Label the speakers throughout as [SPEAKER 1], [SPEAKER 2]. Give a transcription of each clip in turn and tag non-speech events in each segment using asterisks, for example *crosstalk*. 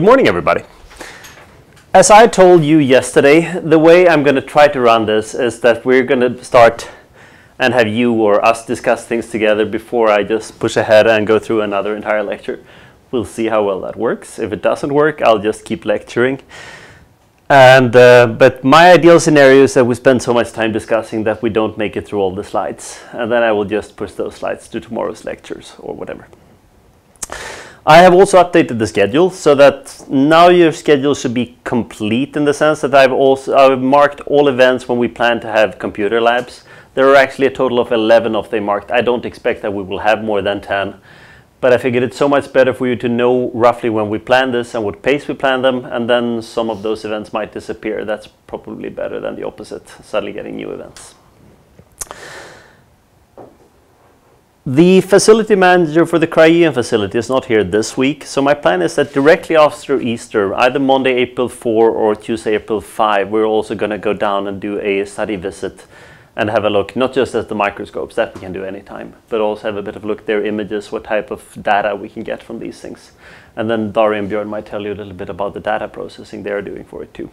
[SPEAKER 1] Good morning, everybody. As I told you yesterday, the way I'm going to try to run this is that we're going to start and have you or us discuss things together before I just push ahead and go through another entire lecture. We'll see how well that works. If it doesn't work, I'll just keep lecturing. And uh, but my ideal scenario is that we spend so much time discussing that we don't make it through all the slides, and then I will just push those slides to tomorrow's lectures or whatever. I have also updated the schedule so that now your schedule should be complete in the sense that I've also I've marked all events when we plan to have computer labs. There are actually a total of 11 of them marked. I don't expect that we will have more than 10. But I figured it's so much better for you to know roughly when we plan this and what pace we plan them, and then some of those events might disappear. That's probably better than the opposite, suddenly getting new events. The facility manager for the cryo facility is not here this week, so my plan is that directly after Easter, either Monday, April 4 or Tuesday, April 5, we're also going to go down and do a study visit and have a look, not just at the microscopes, that we can do anytime, but also have a bit of a look at their images, what type of data we can get from these things. And then Daria and Björn might tell you a little bit about the data processing they're doing for it too.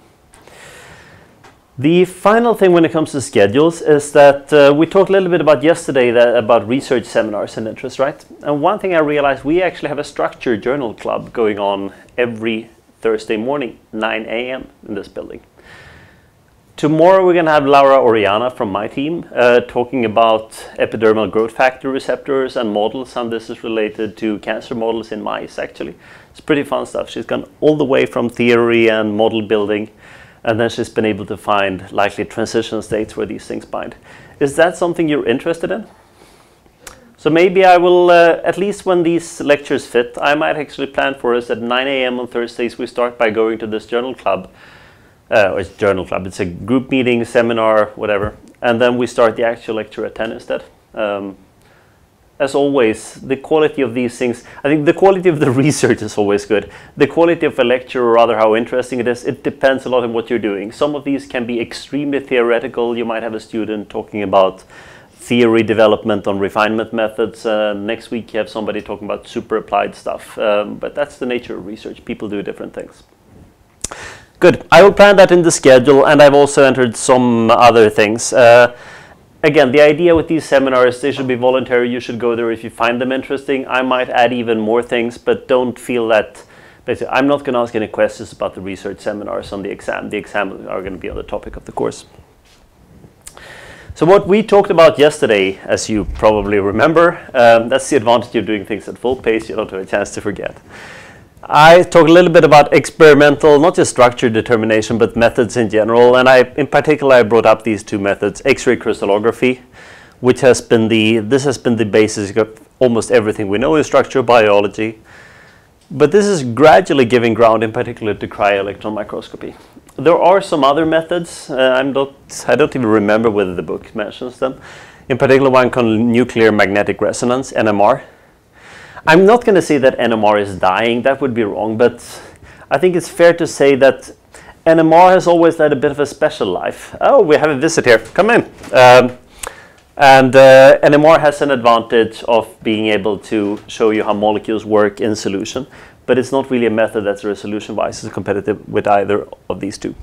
[SPEAKER 1] The final thing when it comes to schedules is that uh, we talked a little bit about yesterday that, about research seminars and interest, right? And one thing I realized we actually have a structured journal club going on every Thursday morning, 9 a.m. in this building. Tomorrow we're going to have Laura Orellana from my team uh, talking about epidermal growth factor receptors and models, and this is related to cancer models in mice. Actually, it's pretty fun stuff. She's gone all the way from theory and model building, and then she's been able to find likely transition states where these things bind. Is that something you're interested in? So maybe I will, uh, at least when these lectures fit, I might actually plan for us at 9 a.m. on Thursdays. We start by going to this journal club uh, or it's journal club. It's a group meeting, seminar, whatever, and then we start the actual lecture at 10 instead. Um, as always, the quality of these things, I think the quality of the *laughs* research is always good. The quality of a lecture, or rather how interesting it is, it depends a lot on what you're doing. Some of these can be extremely theoretical. You might have a student talking about theory development on refinement methods. Uh, next week you have somebody talking about super applied stuff. Um, but that's the nature of research. People do different things. Good. I will plan that in the schedule, and I've also entered some other things. Uh, again, the idea with these seminars, they should be voluntary. You should go there if you find them interesting. I might add even more things, but don't feel that. Basically, I'm not going to ask any questions about the research seminars on the exam. The exam are going to be on the topic of the course. So what we talked about yesterday, as you probably remember, um, that's the advantage of doing things at full pace. You don't have a chance to forget. I talk a little bit about experimental, not just structure determination, but methods in general. And I, in particular, I brought up these two methods: X-ray crystallography, which has been the this has been the basis of almost everything we know in structural biology. But this is gradually giving ground, in particular, to cryo-electron microscopy. There are some other methods. Uh, I'm not. I don't even remember whether the book mentions them. In particular, one called nuclear magnetic resonance (NMR). I'm not going to say that NMR is dying, that would be wrong, but I think it's fair to say that NMR has always led a bit of a special life. Oh, we have a visit here. Come in. Um, and uh, NMR has an advantage of being able to show you how molecules work in solution, but it's not really a method that's resolution-wise is competitive with either of these two.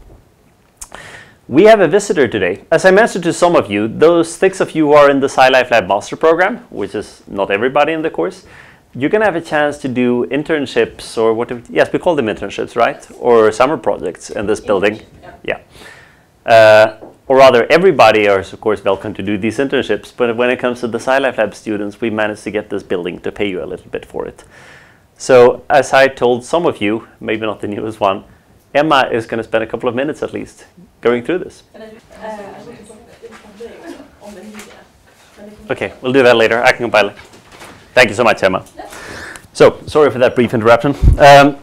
[SPEAKER 1] We have a visitor today. As I mentioned to some of you, those six of you who are in the SciLife Lab Master Program, which is not everybody in the course, you're going to have a chance to do internships or what yes we call them internships right? Or summer projects in this building. Yeah, yeah. Uh, or rather everybody is of course welcome to do these internships but when it comes to the SciLife Lab students we managed to get this building to pay you a little bit for it. So as I told some of you maybe not the newest one Emma is going to spend a couple of minutes at least going through this. Okay we'll do that later. I can compile it Thank you so much, Emma. So, sorry for that brief interruption. Um,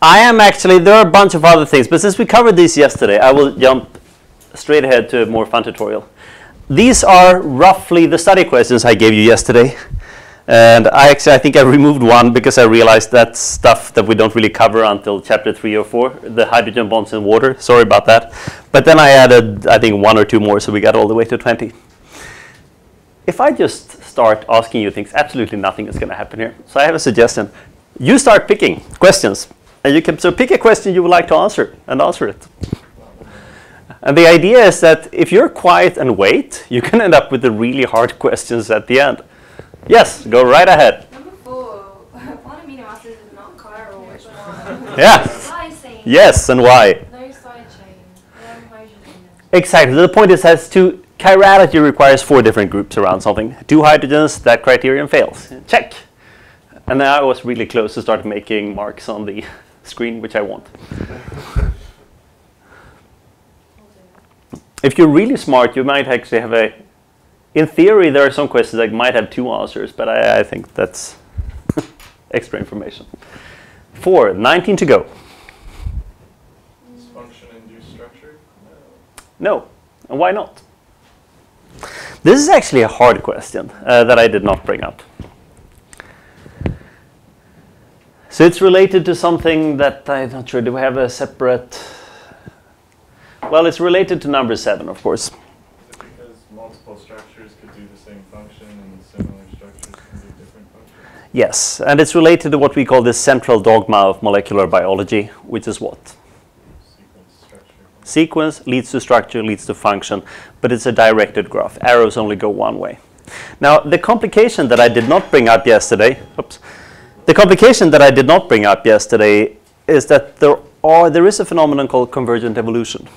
[SPEAKER 1] I am actually, there are a bunch of other things, but since we covered these yesterday, I will jump straight ahead to a more fun tutorial. These are roughly the study questions I gave you yesterday. And I actually, I think I removed one because I realized that's stuff that we don't really cover until chapter three or four, the hydrogen bonds in water. Sorry about that. But then I added, I think, one or two more, so we got all the way to 20. If I just start asking you things, absolutely nothing is going to happen here. So I have a suggestion. You start picking questions. And you can so pick a question you would like to answer and answer it. And the idea is that if you're quiet and wait, you can end up with the really hard questions at the end. Yes, go right ahead.
[SPEAKER 2] Number four, one amino acid is not chiral, which one?
[SPEAKER 1] Yeah. Yes, and why?
[SPEAKER 2] No side chain. No.
[SPEAKER 1] Exactly. The point is has to chirality requires four different groups around something. Two hydrogens, that criterion fails. Check. And now I was really close to start making marks on the *laughs* screen, which I want. If you're really smart, you might actually have a. In theory, there are some questions that might have two answers, but I, I think that's *laughs* extra information. Four, 19 to go.
[SPEAKER 3] Is function induced structure?
[SPEAKER 1] No. And why not? This is actually a hard question uh, that I did not bring up. So it's related to something that I'm not sure. Do we have a separate? Well, it's related to number seven, of course.
[SPEAKER 3] Is it because multiple structures could do the same function and similar structures can do different functions?
[SPEAKER 1] Yes, and it's related to what we call the central dogma of molecular biology, which is what?
[SPEAKER 3] Sequence
[SPEAKER 1] leads to structure, leads to function, but it's a directed graph. Arrows only go one way. Now, the complication that I did not bring up yesterday, oops, the complication that I did not bring up yesterday is that there are there is a phenomenon called convergent evolution.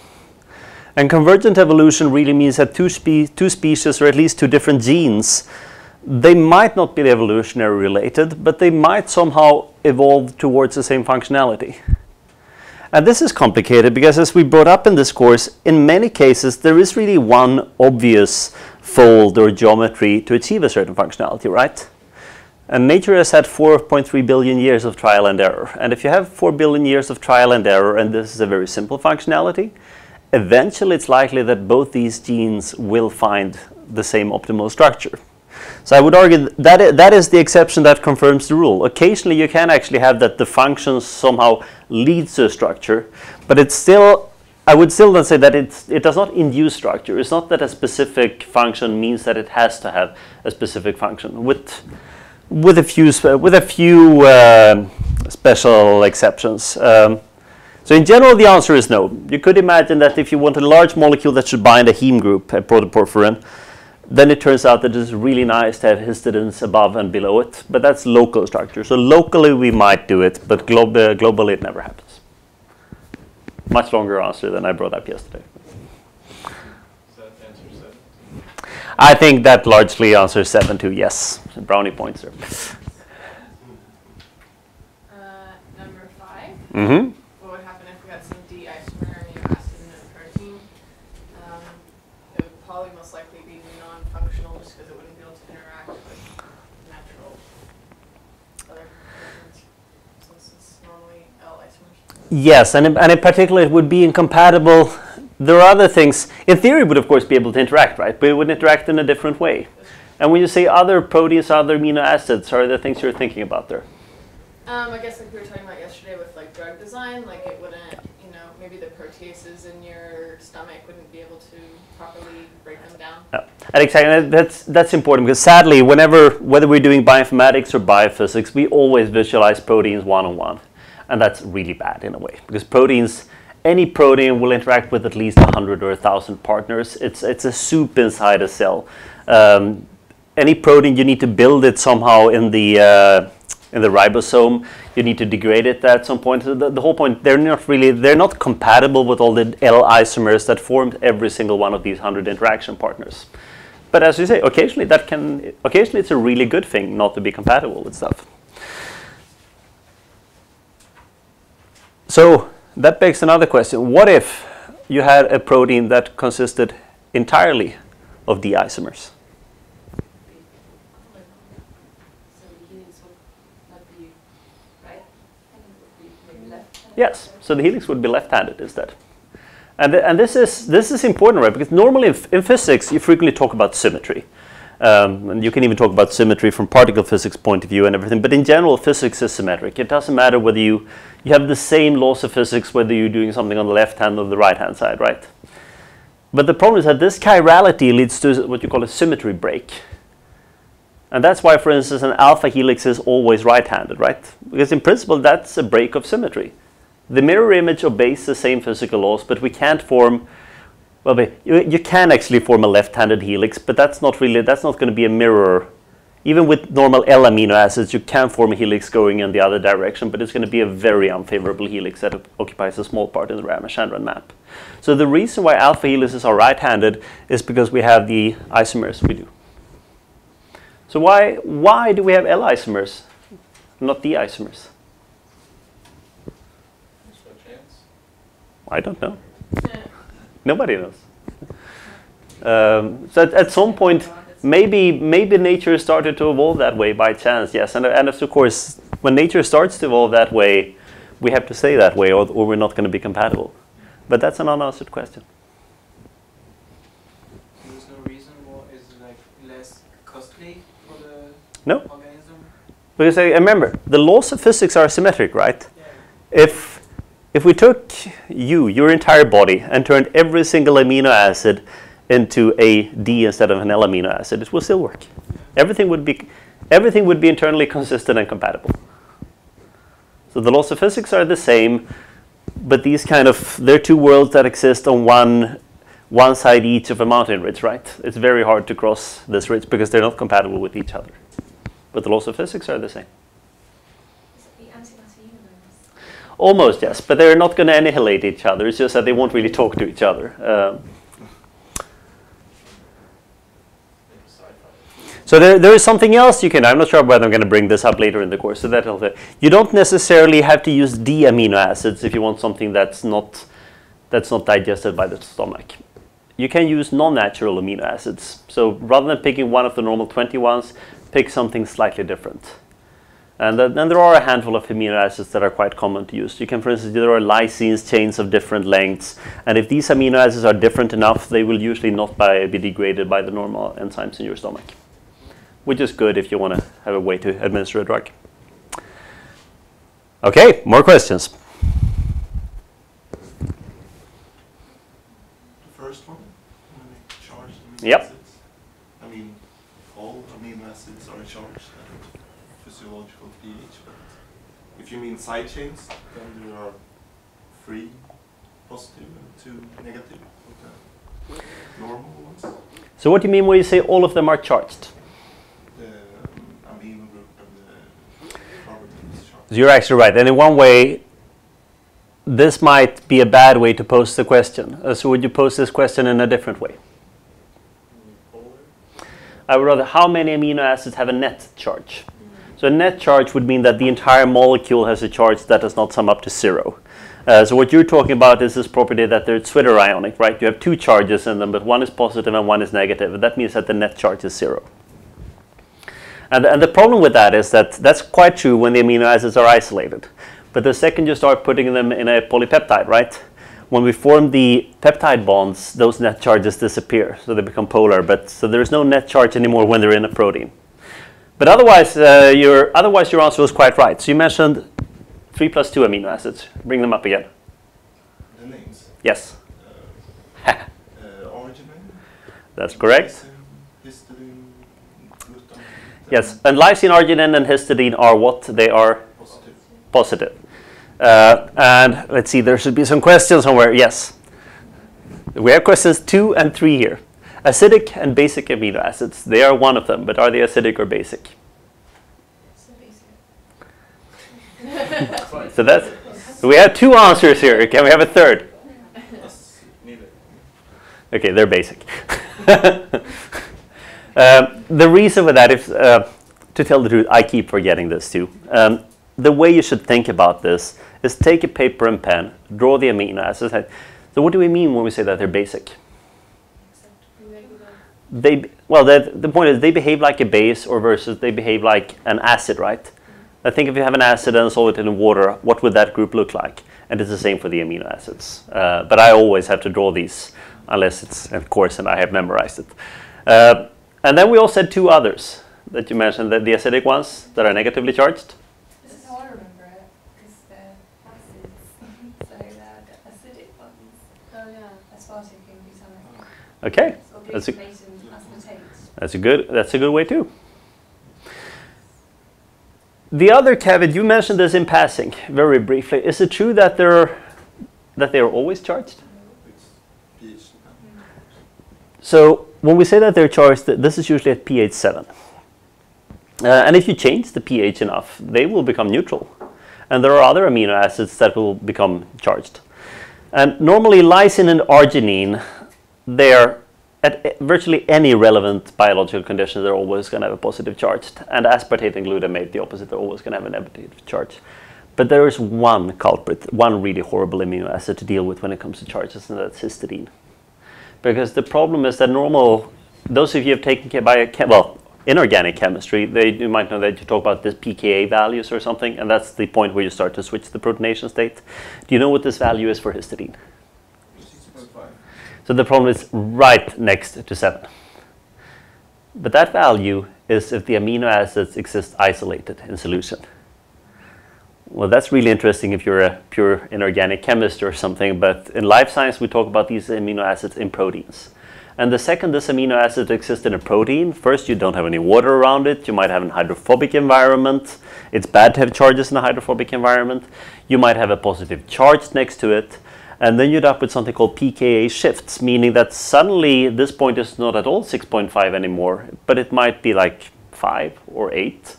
[SPEAKER 1] And convergent evolution really means that two, spe- two species, or at least two different genes, they might not be evolutionary related, but they might somehow evolve towards the same functionality. And this is complicated because, as we brought up in this course, in many cases there is really one obvious fold or geometry to achieve a certain functionality, right? And nature has had 4.3 billion years of trial and error. And if you have 4 billion years of trial and error, and this is a very simple functionality, eventually it's likely that both these genes will find the same optimal structure. So I would argue that that is the exception that confirms the rule. Occasionally you can actually have that the function somehow leads to a structure, but it's still I would still then say that it's, it does not induce structure. It's not that a specific function means that it has to have a specific function. With with a few with a few um special exceptions. Um, so in general, the answer is no. You could imagine that if you want a large molecule that should bind a heme group, a protoporphyrin, then it turns out that it's really nice to have histidines above and below it, but that's local structure. So locally we might do it, but glob- uh, globally it never happens. Much longer answer than I brought up yesterday.
[SPEAKER 3] Does that answer seven?
[SPEAKER 1] I think that largely answers seven to yes. Brownie points there.
[SPEAKER 4] Uh, number five,
[SPEAKER 1] Mm-hmm.
[SPEAKER 4] what would happen if we had some D-isomer amino acid in a protein? Um, it would probably most likely be non-functional just because it wouldn't be able to interact with natural other proteins. Since it's normally L-isomers.
[SPEAKER 1] Yes, and in, and in particular, it would be incompatible. There are other things. In theory, it would of course be able to interact, right? But it would interact in a different way. And when you say other proteins, other amino acids, are the things you're thinking about there?
[SPEAKER 4] Um, I guess like we were talking about yesterday with like drug design, like it wouldn't, you know, maybe the proteases in your stomach wouldn't be able to properly break them down.
[SPEAKER 1] Yeah. And exactly, that's that's important because sadly, whenever whether we're doing bioinformatics or biophysics, we always visualize proteins one on one, and that's really bad in a way because proteins. Any protein will interact with at least 100 or 1,000 partners. It's, it's a soup inside a cell. Um, any protein, you need to build it somehow in the, uh, in the ribosome. You need to degrade it at some point. So the, the whole point, they're not really, they're not compatible with all the L isomers that formed every single one of these 100 interaction partners. But as you say, occasionally that can, occasionally it's a really good thing not to be compatible with stuff. So that begs another question. What if you had a protein that consisted entirely of D isomers? Yes, so the helix would be left-handed instead. And, th- and this, is, this is important, right? Because normally in, in physics, you frequently talk about symmetry. Um, and you can even talk about symmetry from particle physics point of view and everything. But in general, physics is symmetric. It doesn't matter whether you, you have the same laws of physics whether you're doing something on the left hand or the right hand side, right? But the problem is that this chirality leads to what you call a symmetry break. And that's why, for instance, an alpha helix is always right-handed, right? Because in principle, that's a break of symmetry. The mirror image obeys the same physical laws, but we can't form. Well, you, you can actually form a left-handed helix, but that's not really. That's not going to be a mirror. Even with normal L amino acids, you can form a helix going in the other direction, but it's going to be a very unfavorable helix that occupies a small part in the Ramachandran map. So the reason why alpha helices are right-handed is because we have the isomers we do. So why why do we have L isomers, not D isomers?
[SPEAKER 3] Just by chance.
[SPEAKER 1] I don't know. Nobody knows. Um, so at, at some point, maybe maybe nature started to evolve that way by chance. Yes, and and of course, when nature starts to evolve that way, we have to stay that way, or, or we're not going to be compatible. But that's an unanswered question.
[SPEAKER 5] There's no reason why it's like less costly for the
[SPEAKER 1] No.
[SPEAKER 5] organism.
[SPEAKER 1] Because I remember the laws of physics are symmetric, right?
[SPEAKER 5] Yeah.
[SPEAKER 1] if if we took you, your entire body, and turned every single amino acid into a D instead of an L amino acid, it would still work. Everything would be everything would be internally consistent and compatible. So the laws of physics are the same, but these kind of they're two worlds that exist on one one side each of a mountain ridge, right? It's very hard to cross this ridge because they're not compatible with each other. But the laws of physics are the same.
[SPEAKER 2] Is it the antimatter universe?
[SPEAKER 1] Almost, yes, but they're not going to annihilate each other. It's just that they won't really talk to each other. Um, so there, there is something else you can. I'm not sure whether I'm going to bring this up later in the course. So that you don't necessarily have to use D amino acids if you want something that's not that's not digested by the stomach. You can use non-natural amino acids. So rather than picking one of the normal 20 ones, pick something slightly different. And then, there are a handful of amino acids that are quite common to use. You can, for instance, there are lysines, chains of different lengths, and if these amino acids are different enough, they will usually not by, be degraded by the normal enzymes in your stomach, which is good if you want to have a way to administer a drug. Okay, more questions.
[SPEAKER 6] The first one, when they charge
[SPEAKER 1] Yep.
[SPEAKER 6] acids. I mean, all amino acids are charged at physiological pH, but if you mean side chains, then there are three positive and two negative. Okay. Normal ones.
[SPEAKER 1] So what do you mean when you say all of them are charged?
[SPEAKER 6] The um, amino group and the carbon is.
[SPEAKER 1] So you're actually right. And in one way, this might be a bad way to pose the question. Uh, so would you pose this question in a different way? I would rather, how many amino acids have a net charge? So a net charge would mean that the entire molecule has a charge that does not sum up to zero. Uh, so what you're talking about is this property that they're zwitterionic, right? You have two charges in them, but one is positive and one is negative. And that means that the net charge is zero. And, and the problem with that is that that's quite true when the amino acids are isolated. But the second you start putting them in a polypeptide, right? When we form the peptide bonds, those net charges disappear, so they become polar. But so there is no net charge anymore when they're in a protein. But otherwise, uh, your otherwise your answer was quite right. So you mentioned three plus two amino acids. Bring them up again.
[SPEAKER 6] The names.
[SPEAKER 1] Yes,
[SPEAKER 6] Uh, *laughs* uh, arginine.
[SPEAKER 1] that's correct.
[SPEAKER 6] Lysine, histidine.
[SPEAKER 1] Yes, and lysine, arginine, and histidine are what? They are
[SPEAKER 6] Positive.
[SPEAKER 1] positive. Uh, and let's see, there should be some questions somewhere. Yes. We have questions two and three here. Acidic and basic amino acids. They are one of them, but are they acidic or basic?
[SPEAKER 2] So basic. *laughs*
[SPEAKER 1] So that's so we have two answers here. Can we have a third? Okay, they're basic. *laughs* um, the reason for that is, uh, to tell the truth, I keep forgetting this too. Um, the way you should think about this is take a paper and pen, draw the amino acids. So what do we mean when we say that they're basic?
[SPEAKER 2] Except regular.
[SPEAKER 1] They well, the, the point is they behave like a base, or versus they behave like an acid, right? I think if you have an acid and solve it in water, what would that group look like? And it's the same for the amino acids. Uh, but I always have to draw these, unless it's of course, and I have memorized it. Uh, and then we also had two others that you mentioned, that the acidic ones that are negatively charged.
[SPEAKER 7] This is how I remember it, because they're acids. *laughs* so they're the acidic ones.
[SPEAKER 2] Oh yeah.
[SPEAKER 7] Aspartic and butanic.
[SPEAKER 1] Okay,
[SPEAKER 7] Or
[SPEAKER 1] That's a-
[SPEAKER 7] glutamate and aspartate.
[SPEAKER 1] That's a good that's a good way too. The other caveat you mentioned this in passing, very briefly. Is it true that they're that they are always charged? So when we say that they're charged, this is usually at pH 7. Uh, and if you change the pH enough, they will become neutral. And there are other amino acids that will become charged. And normally lysine and arginine, they're at virtually any relevant biological condition, they're always going to have a positive charge. And aspartate and glutamate, the opposite, they're always going to have a negative charge. But there is one culprit, one really horrible amino acid to deal with when it comes to charges, and that's histidine because the problem is that normal those of you who have taken well inorganic chemistry they you might know that you talk about this pka values or something and that's the point where you start to switch the protonation state do you know what this value is for histidine
[SPEAKER 6] 6.5.
[SPEAKER 1] so the problem is right next to 7 but that value is if the amino acids exist isolated in solution. Well, that's really interesting if you're a pure inorganic chemist or something, but in life science, we talk about these amino acids in proteins. And the second this amino acid exists in a protein, first, you don't have any water around it, you might have an hydrophobic environment, it's bad to have charges in a hydrophobic environment, you might have a positive charge next to it, and then you end up with something called pKa shifts, meaning that suddenly this point is not at all 6.5 anymore, but it might be like 5 or 8.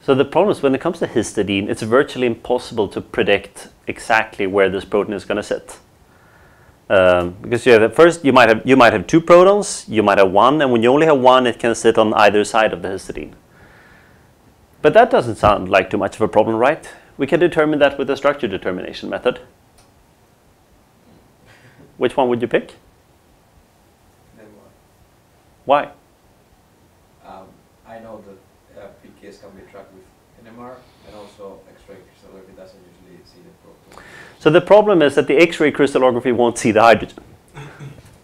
[SPEAKER 1] So the problem is when it comes to histidine, it's virtually impossible to predict exactly where this protein is going to sit. Um, because you have at first you might have you might have two protons, you might have one, and when you only have one, it can sit on either side of the histidine. But that doesn't sound like too much of a problem, right? We can determine that with the structure determination method. Which one would you pick? Why?
[SPEAKER 8] Um, I know that uh, PKs can be tracked with NMR and also X-ray crystallography doesn't usually see the proton.
[SPEAKER 1] So the problem is that the X-ray crystallography won't see the hydrogen.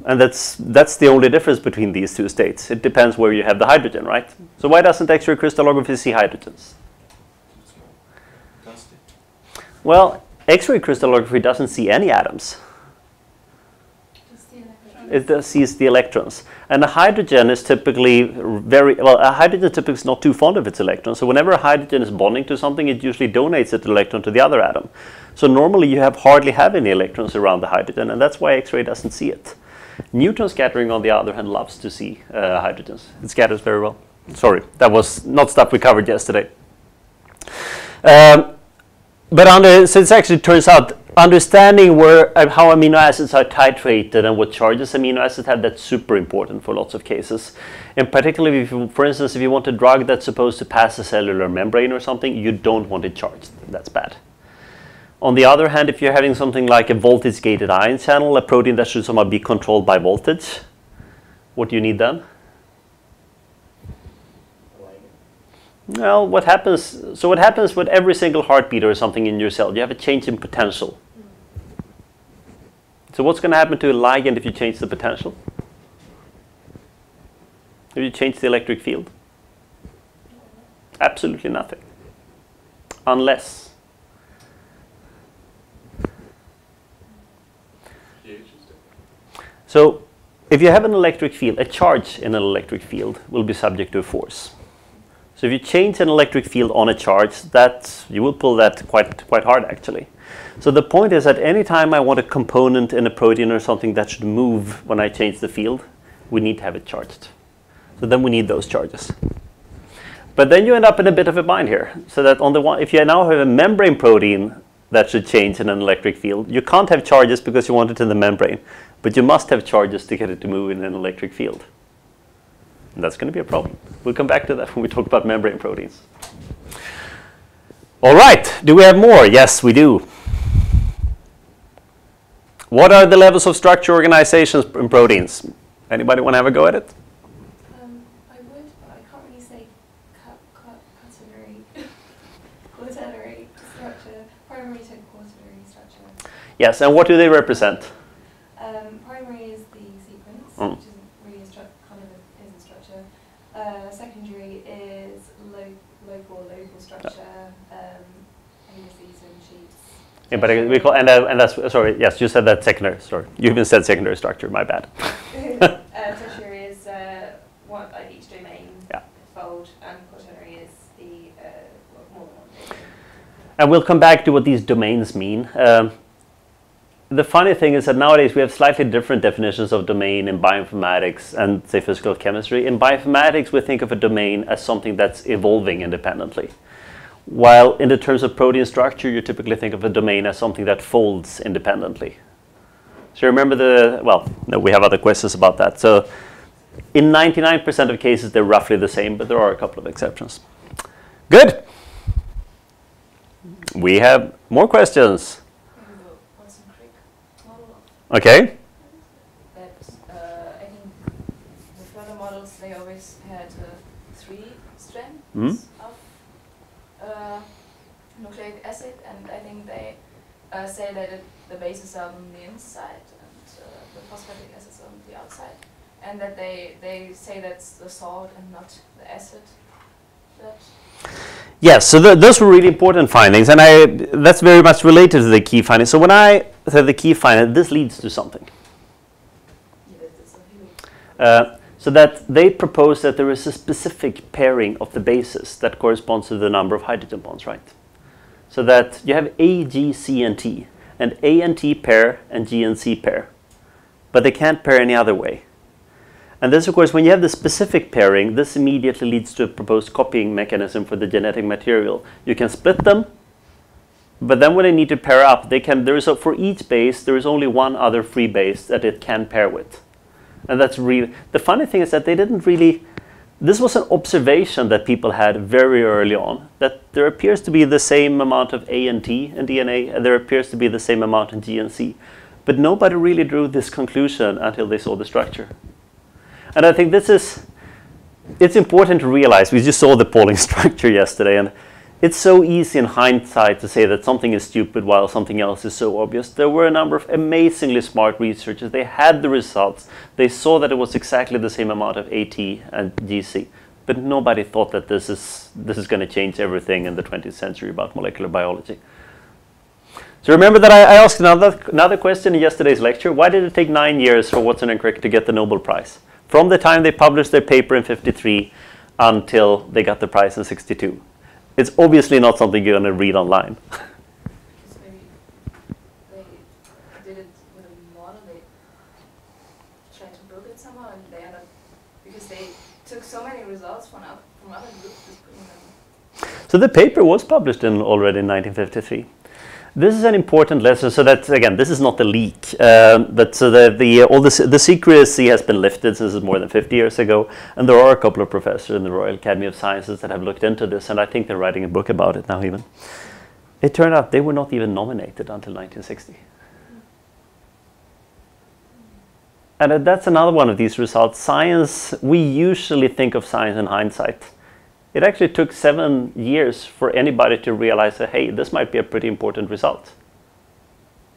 [SPEAKER 1] And that's, that's the only difference between these two states. It depends where you have the hydrogen, right? So why doesn't X-ray crystallography see hydrogens?
[SPEAKER 6] Too small. Dusty.
[SPEAKER 1] Well, X-ray crystallography doesn't see any atoms. It sees the electrons. And a hydrogen is typically very, well, a hydrogen typically is not too fond of its electrons. So whenever a hydrogen is bonding to something, it usually donates its electron to the other atom. So normally you have hardly have any electrons around the hydrogen, and that's why X-ray doesn't see it. Neutron scattering, on the other hand, loves to see uh, hydrogens. It scatters very well. Sorry, that was not stuff we covered yesterday. Um, but under, so it actually turns out understanding where uh, how amino acids are titrated and what charges amino acids have that's super important for lots of cases. And particularly, if you, for instance, if you want a drug that's supposed to pass a cellular membrane or something, you don't want it charged. That's bad. On the other hand, if you're having something like a voltage gated ion channel, a protein that should somehow be controlled by voltage, what do you need then? Well, what happens? So what happens with every single heartbeat or something in your cell? You have a change in potential. So what's going to happen to a ligand if you change the potential? If you change the electric field? Absolutely nothing. Unless. So if you have an electric field, a charge in an electric field will be subject to a force. So if you change an electric field on a charge, that you will pull that quite quite hard actually. So the point is that anytime I want a component in a protein or something that should move when I change the field, we need to have it charged. So then we need those charges. But then you end up in a bit of a bind here. So that on the one, if you now have a membrane protein that should change in an electric field, you can't have charges because you want it in the membrane, but you must have charges to get it to move in an electric field. And that's going to be a problem. We'll come back to that *laughs* when we talk about membrane proteins. All right, do we have more? Yes, we do. What are the levels of structure organizations in proteins? Anybody want to have a go at it?
[SPEAKER 7] Um, I would, but I can't really say cut, cut, quaternary, quaternary *laughs* structure, primary to quaternary structure.
[SPEAKER 1] Yes, and what do they represent?
[SPEAKER 7] Um, primary is the sequence,
[SPEAKER 1] Mm.
[SPEAKER 7] which isn't really a stru- kind of a, is a structure. Uh, secondary is lo- local, local structure, um, helices and sheets.
[SPEAKER 1] But uh, we call and, uh, and that's sorry. Yes, you said that secondary. Sorry, you even said secondary structure. My bad. *laughs* *laughs*
[SPEAKER 7] uh, tertiary is uh, one, like each domain
[SPEAKER 1] Yeah.
[SPEAKER 7] fold, and quaternary is the uh, well, more
[SPEAKER 1] And we'll come back to what these domains mean. Um, the funny thing is that nowadays we have slightly different definitions of domain in bioinformatics and say physical chemistry. In bioinformatics, we think of a domain as something that's evolving independently. While in the terms of protein structure, you typically think of a domain as something that folds independently. So remember the, well, no, we have other questions about that. So in 99% of cases, they're roughly the same, but there are a couple of exceptions. Good. We have more questions.
[SPEAKER 2] And the Watson Crick model
[SPEAKER 1] Okay.
[SPEAKER 2] that uh, I think the further models they always had uh, three strands of uh, nucleic acid, and I think they uh, say that it, the bases are on the inside and uh, the phosphatic acids on the outside, and that they they say that's the salt and not the acid. That
[SPEAKER 1] Yes, so th- those were really important findings, and I that's very much related to the key findings. So when I said the key finding, this leads to something.
[SPEAKER 2] yeah, that's a huge.
[SPEAKER 1] Uh, so that they propose that there is a specific pairing of the bases that corresponds to the number of hydrogen bonds, right? So that you have A, G, C, and T, and A and T pair and G and C pair, but they can't pair any other way. And this, of course, when you have the specific pairing, this immediately leads to a proposed copying mechanism for the genetic material. You can split them, but then when they need to pair up, they can. There is a, for each base, there is only one other free base that it can pair with. And that's really the funny thing is that they didn't really. This was an observation that people had very early on that there appears to be the same amount of A and T in DNA, and there appears to be the same amount in G and C. But nobody really drew this conclusion until they saw the structure. And I think this is. It's important to realize. We just saw the Pauling *laughs* structure yesterday, and it's so easy in hindsight to say that something is stupid while something else is so obvious. There were a number of amazingly smart researchers. They had the results. They saw that it was exactly the same amount of AT and GC. But nobody thought that this is this is going to change everything in the 20th century about molecular biology. So remember that I, I asked another another question in yesterday's lecture. Why did it take nine years for Watson and Crick to get the Nobel Prize? From the time they published their paper in 53 until they got the prize in 62 it's obviously not something you're going to read online. *laughs*
[SPEAKER 2] Because they did it with a model, they tried to build it somehow, and they ended up, because they took so many results from, other groups, just putting them.
[SPEAKER 1] So the paper was published in already in 1953. This is an important lesson. So that again, this is not a leak, um, but so the, the all the, the secrecy has been lifted since it's more than 50 years ago, and there are a couple of professors in the Royal Academy of Sciences that have looked into this, and I think they're writing a book about it now. Even it turned out they were not even nominated until 1960. And uh, that's another one of these results. Science, we usually think of science in hindsight. It actually took seven years for anybody to realize that, hey, this might be a pretty important result.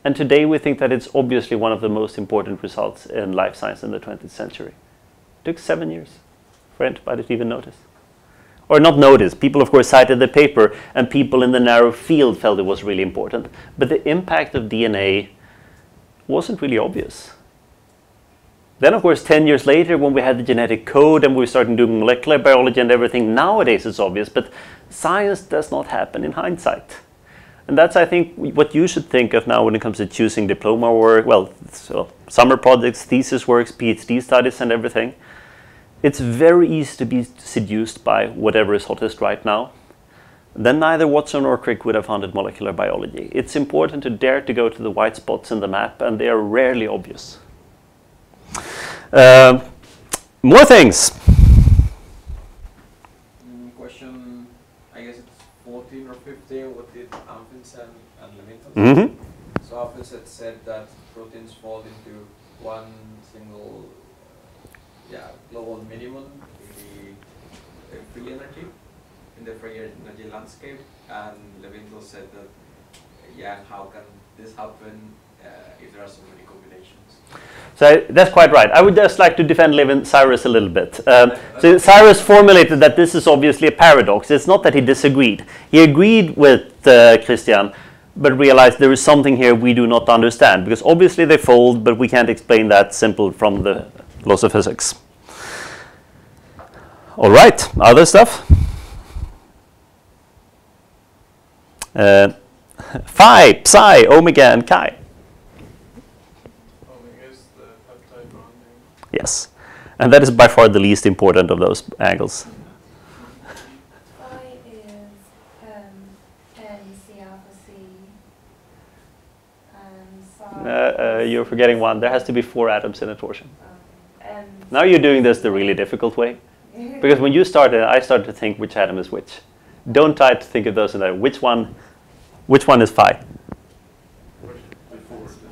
[SPEAKER 1] And today we think that it's obviously one of the most important results in life science in the 20th century. It took seven years for anybody to even notice. Or not notice. People, of course, cited the paper, and people in the narrow field felt it was really important. But the impact of DNA wasn't really obvious. Then, of course, 10 years later, when we had the genetic code and we started doing molecular biology and everything, nowadays it's obvious, but science does not happen in hindsight. And that's, I think, what you should think of now when it comes to choosing diploma work, well, so summer projects, thesis works, PhD studies, and everything. It's very easy to be seduced by whatever is hottest right now. Then neither Watson nor Crick would have founded molecular biology. It's important to dare to go to the white spots in the map, and they are rarely obvious. Um, more things.
[SPEAKER 8] Mm, question, I guess it's 14 or 15, what did Anfinsen and Levinthal say?
[SPEAKER 1] Mhm.
[SPEAKER 8] So Anfinsen said that proteins fall into one single, uh, yeah, global minimum in the uh, free energy, in the free energy landscape, and Levinthal said that, uh, yeah, how can this happen uh, if there are so many?
[SPEAKER 1] So that's quite right. I would just like to defend Levin Cyrus a little bit. Um, so Cyrus formulated that this is obviously a paradox. It's not that he disagreed. He agreed with uh, Christian, but realized there is something here we do not understand because obviously they fold, but we can't explain that simple from the laws of physics. All right, other stuff. Uh, *laughs* phi, psi, omega, and chi.
[SPEAKER 3] Omega is the peptide bonding.
[SPEAKER 1] Yes. And that is by far the least important of those angles.
[SPEAKER 7] Phi is um, N C alpha C. And psi.
[SPEAKER 1] Uh, uh, you're forgetting one. There has to be four atoms in a torsion.
[SPEAKER 7] Um,
[SPEAKER 1] Now you're doing this the really difficult way. *laughs* Because when you started, I started to think which atom is which. Don't try to think of those in there. Which one, which one is phi?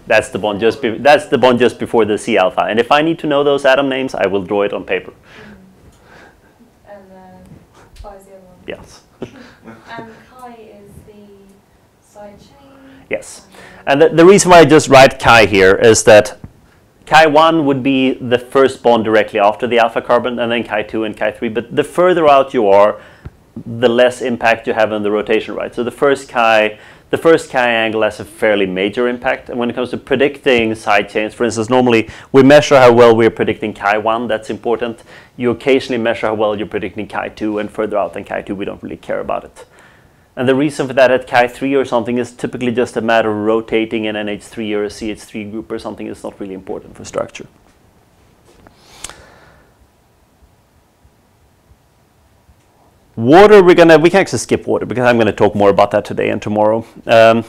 [SPEAKER 1] That's the bond just be, that's the bond just before the C alpha. And if I need to know those atom names, I will draw it on paper. Mm-hmm.
[SPEAKER 7] and then phi is the other one.
[SPEAKER 1] Yes. *laughs*
[SPEAKER 7] And chi is the side chain.
[SPEAKER 1] Yes. And the, the reason why I just write chi here is that chi 1 would be the first bond directly after the alpha carbon, and then chi 2 and chi 3. But the further out you are, the less impact you have on the rotation, right? So the first chi, the first chi angle has a fairly major impact. And when it comes to predicting side chains, for instance, normally we measure how well we're predicting chi 1, that's important. You occasionally measure how well you're predicting chi 2, and further out than chi 2, we don't really care about it. And the reason for that at Chi3 or something is typically just a matter of rotating an NH3 or a CH3 group or something. It's not really important for structure. Water, we're gonna we can actually skip water because I'm gonna talk more about that today and tomorrow. Um,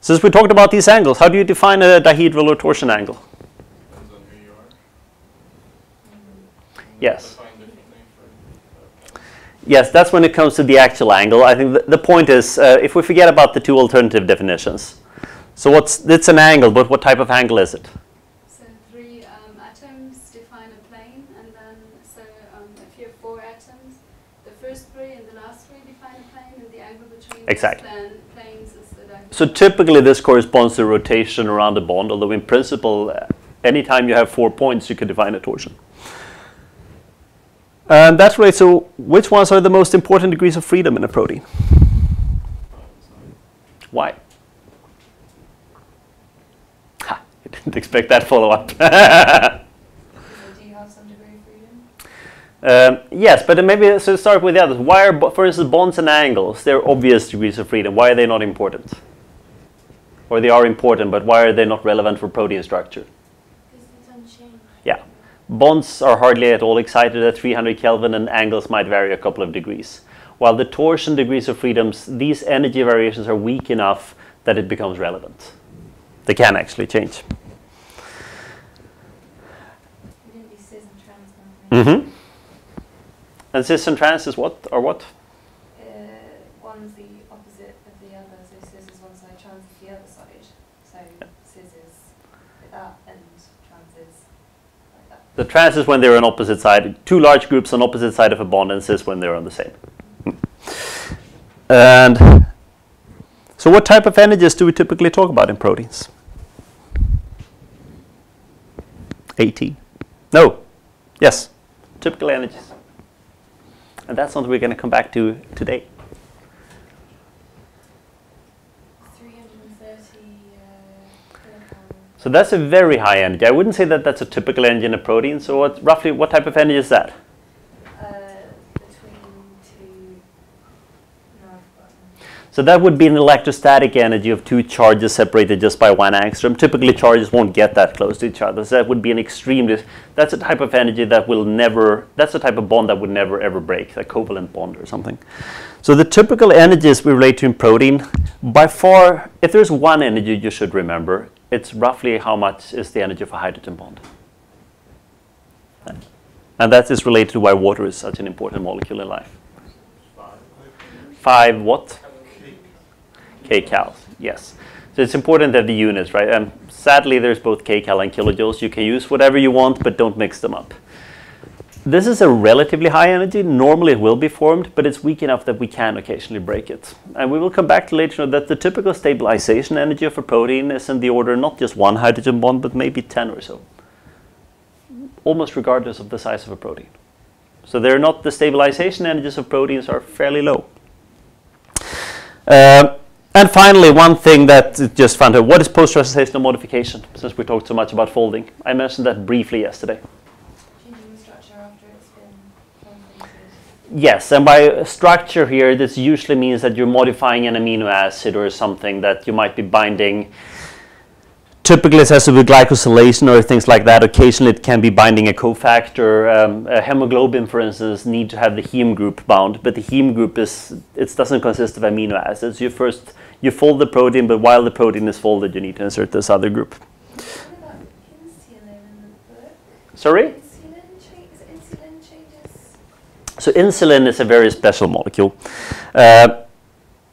[SPEAKER 1] since we talked about these angles, how do you define a dihedral or torsion angle? Yes. Yes, that's when it comes to the actual angle. I think the, the point is, uh, if we forget about the two alternative definitions, so what's it's an angle, but what type of angle is it?
[SPEAKER 9] So three um, atoms define a plane, and then so um, if you have four atoms, the first three and the last three define a plane, and the angle between
[SPEAKER 1] Exactly.
[SPEAKER 9] those plan- planes is the diagonal.
[SPEAKER 1] So typically this corresponds to rotation around the bond, although in principle, uh, anytime you have four points, you can define a torsion. And that's right. So which ones are the most important degrees of freedom in a protein? Why? Ha, *laughs* I didn't expect that follow-up. *laughs*
[SPEAKER 7] So do you have some degree of freedom?
[SPEAKER 1] Um, yes, but maybe so start with the others. Why are, for instance, bonds and angles? They're obvious degrees of freedom. Why are they not important? Or they are important, but why are they not relevant for protein structure?
[SPEAKER 7] Because it's unchanged.
[SPEAKER 1] Yeah, bonds are hardly at all excited at 300 Kelvin, and angles might vary a couple of degrees. While the torsion degrees of freedoms, these energy variations are weak enough that it becomes relevant. They can actually change.
[SPEAKER 7] We didn't do cis and trans.
[SPEAKER 1] Mm-hmm. And cis and trans is what or what?
[SPEAKER 7] Uh, one's the opposite of the other, so cis is one side, trans is the other side. So cis is like that and trans is like that.
[SPEAKER 1] The trans is when they're on opposite side. Two large groups on opposite side of a bond, and cis when they're on the same. And so, what type of energies do we typically talk about in proteins? AT. No. Yes. Typical energies. And that's something we're going to come back to today.
[SPEAKER 7] 330 uh.
[SPEAKER 1] So that's a very high energy. I wouldn't say that that's a typical energy in a protein. So what roughly what type of energy is that?
[SPEAKER 7] Uh, between two. No, I've forgotten.
[SPEAKER 1] So that would be an electrostatic energy of two charges separated just by one angstrom. Typically, charges won't get that close to each other. So that would be an extremely. That's a type of energy that will never. That's a type of bond that would never ever break, a covalent bond or something. So the typical energies we relate to in protein, by far, if there's one energy you should remember, it's roughly how much is the energy of a hydrogen bond. And that is related to why water is such an important molecule in life.
[SPEAKER 3] Five
[SPEAKER 1] what? Kcals. Yes. So it's important that the units, right? And sadly, there's both kcal and kilojoules. You can use whatever you want, but don't mix them up. This is a relatively high energy. Normally, it will be formed, but it's weak enough that we can occasionally break it. And we will come back to later that the typical stabilization energy of a protein is in the order not just one hydrogen bond, but maybe 10 or so, almost regardless of the size of a protein. So they're not the stabilization energies of proteins are fairly low. Um, and finally, one thing that is just fun to what is post-translational modification? Since we talked so much about folding, I mentioned that briefly yesterday.
[SPEAKER 7] Changing the structure after it's been translated.
[SPEAKER 1] Yes, and by structure here, this usually means that you're modifying an amino acid or something that you might be binding. Typically, it has to with glycosylation or things like that. Occasionally, it can be binding a cofactor. Um, a hemoglobin, for instance, need to have the heme group bound, but the heme group is it doesn't consist of amino acids. You first you fold the protein, but while the protein is folded, you need to insert this other group. Sorry. So insulin is a very special molecule. Uh,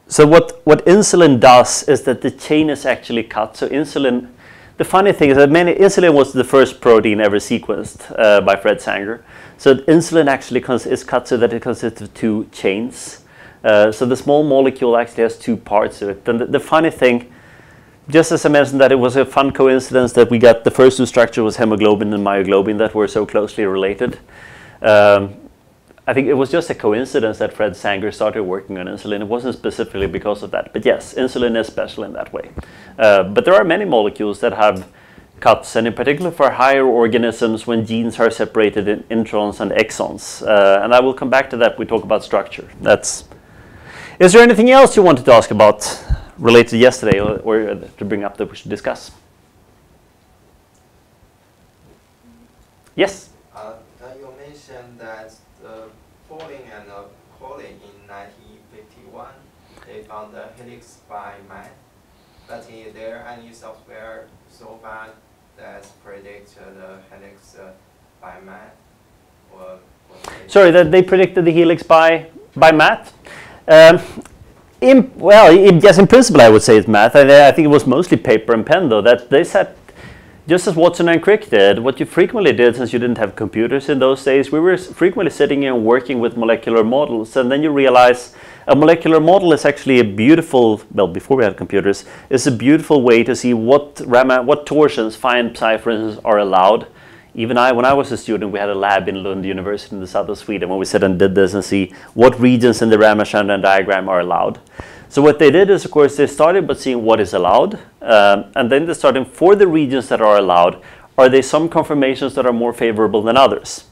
[SPEAKER 1] so what, what insulin does is that the chain is actually cut. So insulin, the funny thing is that many, insulin was the first protein ever sequenced uh, by Fred Sanger. So insulin actually is cut so that it consists of two chains. Uh, so the small molecule actually has two parts to it. And the, the funny thing, just as I mentioned that it was a fun coincidence that we got the first two structures was hemoglobin and myoglobin that were so closely related. Um, I think it was just a coincidence that Fred Sanger started working on insulin. It wasn't specifically because of that. But yes, insulin is special in that way. Uh, but there are many molecules that have cuts, and in particular for higher organisms when genes are separated in introns and exons. Uh, and I will come back to that when we talk about structure. That's. Is there anything else you wanted to ask about related to yesterday or, or to bring up that we should discuss? Yes?
[SPEAKER 10] Uh, uh, you mentioned that the Pauling and uh, Colin in 1951, they found the helix by man. But is there any software so far that predicts uh, the helix uh, by man? Or
[SPEAKER 1] Sorry, that they predicted the helix by by math. Um, in, well, yes, in principle, I would say it's math. I, I think it was mostly paper and pen, though. That they said, just as Watson and Crick did, what you frequently did, since you didn't have computers in those days, we were frequently sitting and working with molecular models, and then you realize a molecular model is actually a beautiful. Well, before we had computers, is a beautiful way to see what rama, what torsions, phi psi, for instance, are allowed even I, when I was a student, we had a lab in Lund University in the south of Sweden when we sat and did this and see what regions in the Ramachandran diagram are allowed. So what they did is, of course, they started by seeing what is allowed, um, and then they started for the regions that are allowed, are there some conformations that are more favorable than others?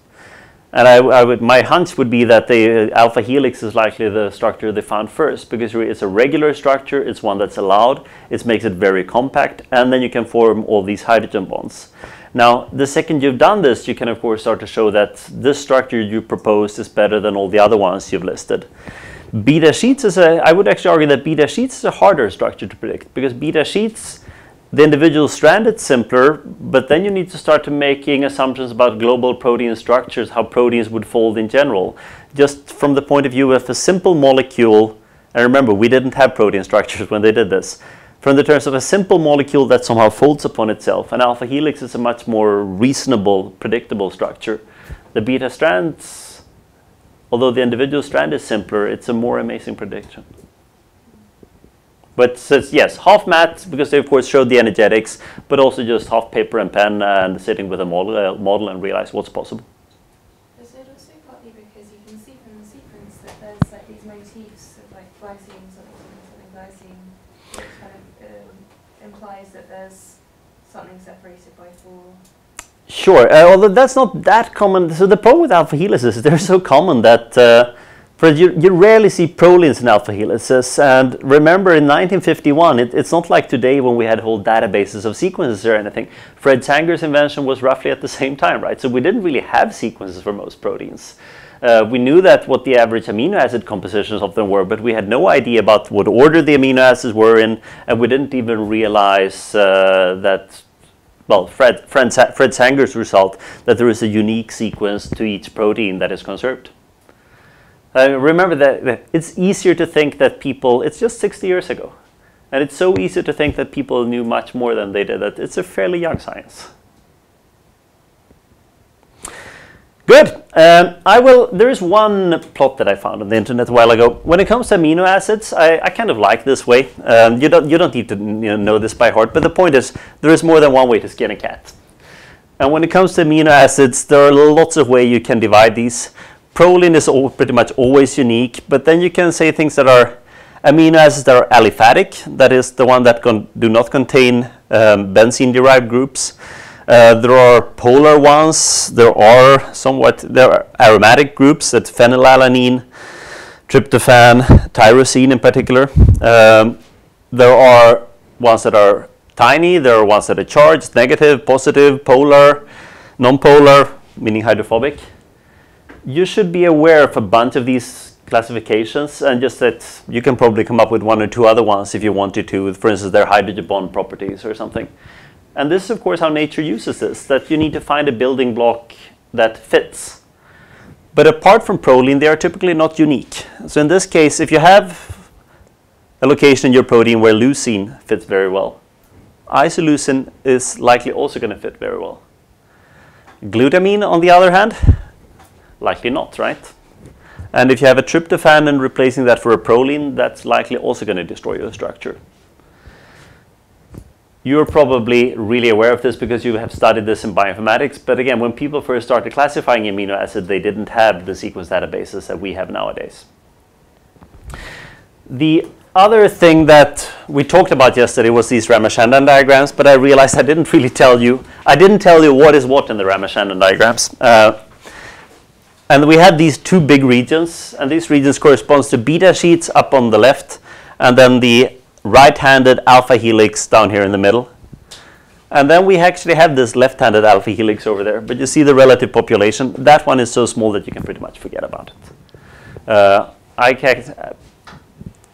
[SPEAKER 1] And I, I would, my hunch would be that the uh, alpha helix is likely the structure they found first because it's a regular structure, it's one that's allowed, it makes it very compact, and then you can form all these hydrogen bonds. Now, the second you've done this, you can of course start to show that this structure you proposed is better than all the other ones you've listed. Beta sheets is a, I would actually argue that beta sheets is a harder structure to predict because beta sheets, the individual strand is simpler, but then you need to start to making assumptions about global protein structures, how proteins would fold in general. Just from the point of view of a simple molecule, and remember, we didn't have protein structures *laughs* when they did this. From the terms of a simple molecule that somehow folds upon itself, an alpha helix is a much more reasonable, predictable structure. The beta strands, although the individual strand is simpler, it's a more amazing prediction. But it's, yes, half math because they of course showed the energetics, but also just half paper and pen and sitting with a model, uh, model and realize what's possible.
[SPEAKER 7] Is it also partly because you can see from the sequence that there's like these motifs of like glycine, something, something, something, glycine, which kind of um, implies that there's something separated by four.
[SPEAKER 1] Sure, uh, although that's not that common. So the problem with alpha helices is they're *laughs* so common that uh, you, you rarely see prolines in alpha helices. And remember, in 1951, it, it's not like today when we had whole databases of sequences or anything. Fred Sanger's invention was roughly at the same time, right? So we didn't really have sequences for most proteins. Uh, we knew that what the average amino acid compositions of them were, but we had no idea about what order the amino acids were in, and we didn't even realize uh, that well, Fred, Fred, Fred Sanger's result that there is a unique sequence to each protein that is conserved. Uh, remember that, it's easier to think that people, it's just 60 years ago. And it's so easy to think that people knew much more than they did, that it's a fairly young science. Good. Um, I will. There is one plot that I found on the internet a while ago. When it comes to amino acids, I, I kind of like this way. Um, you don't you don't need to you know, know this by heart, but the point is there is more than one way to skin a cat. And when it comes to amino acids, there are lots of ways you can divide these. Proline is all, pretty much always unique, but then you can say things that are amino acids that are aliphatic, that is the one that do not contain um, benzene-derived groups. Uh, there are polar ones. There are somewhat there are aromatic groups that phenylalanine, tryptophan, tyrosine in particular. Um, there are ones that are tiny. There are ones that are charged, negative, positive, polar, non-polar, meaning hydrophobic. You should be aware of a bunch of these classifications and just that you can probably come up with one or two other ones if you wanted to, for instance, their hydrogen bond properties or something. And this is, of course, how nature uses this, that you need to find a building block that fits. But apart from proline, they are typically not unique. So in this case, if you have a location in your protein where leucine fits very well, isoleucine is likely also going to fit very well. Glutamine, on the other hand, likely not, right? And if you have a tryptophan and replacing that for a proline, that's likely also going to destroy your structure. You're probably really aware of this because you have studied this in bioinformatics. But again, when people first started classifying amino acids, they didn't have the sequence databases that we have nowadays. The other thing that we talked about yesterday was these Ramachandran diagrams, but I realized I didn't really tell you. I didn't tell you what is what in the Ramachandran diagrams. Uh, and we had these two big regions, and these regions corresponds to beta sheets up on the left, and then the right-handed alpha helix down here in the middle. And then we actually have this left-handed alpha helix over there. But you see the relative population. That one is so small that you can pretty much forget about it. Uh, I can,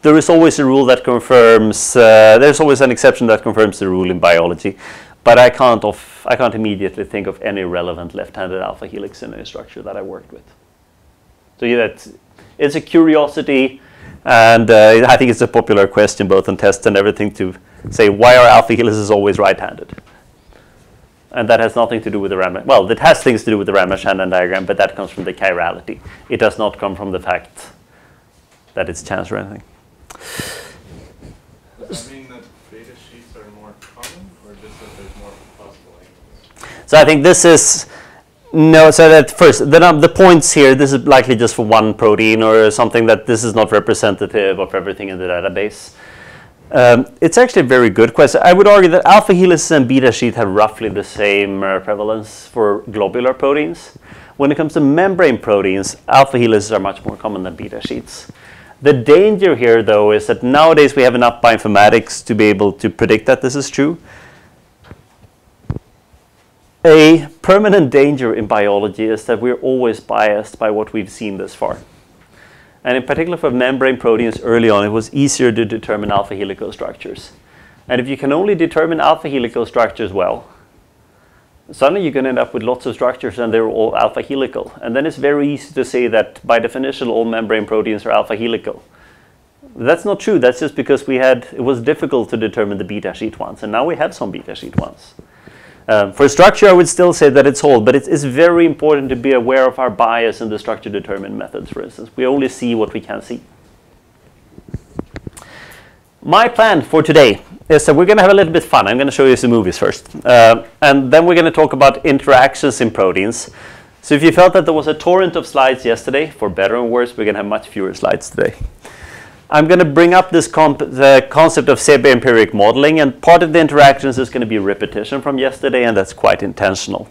[SPEAKER 1] there is always a rule that confirms, uh, there's always an exception that confirms the rule in biology. But I can't, of, I can't immediately think of any relevant left-handed alpha helix in any structure that I worked with. So yeah, it's a curiosity and uh, I think it's a popular question both on tests and everything to say why are alpha helices always right-handed? And that has nothing to do with the Ram. Well, it has things to do with the Ramachandran diagram, but that comes from the chirality. It does not come from the fact that it's chance or anything.
[SPEAKER 3] Does that mean that beta sheets are more common, or just that there's more possible angles?
[SPEAKER 1] So I think this is no, so that first, the, um, the points here, this is likely just for one protein or something that this is not representative of everything in the database. Um, it's actually a very good question. I would argue that alpha helices and beta sheet have roughly the same uh, prevalence for globular proteins. When it comes to membrane proteins, alpha helices are much more common than beta sheets. The danger here, though, is that nowadays we have enough bioinformatics to be able to predict that this is true. A permanent danger in biology is that we're always biased by what we've seen this far. And in particular for membrane proteins early on, it was easier to determine alpha helical structures. And if you can only determine alpha helical structures well, suddenly you can end up with lots of structures and they're all alpha helical. And then it's very easy to say that by definition all membrane proteins are alpha helical. That's not true. That's just because we had it was difficult to determine the beta sheet ones, and now we have some beta sheet ones. Um, for structure, I would still say that it's whole, but it's, it's, very important to be aware of our bias in the structure determined methods, for instance. We only see what we can see. My plan for today is that we're going to have a little bit fun. I'm going to show you some movies first. Uh, and then we're going to talk about interactions in proteins. So if you felt that there was a torrent of slides yesterday, for better and worse, we're going to have much fewer slides today. I'm going to bring up this the concept of semi-empiric modeling, and part of the interactions is going to be repetition from yesterday, and that's quite intentional.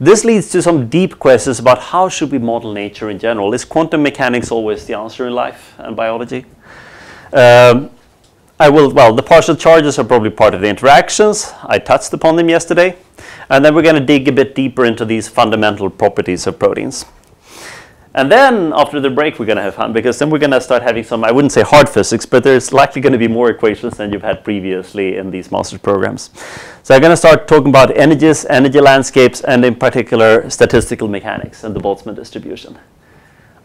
[SPEAKER 1] This leads to some deep questions about how should we model nature in general. Is quantum mechanics always the answer in life and biology? Um, I will, well, the partial charges are probably part of the interactions. I touched upon them yesterday. And then we're going to dig a bit deeper into these fundamental properties of proteins. And then after the break, we're going to have fun because then we're going to start having some, I wouldn't say hard physics, but there's likely going to be more equations than you've had previously in these master's programs. So I'm going to start talking about energies, energy landscapes, and in particular, statistical mechanics and the Boltzmann distribution.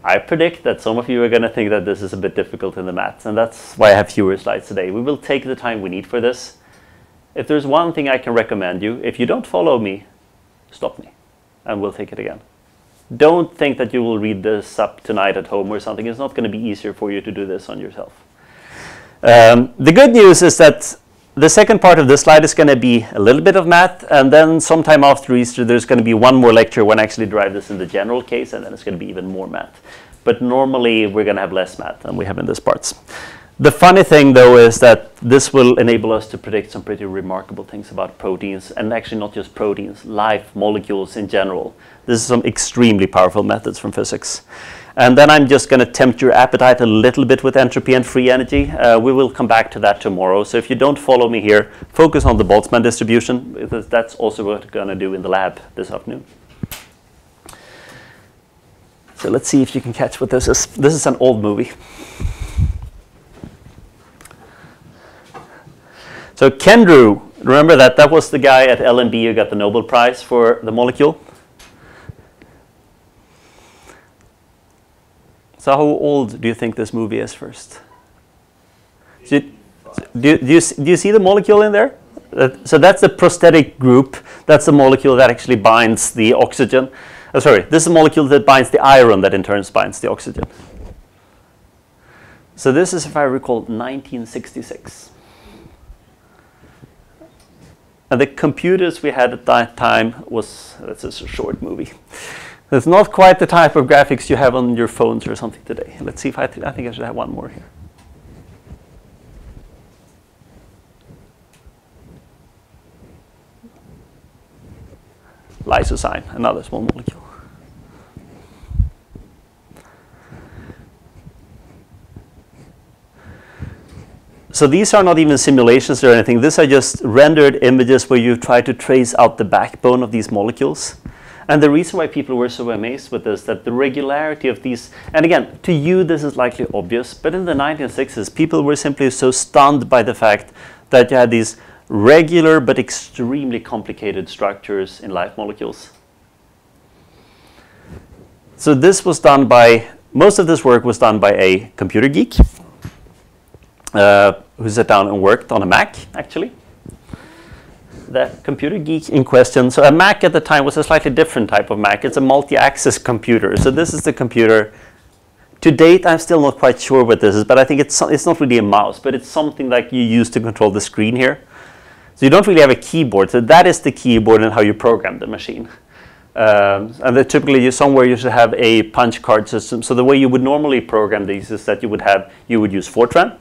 [SPEAKER 1] I predict that some of you are going to think that this is a bit difficult in the maths, and that's why I have fewer slides today. We will take the time we need for this. If there's one thing I can recommend you, if you don't follow me, stop me, and we'll take it again don't think that you will read this up tonight at home or something. It's not going to be easier for you to do this on yourself. Um, the good news is that the second part of this slide is going to be a little bit of math, and then sometime after Easter, there's going to be one more lecture when I actually drive this in the general case, and then it's going to be even more math. But normally, we're going to have less math than we have in this parts. The funny thing, though, is that this will enable us to predict some pretty remarkable things about proteins, and actually not just proteins, life, molecules in general. This is some extremely powerful methods from physics. And then I'm just going to tempt your appetite a little bit with entropy and free energy. Uh, we will come back to that tomorrow. So if you don't follow me here, focus on the Boltzmann distribution, because that's also what we're going to do in the lab this afternoon. So let's see if you can catch what this is. This is an old movie. So Kendrew, remember that that was the guy at LMB who got the Nobel Prize for the molecule. So how old do you think this movie is first? Do you, do, you, do you see the molecule in there? Uh, so that's the prosthetic group. That's the molecule that actually binds the oxygen. Oh, sorry, this is the molecule that binds the iron that in turn binds the oxygen. So this is, if I recall, 1966. And the computers we had at that time was, that's just a short movie. It's not quite the type of graphics you have on your phones or something today. Let's see if I, th I think I should have one more here. Lysozyme, another small molecule. So these are not even simulations or anything. These are just rendered images where you try to trace out the backbone of these molecules. And the reason why people were so amazed with this, that the regularity of these, and again, to you this is likely obvious, but in the 1960s, people were simply so stunned by the fact that you had these regular but extremely complicated structures in life molecules. So this was done by, most of this work was done by a computer geek uh, who sat down and worked on a Mac, actually. The computer geek in question, so a Mac at the time was a slightly different type of Mac. It's a multi-axis computer. So this is the computer. To date, I'm still not quite sure what this is, but I think it's, it's not really a mouse, but it's something like you use to control the screen here. So you don't really have a keyboard. So that is the keyboard and how you program the machine. Um, and typically you, somewhere you should have a punch card system. So the way you would normally program these is that you would have, you would use Fortran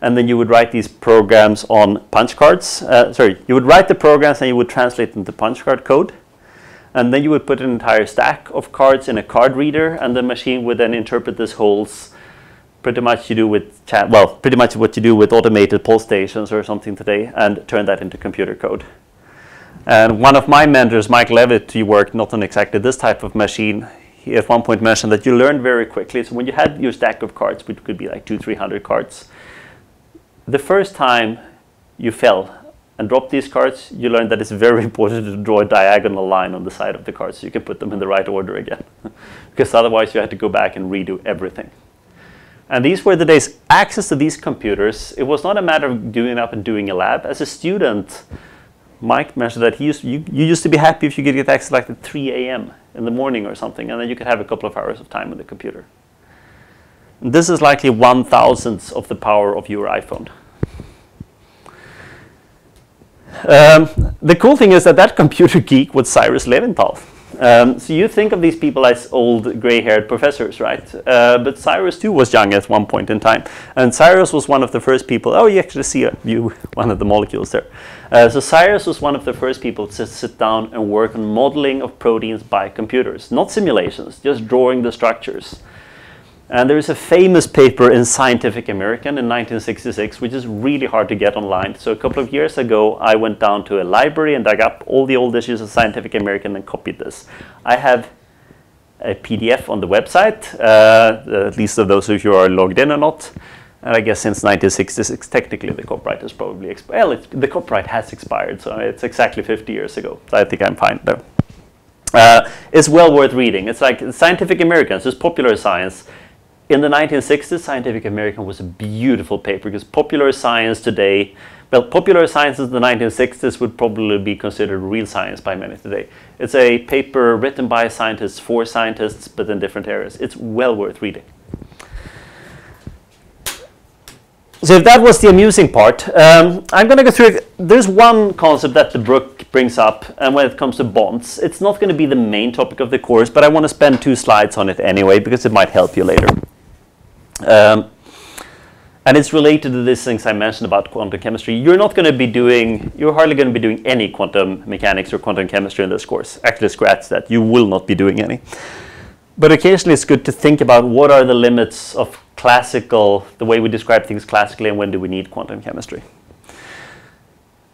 [SPEAKER 1] and then you would write these programs on punch cards. Uh, sorry, you would write the programs and you would translate them to punch card code. And then you would put an entire stack of cards in a card reader, and the machine would then interpret these holes. Pretty much you do with chat, well, pretty much what you do with automated poll stations or something today, and turn that into computer code. And one of my mentors, Mike Levitt, he worked not on exactly this type of machine. He at one point mentioned that you learn very quickly. So when you had your stack of cards, which could be like two, three hundred cards, the first time you fell and dropped these cards, you learned that it's very *laughs* important to draw a diagonal line on the side of the cards so you can put them in the right order again. *laughs* because otherwise you had to go back and redo everything. And these were the days, access to these computers, it was not a matter of doing up and doing a lab. As a student, Mike mentioned that he used, you, you used to be happy if you could get access like at 3 a.m. in the morning or something, and then you could have a couple of hours of time on the computer. This is likely one thousandth of the power of your iPhone. Um, the cool thing is that that *laughs* computer geek was Cyrus Levinthal. Um, so you think of these people as old gray-haired professors, right? Uh, but Cyrus too was young at one point in time. And Cyrus was one of the first people, oh, you actually see a view, *laughs* one of the molecules there. Uh, so Cyrus was one of the first people to sit down and work on modeling of proteins by computers. Not simulations, just drawing the structures. And there is a famous paper in Scientific American in 1966, which is really hard to get online. So a couple of years ago, I went down to a library and dug up all the old issues of Scientific American and copied this. I have a PDF on the website, uh, at least of those of you who are logged in or not. And I guess since 1966, technically the copyright is probably expired. Well, the copyright has expired, so it's exactly 50 years ago. So I think I'm fine there. Uh, it's well worth reading. It's like Scientific American, so it's popular science in the 1960s, Scientific American was a beautiful paper because popular science today, well, popular science in the 1960s would probably be considered real science by many today. It's a paper written by scientists for scientists, but in different areas. It's well worth reading. So if that was the amusing part, um, I'm going to go through, it. there's one concept that the book brings up, and when it comes to bonds, it's not going to be the main topic of the course, but I want to spend two slides on it anyway, because it might help you later. Um, and it's related to these things I mentioned about quantum chemistry. You're not going to be doing, you're hardly going to be doing any quantum mechanics or quantum chemistry in this course. Actually, scratch that. You will not be doing any. But occasionally it's good to think about what are the limits of classical, the way we describe things classically, and when do we need quantum chemistry.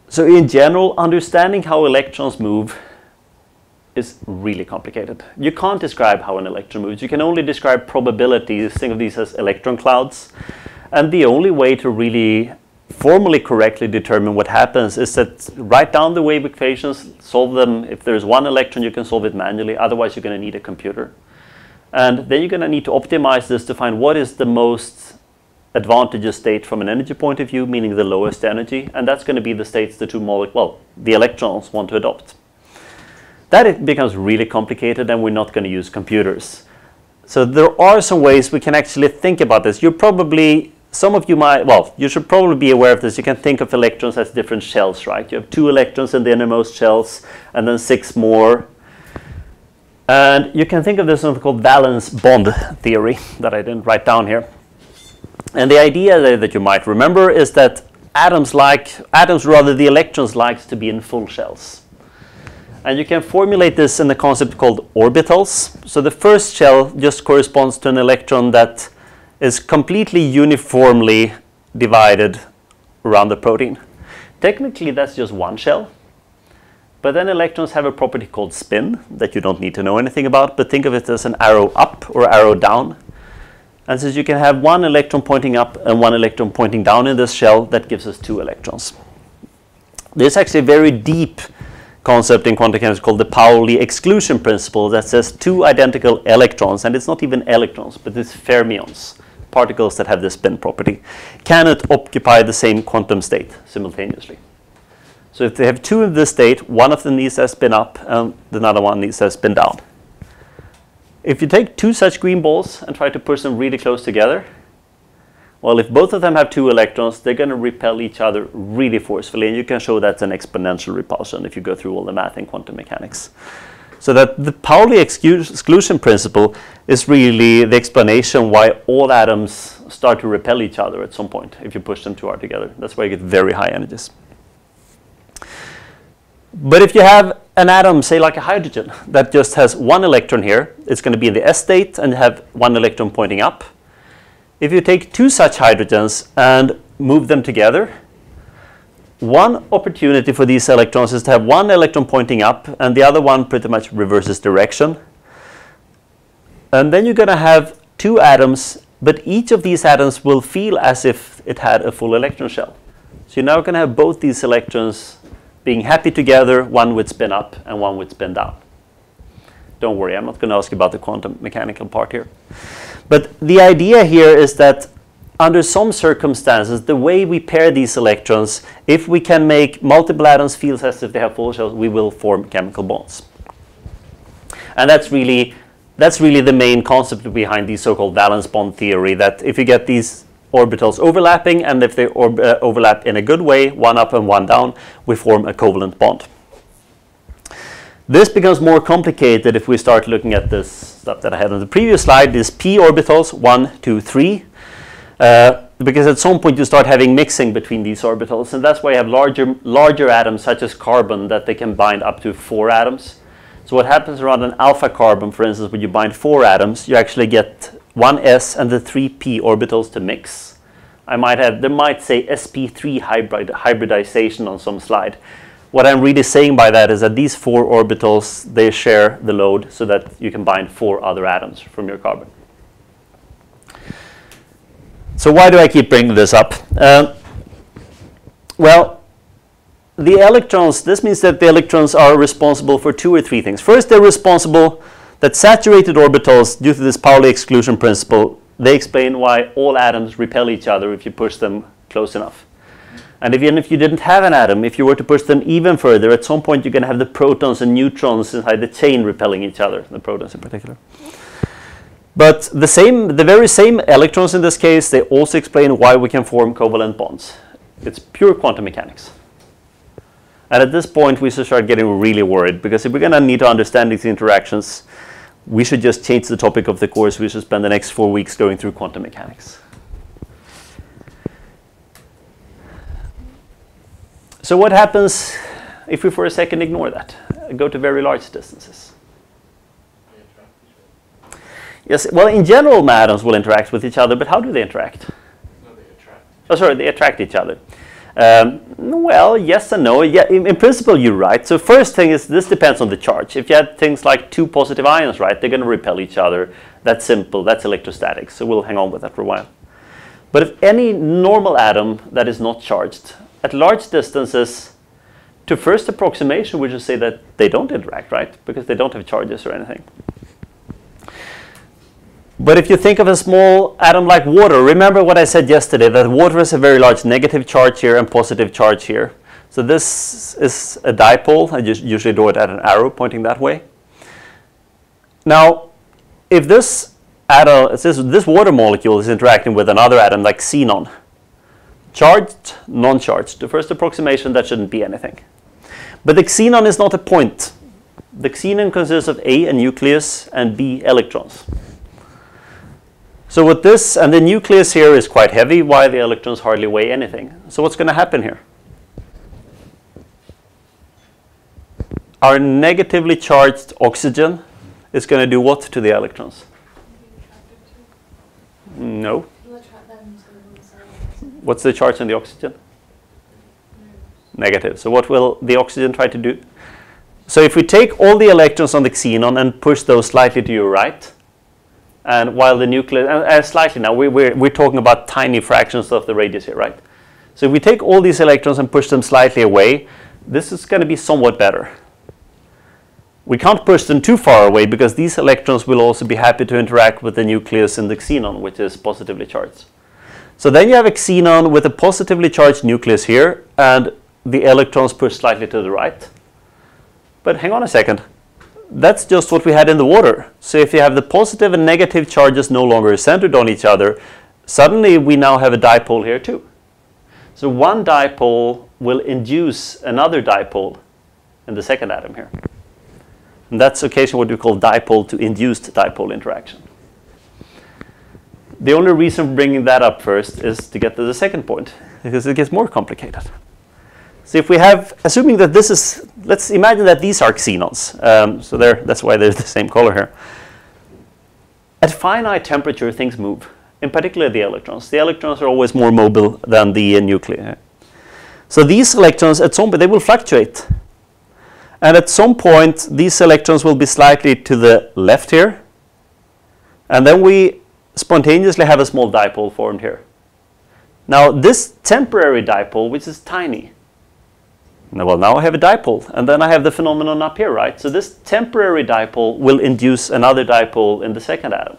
[SPEAKER 1] So in general, understanding how electrons move is really complicated. You can't describe how an electron moves. You can only describe probabilities. Think of these as electron clouds. And the only way to really formally correctly determine what happens is that write down the wave equations, solve them. If there's one electron, you can solve it manually. Otherwise, you're going to need a computer. And then you're going to need to optimize this to find what is the most advantageous state from an energy point of view, meaning the lowest energy. And that's going to be the states the two molecules, well, the electrons want to adopt. That it becomes really complicated and we're not going to use computers. So there are some ways we can actually think about this. You're probably, some of you might, well, you should probably be aware of this. You can think of electrons as different shells, right? You have two electrons in the innermost shells and then six more. And you can think of this something called valence bond theory that I didn't write down here. And the idea that you might remember is that atoms like, atoms rather the electrons likes to be in full shells. And you can formulate this in the concept called orbitals. So the first shell just corresponds to an electron that is completely uniformly divided around the protein. Technically, that's just one shell. But then electrons have a property called spin that you don't need to know anything about, but think of it as an arrow up or arrow down. And since you can have one electron pointing up and one electron pointing down in this shell, that gives us two electrons. This is actually a very deep concept in quantum mechanics called the Pauli exclusion principle that says two identical electrons, and it's not even electrons, but it's fermions, particles that have this spin property, cannot occupy the same quantum state simultaneously. So if they have two in this state, one of them needs to spin up and the other one needs to spin down. If you take two such green balls and try to push them really close together, well, if both of them have two electrons, they're going to repel each other really forcefully, and you can show that's an exponential repulsion if you go through all the math in quantum mechanics. So that the Pauli exclusion principle is really the explanation why all atoms start to repel each other at some point if you push them too hard together. That's why you get very high energies. But if you have an atom, say like a hydrogen, that just has one electron here, it's going to be in the S state and have one electron pointing up. If you take two such hydrogens and move them together, one opportunity for these electrons is to have one electron pointing up and the other one pretty much reverses direction. And then you're going to have two atoms, but each of these atoms will feel as if it had a full electron shell. So you're now going to have both these electrons being happy together, one with spin up and one with spin down. Don't worry, I'm not going to ask about the quantum mechanical part here. But the idea here is that under some circumstances, the way we pair these electrons, if we can make multiple atoms feel as if they have full shells, we will form chemical bonds. And that's really, that's really the main concept behind the so-called valence bond theory, that if you get these orbitals overlapping, and if they uh, overlap in a good way, one up and one down, we form a covalent bond. This becomes more complicated if we start looking at this stuff that I had on the previous slide, these p orbitals, one, two, three, uh, because at some point you start having mixing between these orbitals, and that's why you have larger, larger atoms such as carbon that they can bind up to four atoms. So what happens around an alpha carbon, for instance, when you bind four atoms, you actually get one s and the three p orbitals to mix. I might have, there might say sp3 hybrid, hybridization on some slide. What I'm really saying by that is that these four orbitals, they share the load so that you can bind four other atoms from your carbon. So why do I keep bringing this up? Uh, well, the electrons, this means that the electrons are responsible for two or three things. First, they're responsible that saturated orbitals, due to this Pauli exclusion principle, they explain why all atoms repel each other if you push them close enough. And even if you didn't have an atom, if you were to push them even further, at some point you're going to have the protons and neutrons inside the chain repelling each other, the protons in particular. But the same, the very same electrons in this case, they also explain why we can form covalent bonds. It's pure quantum mechanics. And at this point, we should start getting really worried because if we're going to need to understand these interactions, we should just change the topic of the course. We should spend the next four weeks going through quantum mechanics. So what happens if we for a second ignore that? Go to very large distances.
[SPEAKER 3] They attract each other.
[SPEAKER 1] Yes, well, in general, atoms will interact with each other, but how do they interact?
[SPEAKER 3] No, they attract.
[SPEAKER 1] Oh, sorry, they attract each other. Um, well, yes and no. Yeah, in, in principle, you're right. So first thing is this depends on the charge. If you had things like two positive ions, right, they're going to repel each other. That's simple. That's electrostatics. So we'll hang on with that for a while. But if any normal atom that is not charged at large distances, to first approximation, we just say that they don't interact, right? Because they don't have charges or anything. But if you think of a small atom like water, remember what I said yesterday, that water has a very large negative charge here and positive charge here. So this is a dipole. I usually draw it at an arrow pointing that way. Now, if this atom, this, this water molecule is interacting with another atom like xenon, charged, non-charged, the first approximation, that shouldn't be anything. But the xenon is not a point. The xenon consists of A, a nucleus, and B, electrons. So with this, and the nucleus here is quite heavy, why the electrons hardly weigh anything. So what's going to happen here? Our negatively charged oxygen is going to do what to the electrons? No.
[SPEAKER 7] You'll attract them to one side.
[SPEAKER 1] What's the charge on the oxygen? Negative. So what will the oxygen try to do? So if we take all the electrons on the xenon and push those slightly to your right, and while the nucleus, uh, slightly now, we, we're, we're talking about tiny fractions of the radius here, right? So if we take all these electrons and push them slightly away, this is going to be somewhat better. We can't push them too far away because these electrons will also be happy to interact with the nucleus in the xenon, which is positively charged. So then you have a xenon with a positively charged nucleus here, and the electrons push slightly to the right. But hang on a second. That's just what we had in the water. So if you have the positive and negative charges no longer centered on each other, suddenly we now have a dipole here too. So one dipole will induce another dipole in the second atom here. And that's occasionally what we call dipole to induced dipole interaction. The only reason for bringing that up first is to get to the second point, because it gets more complicated. So if we have, assuming that this is, let's imagine that these are xenons. Um, so they're, that's why they're *laughs* the same color here. At finite temperature, things move, in particular the electrons. The electrons are always more mobile than the uh, nuclei. So these electrons, at some point, they will fluctuate. And at some point, these electrons will be slightly to the left here. And then we spontaneously have a small dipole formed here. Now, this temporary dipole, which is tiny, well, now I have a dipole, and then I have the phenomenon up here, right? So this temporary dipole will induce another dipole in the second atom.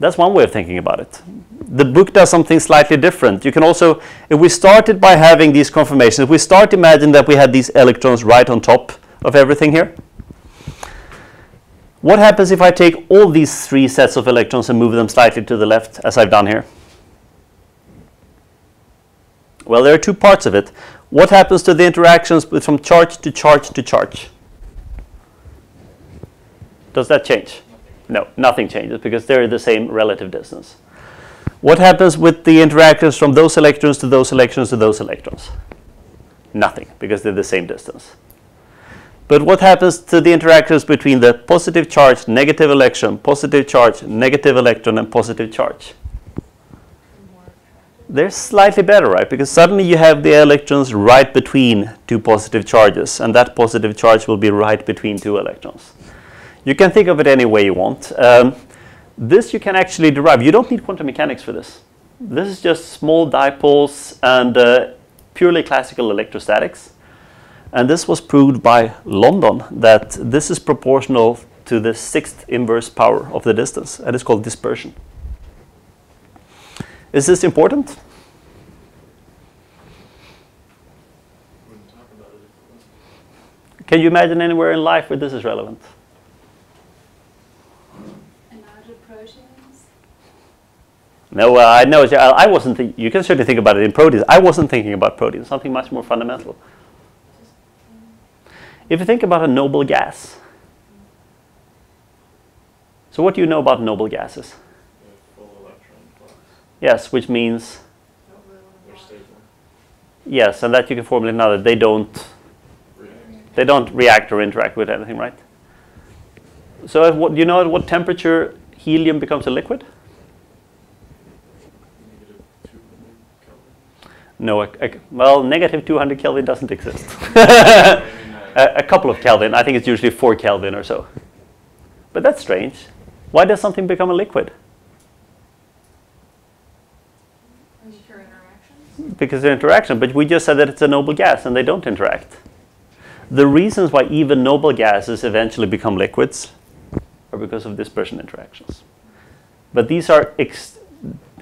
[SPEAKER 1] That's one way of thinking about it. The book does something slightly different. You can also, if we started by having these conformations, if we start imagine that we had these electrons right on top of everything here, what happens if I take all these three sets of electrons and move them slightly to the left, as I've done here? Well, there are two parts of it. What happens to the interactions from charge to charge to charge? Does that change? No, nothing changes because they're the same relative distance. What happens with the interactions from those electrons to those electrons to those electrons? Nothing because they're the same distance. But what happens to the interactions between the positive charge, negative electron, positive charge, negative electron, and positive charge? they're slightly better, right? Because suddenly you have the electrons right between two positive charges, and that positive charge will be right between two electrons. You can think of it any way you want. Um, this you can actually derive. You don't need quantum mechanics for this. This is just small dipoles and uh, purely classical electrostatics. And this was proved by London that this is proportional to the sixth inverse power of the distance, and it's called dispersion. Is this important?
[SPEAKER 3] Wouldn't talk about it if it
[SPEAKER 1] Can you imagine anywhere in life where this is relevant? No, I know. I I wasn't. You can certainly think about it in proteins. I wasn't thinking about proteins. Something much more fundamental. If you think about a noble gas, so what do you know about noble gases? Yes, which means. Yes, and that you can formulate now that they don't they don't react or interact with anything, right? So at what, do you know at what temperature helium becomes a liquid? No, well, negative 200 Kelvin doesn't exist. *laughs* A, a couple of Kelvin, I think it's usually 4 Kelvin or so. But that's strange. Why does something become a liquid? Because they're interaction, but we just said that it's a noble gas and they don't interact. The reasons why even noble gases eventually become liquids are because of dispersion interactions. But these are, ex-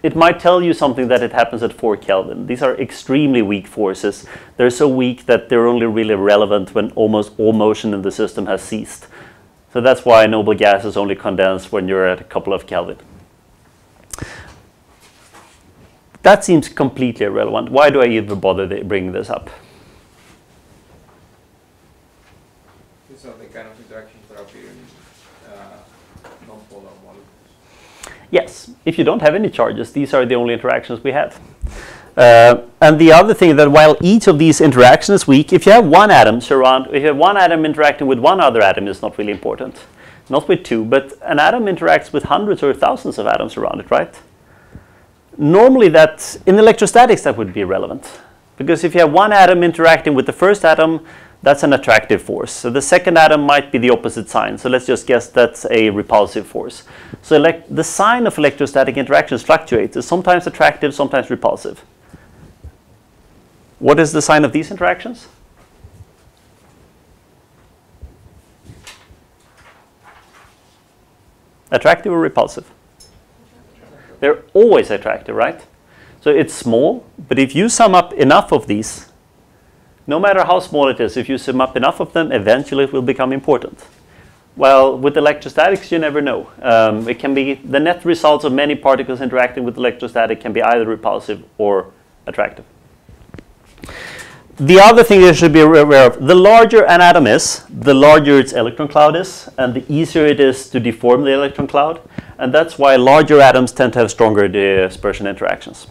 [SPEAKER 1] it might tell you something that it happens at 4 Kelvin. These are extremely weak forces. They're so weak that they're only really relevant when almost all motion in the system has ceased. So that's why noble gases only condense when you're at a couple of Kelvin. That seems completely irrelevant. Why do I even bother bringing this up?
[SPEAKER 8] These are the kind of interactions that appear in uh, non-polar molecules.
[SPEAKER 1] Yes, if you don't have any charges, these are the only interactions we have. Uh, and the other thing is that while each of these interactions is weak, if you have one atom surround, if you have one atom interacting with one other atom, is not really important. Not with two, but an atom interacts with hundreds or thousands of atoms around it, right? Normally, that in electrostatics that would be relevant, because if you have one atom interacting with the first atom, that's an attractive force. So the second atom might be the opposite sign. So let's just guess that's a repulsive force. So the sign of electrostatic interactions fluctuates. It's sometimes attractive, sometimes repulsive. What is the sign of these interactions? Attractive or repulsive? They're always attractive, right? So it's small, but if you sum up enough of these, no matter how small it is, if you sum up enough of them, eventually it will become important. Well, with electrostatics, you never know. Um, it can be the net results of many particles interacting with electrostatic can be either repulsive or attractive. The other thing you should be aware of, the larger an atom is, the larger its electron cloud is, and the easier it is to deform the electron cloud. And that's why larger atoms tend to have stronger dispersion interactions.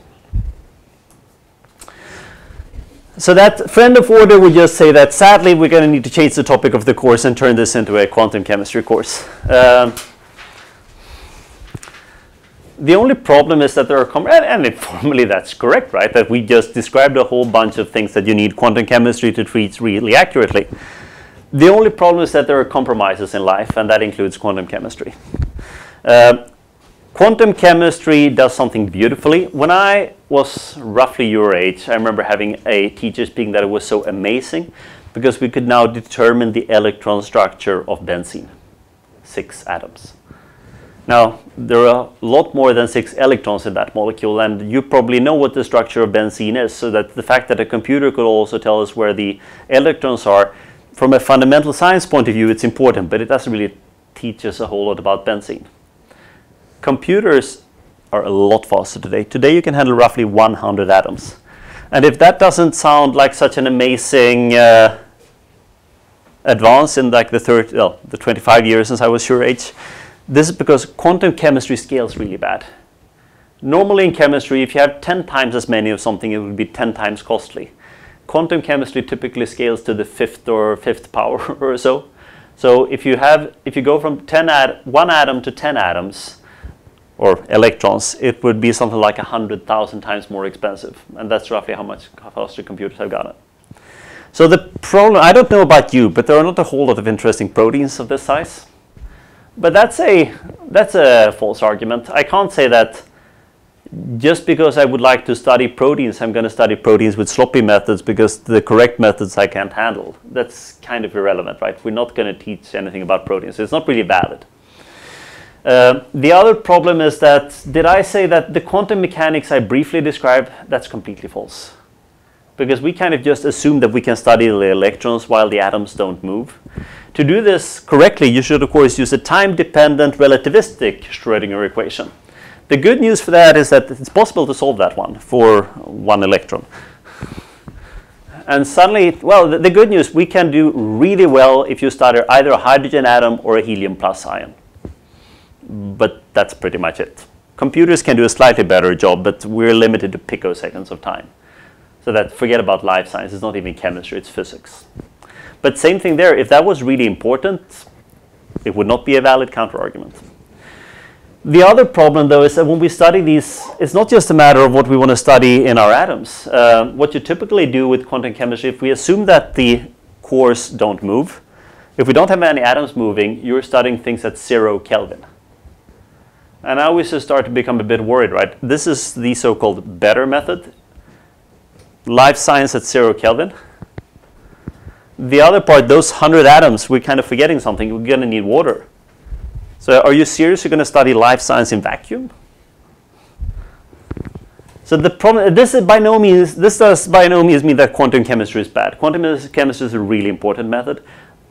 [SPEAKER 1] So that friend of order would just say that sadly we're going to need to change the topic of the course and turn this into a quantum chemistry course. Um, the only problem is that there are, and, and *laughs* formally that's correct, right? That we just described a whole bunch of things that you need quantum chemistry to treat really accurately. The only problem is that there are compromises in life, and that includes quantum chemistry. Uh, quantum chemistry does something beautifully. When I was roughly your age, I remember having a teacher speaking that it was so amazing because we could now determine the electron structure of benzene, six atoms. Now, there are a lot more than six electrons in that molecule, and you probably know what the structure of benzene is, so that the fact that a computer could also tell us where the electrons are, from a fundamental science point of view, it's important, but it doesn't really teach us a whole lot about benzene. Computers are a lot faster today. Today you can handle roughly 100 atoms. And if that doesn't sound like such an amazing uh, advance in like the 30, well, the 25 years since I was your age, this is because quantum chemistry scales really bad. Normally in chemistry, if you have 10 times as many of something, it would be 10 times costly. Quantum chemistry typically scales to the fifth or fifth power *laughs* or so. So if you have, if you go from 10 ad, one atom to 10 atoms, or electrons, it would be something like 100,000 times more expensive. And that's roughly how much faster computers have gotten. So the problem, I don't know about you, but there are not a whole lot of interesting proteins of this size. But that's a, that's a false argument. I can't say that just because I would like to study proteins, I'm going to study proteins with sloppy methods because the correct methods I can't handle. That's kind of irrelevant, right? We're not going to teach anything about proteins. It's not really valid. Uh, the other problem is that, did I say that the quantum mechanics I briefly described, that's completely false. Because we kind of just assume that we can study the electrons while the atoms don't move. To do this correctly, you should of course use a time-dependent relativistic Schrödinger equation. The good news for that is that it's possible to solve that one for one electron. And suddenly, well, the, the good news, we can do really well if you study either a hydrogen atom or a helium plus ion but that's pretty much it. Computers can do a slightly better job, but we're limited to picoseconds of time. So that forget about life science. It's not even chemistry. It's physics. But same thing there. If that was really important, it would not be a valid counterargument. The other problem, though, is that when we study these, it's not just a matter of what we want to study in our atoms. Uh, what you typically do with quantum chemistry, if we assume that the cores don't move, if we don't have any atoms moving, you're studying things at zero Kelvin. And now we just start to become a bit worried, right? This is the so-called better method. Life science at zero Kelvin. The other part, those 100 atoms, we're kind of forgetting something. We're going to need water. So are you seriously going to study life science in vacuum? So the problem, this is by no means, this does by no means mean that quantum chemistry is bad. Quantum chemistry is a really important method.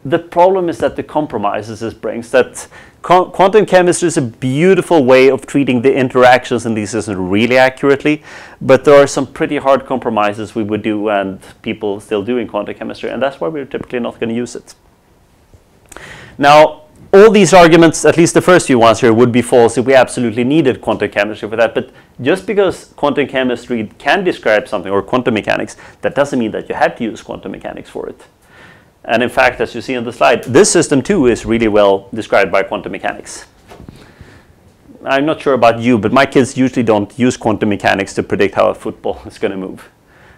[SPEAKER 1] The problem is that the compromises this brings, that quantum chemistry is a beautiful way of treating the interactions in these systems really accurately, but there are some pretty hard compromises we would do and people still do in quantum chemistry, and that's why we're typically not going to use it. Now, all these arguments, at least the first few ones here, would be false if we absolutely needed quantum chemistry for that. But just because quantum chemistry can describe something, or quantum mechanics, that doesn't mean that you have to use quantum mechanics for it. And in fact, as you see on the slide, this system too is really well described by quantum mechanics. I'm not sure about you, but my kids usually don't use quantum mechanics to predict how a football *laughs* is going to move.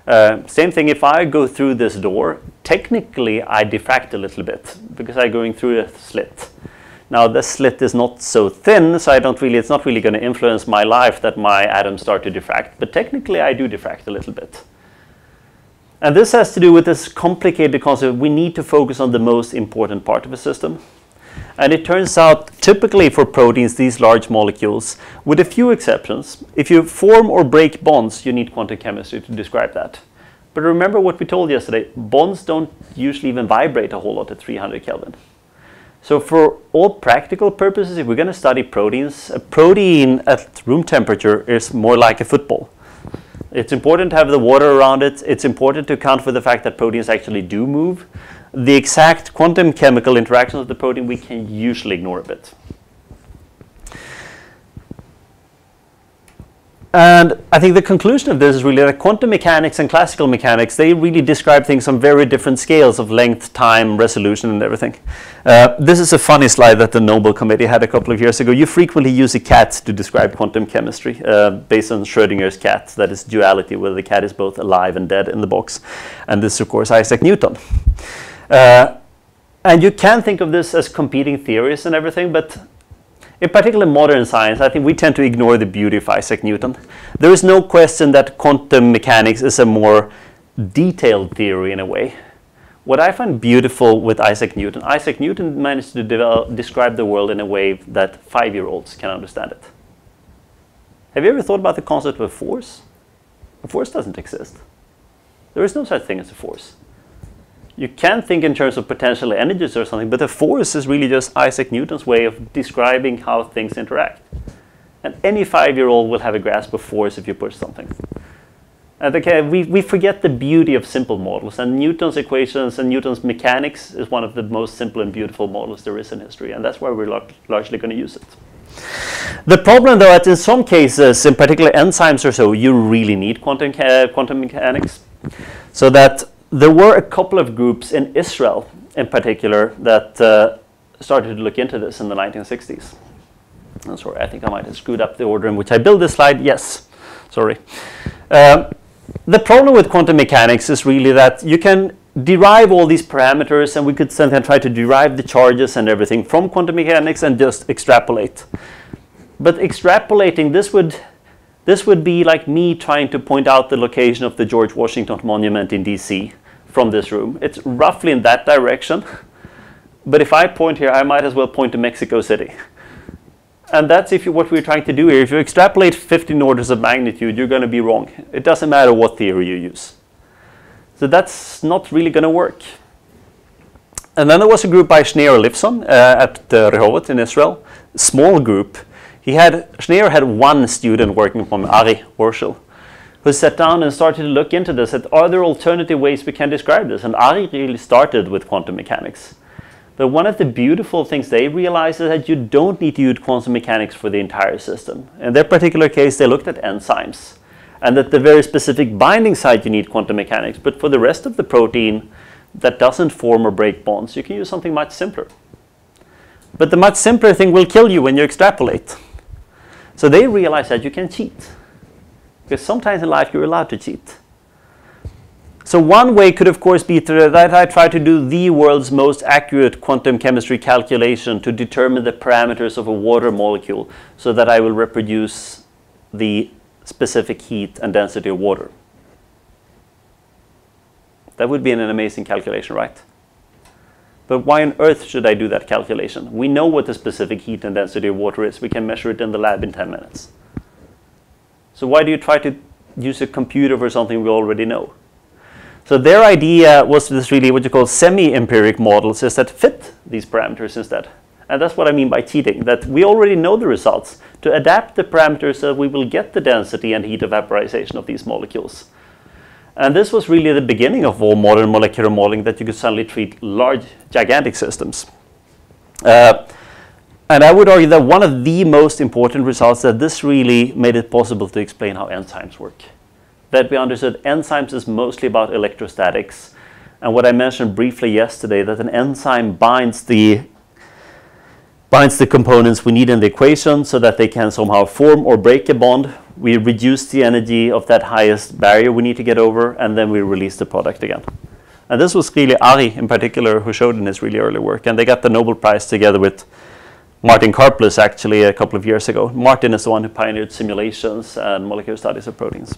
[SPEAKER 1] Uh, same thing if I go through this door, technically I diffract a little bit because I'm going through a slit. Now the slit is not so thin, so I don't really, it's not really going to influence my life that my atoms start to diffract, but technically I do diffract a little bit. And this has to do with this complicated concept. We need to focus on the most important part of a system. And it turns out, typically for proteins, these large molecules, with a few exceptions, if you form or break bonds, you need quantum chemistry to describe that. But remember what we told yesterday, bonds don't usually even vibrate a whole lot at 300 Kelvin. So for all practical purposes, if we're going to study proteins, a protein at room temperature is more like a football. It's important to have the water around it. It's important to account for the fact that proteins actually do move. The exact quantum chemical interactions of the protein we can usually ignore a bit. And I think the conclusion of this is really that quantum mechanics and classical mechanics, they really describe things on very different scales of length, time, resolution, and everything. Uh, this is a funny slide that the Nobel Committee had a couple of years ago. You frequently use a cat to describe quantum chemistry uh, based on Schrodinger's cat, that is duality, where the cat is both alive and dead in the box. And this of course, Isaac Newton. Uh, and you can think of this as competing theories and everything, but in particular modern science, I think we tend to ignore the beauty of Isaac Newton. There is no question that quantum mechanics is a more detailed theory in a way. What I find beautiful with Isaac Newton, Isaac Newton managed to develop, describe the world in a way that five-year-olds can understand it. Have you ever thought about the concept of a force? A force doesn't exist. There is no such thing as a force you can think in terms of potential energies or something, but the force is really just Isaac Newton's way of describing how things interact. And any five-year-old will have a grasp of force if you push something. And okay, we, we forget the beauty of simple models, and Newton's equations and Newton's mechanics is one of the most simple and beautiful models there is in history, and that's why we're lar largely going to use it. The problem, though, is in some cases, in particular enzymes or so, you really need quantum, eh, quantum mechanics. So that there were a couple of groups in Israel, in particular, that uh, started to look into this in the 1960s. I'm sorry, I think I might have screwed up the order in which I build this slide. Yes, sorry. Um, the problem with quantum mechanics is really that you can derive all these parameters and we could then try to derive the charges and everything from quantum mechanics and just extrapolate. But extrapolating this would this would be like me trying to point out the location of the George Washington Monument in DC from this room. It's roughly in that direction. *laughs* But if I point here, I might as well point to Mexico City. And that's if you, what we're trying to do here. If you extrapolate 15 orders of magnitude, you're going to be wrong. It doesn't matter what theory you use. So that's not really going to work. And then there was a group by Shneur Lifson uh, at uh, Rehovot in Israel, small group. He had, Shneur had one student working from Ari Warshel who sat down and started to look into this. That are there alternative ways we can describe this? And Ari really started with quantum mechanics. But one of the beautiful things they realized is that you don't need to use quantum mechanics for the entire system. In their particular case, they looked at enzymes. and that the very specific binding site you need quantum mechanics. But for the rest of the protein that doesn't form or break bonds, you can use something much simpler. But the much simpler thing will kill you when you extrapolate. So they realized that you can cheat. Because sometimes in life you're allowed to cheat. So one way could of course be that I try to do the world's most accurate quantum chemistry calculation to determine the parameters of a water molecule so that I will reproduce the specific heat and density of water. That would be an amazing calculation, right? But why on earth should I do that calculation? We know what the specific heat and density of water is. We can measure it in the lab in 10 minutes. So why do you try to use a computer for something we already know? So their idea was this really what you call semi-empiric models is that fit these parameters instead. And that's what I mean by cheating, that we already know the results to adapt the parameters so we will get the density and heat of vaporization of these molecules. And this was really the beginning of all modern molecular modeling that you could suddenly treat large, gigantic systems. Uh, and I would argue that one of the most important results that this really made it possible to explain how enzymes work. That we understood enzymes is mostly about electrostatics. And what I mentioned briefly yesterday, that an enzyme binds the binds the components we need in the equation so that they can somehow form or break a bond. We reduce the energy of that highest barrier we need to get over, and then we release the product again. And this was really Ari in particular who showed in his really early work, and they got the Nobel Prize together with Martin Karplus actually a couple of years ago. Martin is the one who pioneered simulations and molecular studies of proteins.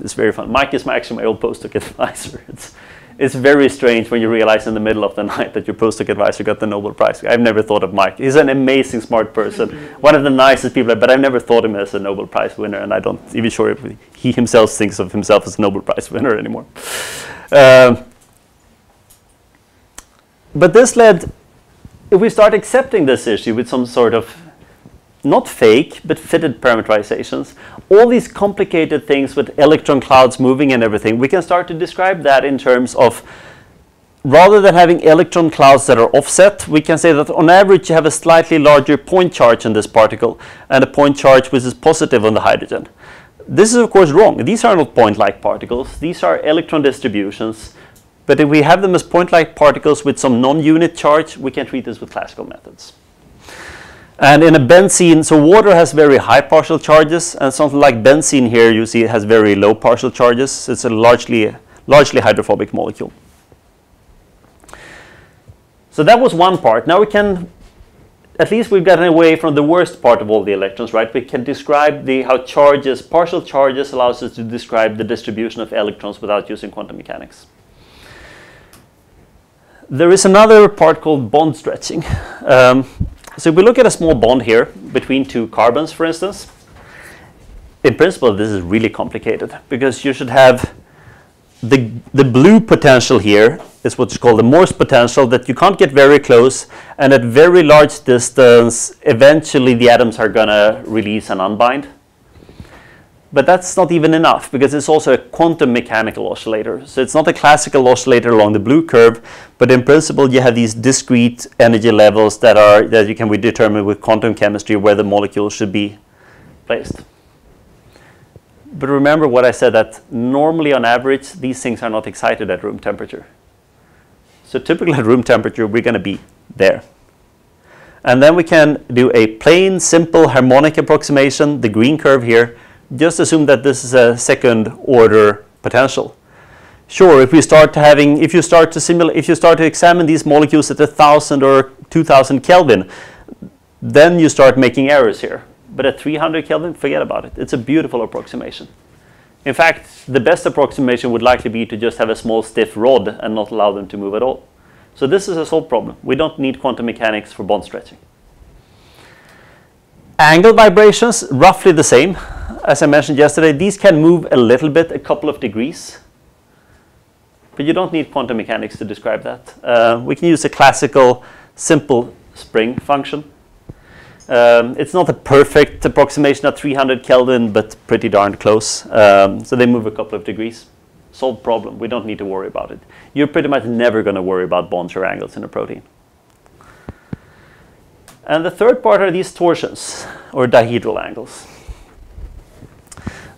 [SPEAKER 1] It's very fun. Mike is my, actually my old postdoc *laughs* advisor. It's, it's very strange when you realize in the middle of the *laughs* night that your postdoc advisor got the Nobel Prize. I've never thought of Mike. He's an amazing, smart person, *laughs* one of the nicest people, but I've never thought of him as a Nobel Prize winner, and I don't even sure if he himself thinks of himself as a Nobel Prize winner anymore. Um, but this led, if we start accepting this issue with some sort of not fake, but fitted parameterizations. All these complicated things with electron clouds moving and everything, we can start to describe that in terms of rather than having electron clouds that are offset, we can say that on average you have a slightly larger point charge in this particle and a point charge which is positive on the hydrogen. This is of course wrong. These are not point-like particles. These are electron distributions. But if we have them as point-like particles with some non-unit charge, we can treat this with classical methods. And in a benzene, so water has very high partial charges, and something like benzene here, you see it has very low partial charges. It's a largely, largely hydrophobic molecule. So that was one part. Now we can, at least we've gotten away from the worst part of all the electrons, right? We can describe the how charges, partial charges allows us to describe the distribution of electrons without using quantum mechanics. There is another part called bond stretching. *laughs* Um, so if we look at a small bond here between two carbons, for instance, in principle, this is really complicated because you should have the, the blue potential here is what's called the Morse potential that you can't get very close and at very large distance, eventually the atoms are going to release and unbind. But that's not even enough because it's also a quantum mechanical oscillator. So it's not a classical oscillator along the blue curve, but in principle you have these discrete energy levels that are that you can determine with quantum chemistry where the molecule should be placed. But remember what I said that normally on average these things are not excited at room temperature. So typically *laughs* at room temperature we're going to be there. And then we can do a plain simple harmonic approximation, the green curve here, just assume that this is a second order potential. Sure, if we start having, if you start to simulate, if you start to examine these molecules at a thousand or two thousand Kelvin, then you start making errors here. But at 300 Kelvin, forget about it. It's a beautiful approximation. In fact, the best approximation would likely be to just have a small stiff rod and not allow them to move at all. So this is a solved problem. We don't need quantum mechanics for bond stretching. Angle vibrations, roughly the same. As I mentioned yesterday, these can move a little bit, a couple of degrees. But you don't need quantum mechanics to describe that. Uh, we can use a classical, simple spring function. Um, it's not a perfect approximation at 300 Kelvin, but pretty darn close. Um, so they move a couple of degrees. Solved problem. We don't need to worry about it. You're pretty much never going to worry about bonds or angles in a protein. And the third part are these torsions, or dihedral angles.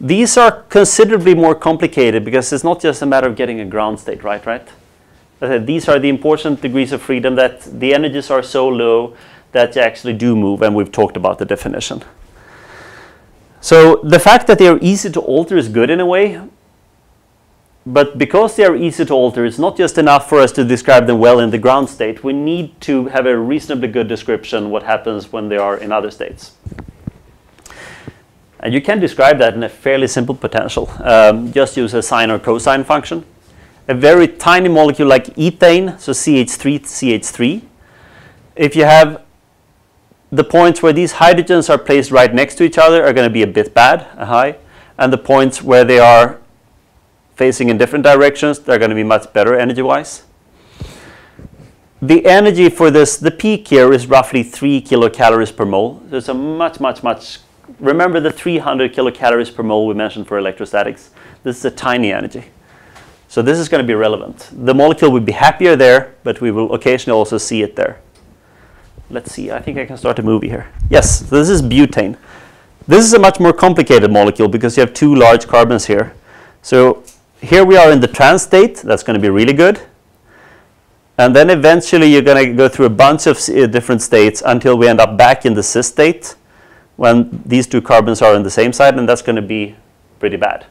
[SPEAKER 1] These are considerably more complicated because it's not just a matter of getting a ground state right, right? These are the important degrees of freedom that the energies are so low that you actually do move, and we've talked about the definition. So the fact that they are easy to alter is good in a way, but because they are easy to alter, it's not just enough for us to describe them well in the ground state. We need to have a reasonably good description what happens when they are in other states. And you can describe that in a fairly simple potential. Um, just use a sine or cosine function. A very tiny molecule like ethane, so CH3, CH3. If you have the points where these hydrogens are placed right next to each other are going to be a bit bad, a high. And the points where they are facing in different directions, they're going to be much better energy-wise. The energy for this, the peak here is roughly 3 kilocalories per mole. So it's a much, much, much, remember the 300 kilocalories per mole we mentioned for electrostatics? This is a tiny energy. So this is going to be relevant. The molecule will be happier there, but we will occasionally also see it there. Let's see, I think I can start a movie here. Yes, so this is butane. This is a much more complicated molecule because you have two large carbons here. So here we are in the trans state. That's going to be really good. And then eventually you're going to go through a bunch of uh, different states until we end up back in the cis state when these two carbons are on the same side, and that's going to be pretty bad.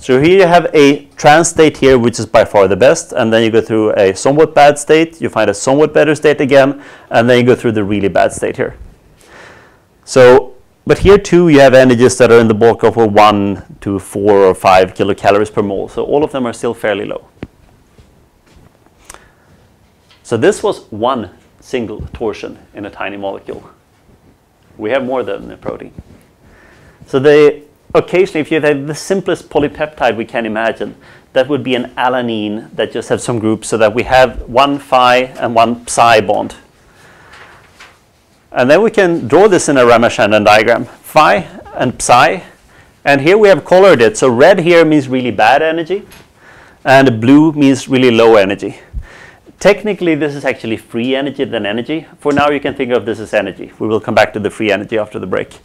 [SPEAKER 1] So here you have a trans state here, which is by far the best, and then you go through a somewhat bad state, you find a somewhat better state again, and then you go through the really bad state here. So but here too, you have energies that are in the bulk of 1 to 4 or 5 kilocalories per mole. So all of them are still fairly low. So this was one single torsion in a tiny molecule. We have more than a protein. So they occasionally, if you have the simplest polypeptide we can imagine, that would be an alanine that just has some groups so that we have one phi and one psi bond and then we can draw this in a Ramachandran diagram, phi and psi. And here we have colored it. So red here means really bad energy, and blue means really low energy. Technically, this is actually free energy than energy. For now, you can think of this as energy. We will come back to the free energy after the break.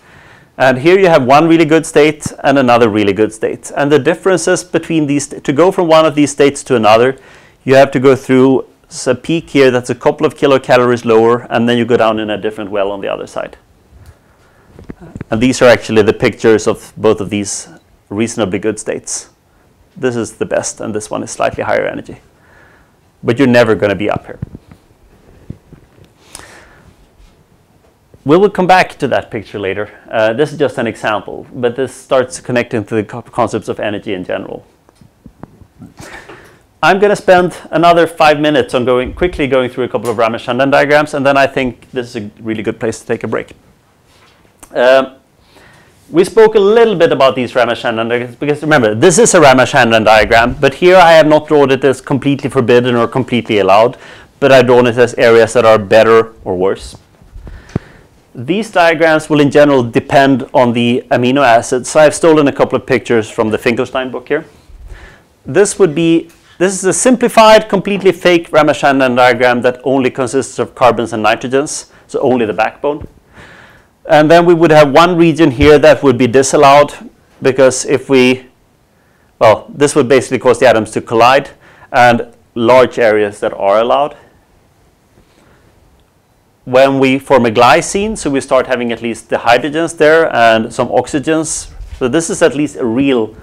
[SPEAKER 1] And here you have one really good state and another really good state. And the differences between these, to go from one of these states to another, you have to go through a peak here that's a couple of kilocalories lower, and then you go down in a different well on the other side. And these are actually the pictures of both of these reasonably good states. This is the best, and this one is slightly higher energy. But you're never going to be up here. We will come back to that picture later. Uh, this is just an example, but this starts connecting to the concepts of energy in general. I'm going to spend another five minutes on going quickly going through a couple of Ramachandran diagrams, and then I think this is a really good place to take a break. Um, we spoke a little bit about these Ramachandran diagrams because remember, this is a Ramachandran diagram, but here I have not drawn it as completely forbidden or completely allowed, but I've drawn it as areas that are better or worse. These diagrams will in general depend on the amino acids. So I've stolen a couple of pictures from the Finkelstein book here. This would be this is a simplified, completely fake Ramachandran diagram that only consists of carbons and nitrogens, so only the backbone. And then we would have one region here that would be disallowed because if we, well, this would basically cause the atoms to collide and large areas that are allowed. When we form a glycine, so we start having at least the hydrogens there and some oxygens. So this is at least a real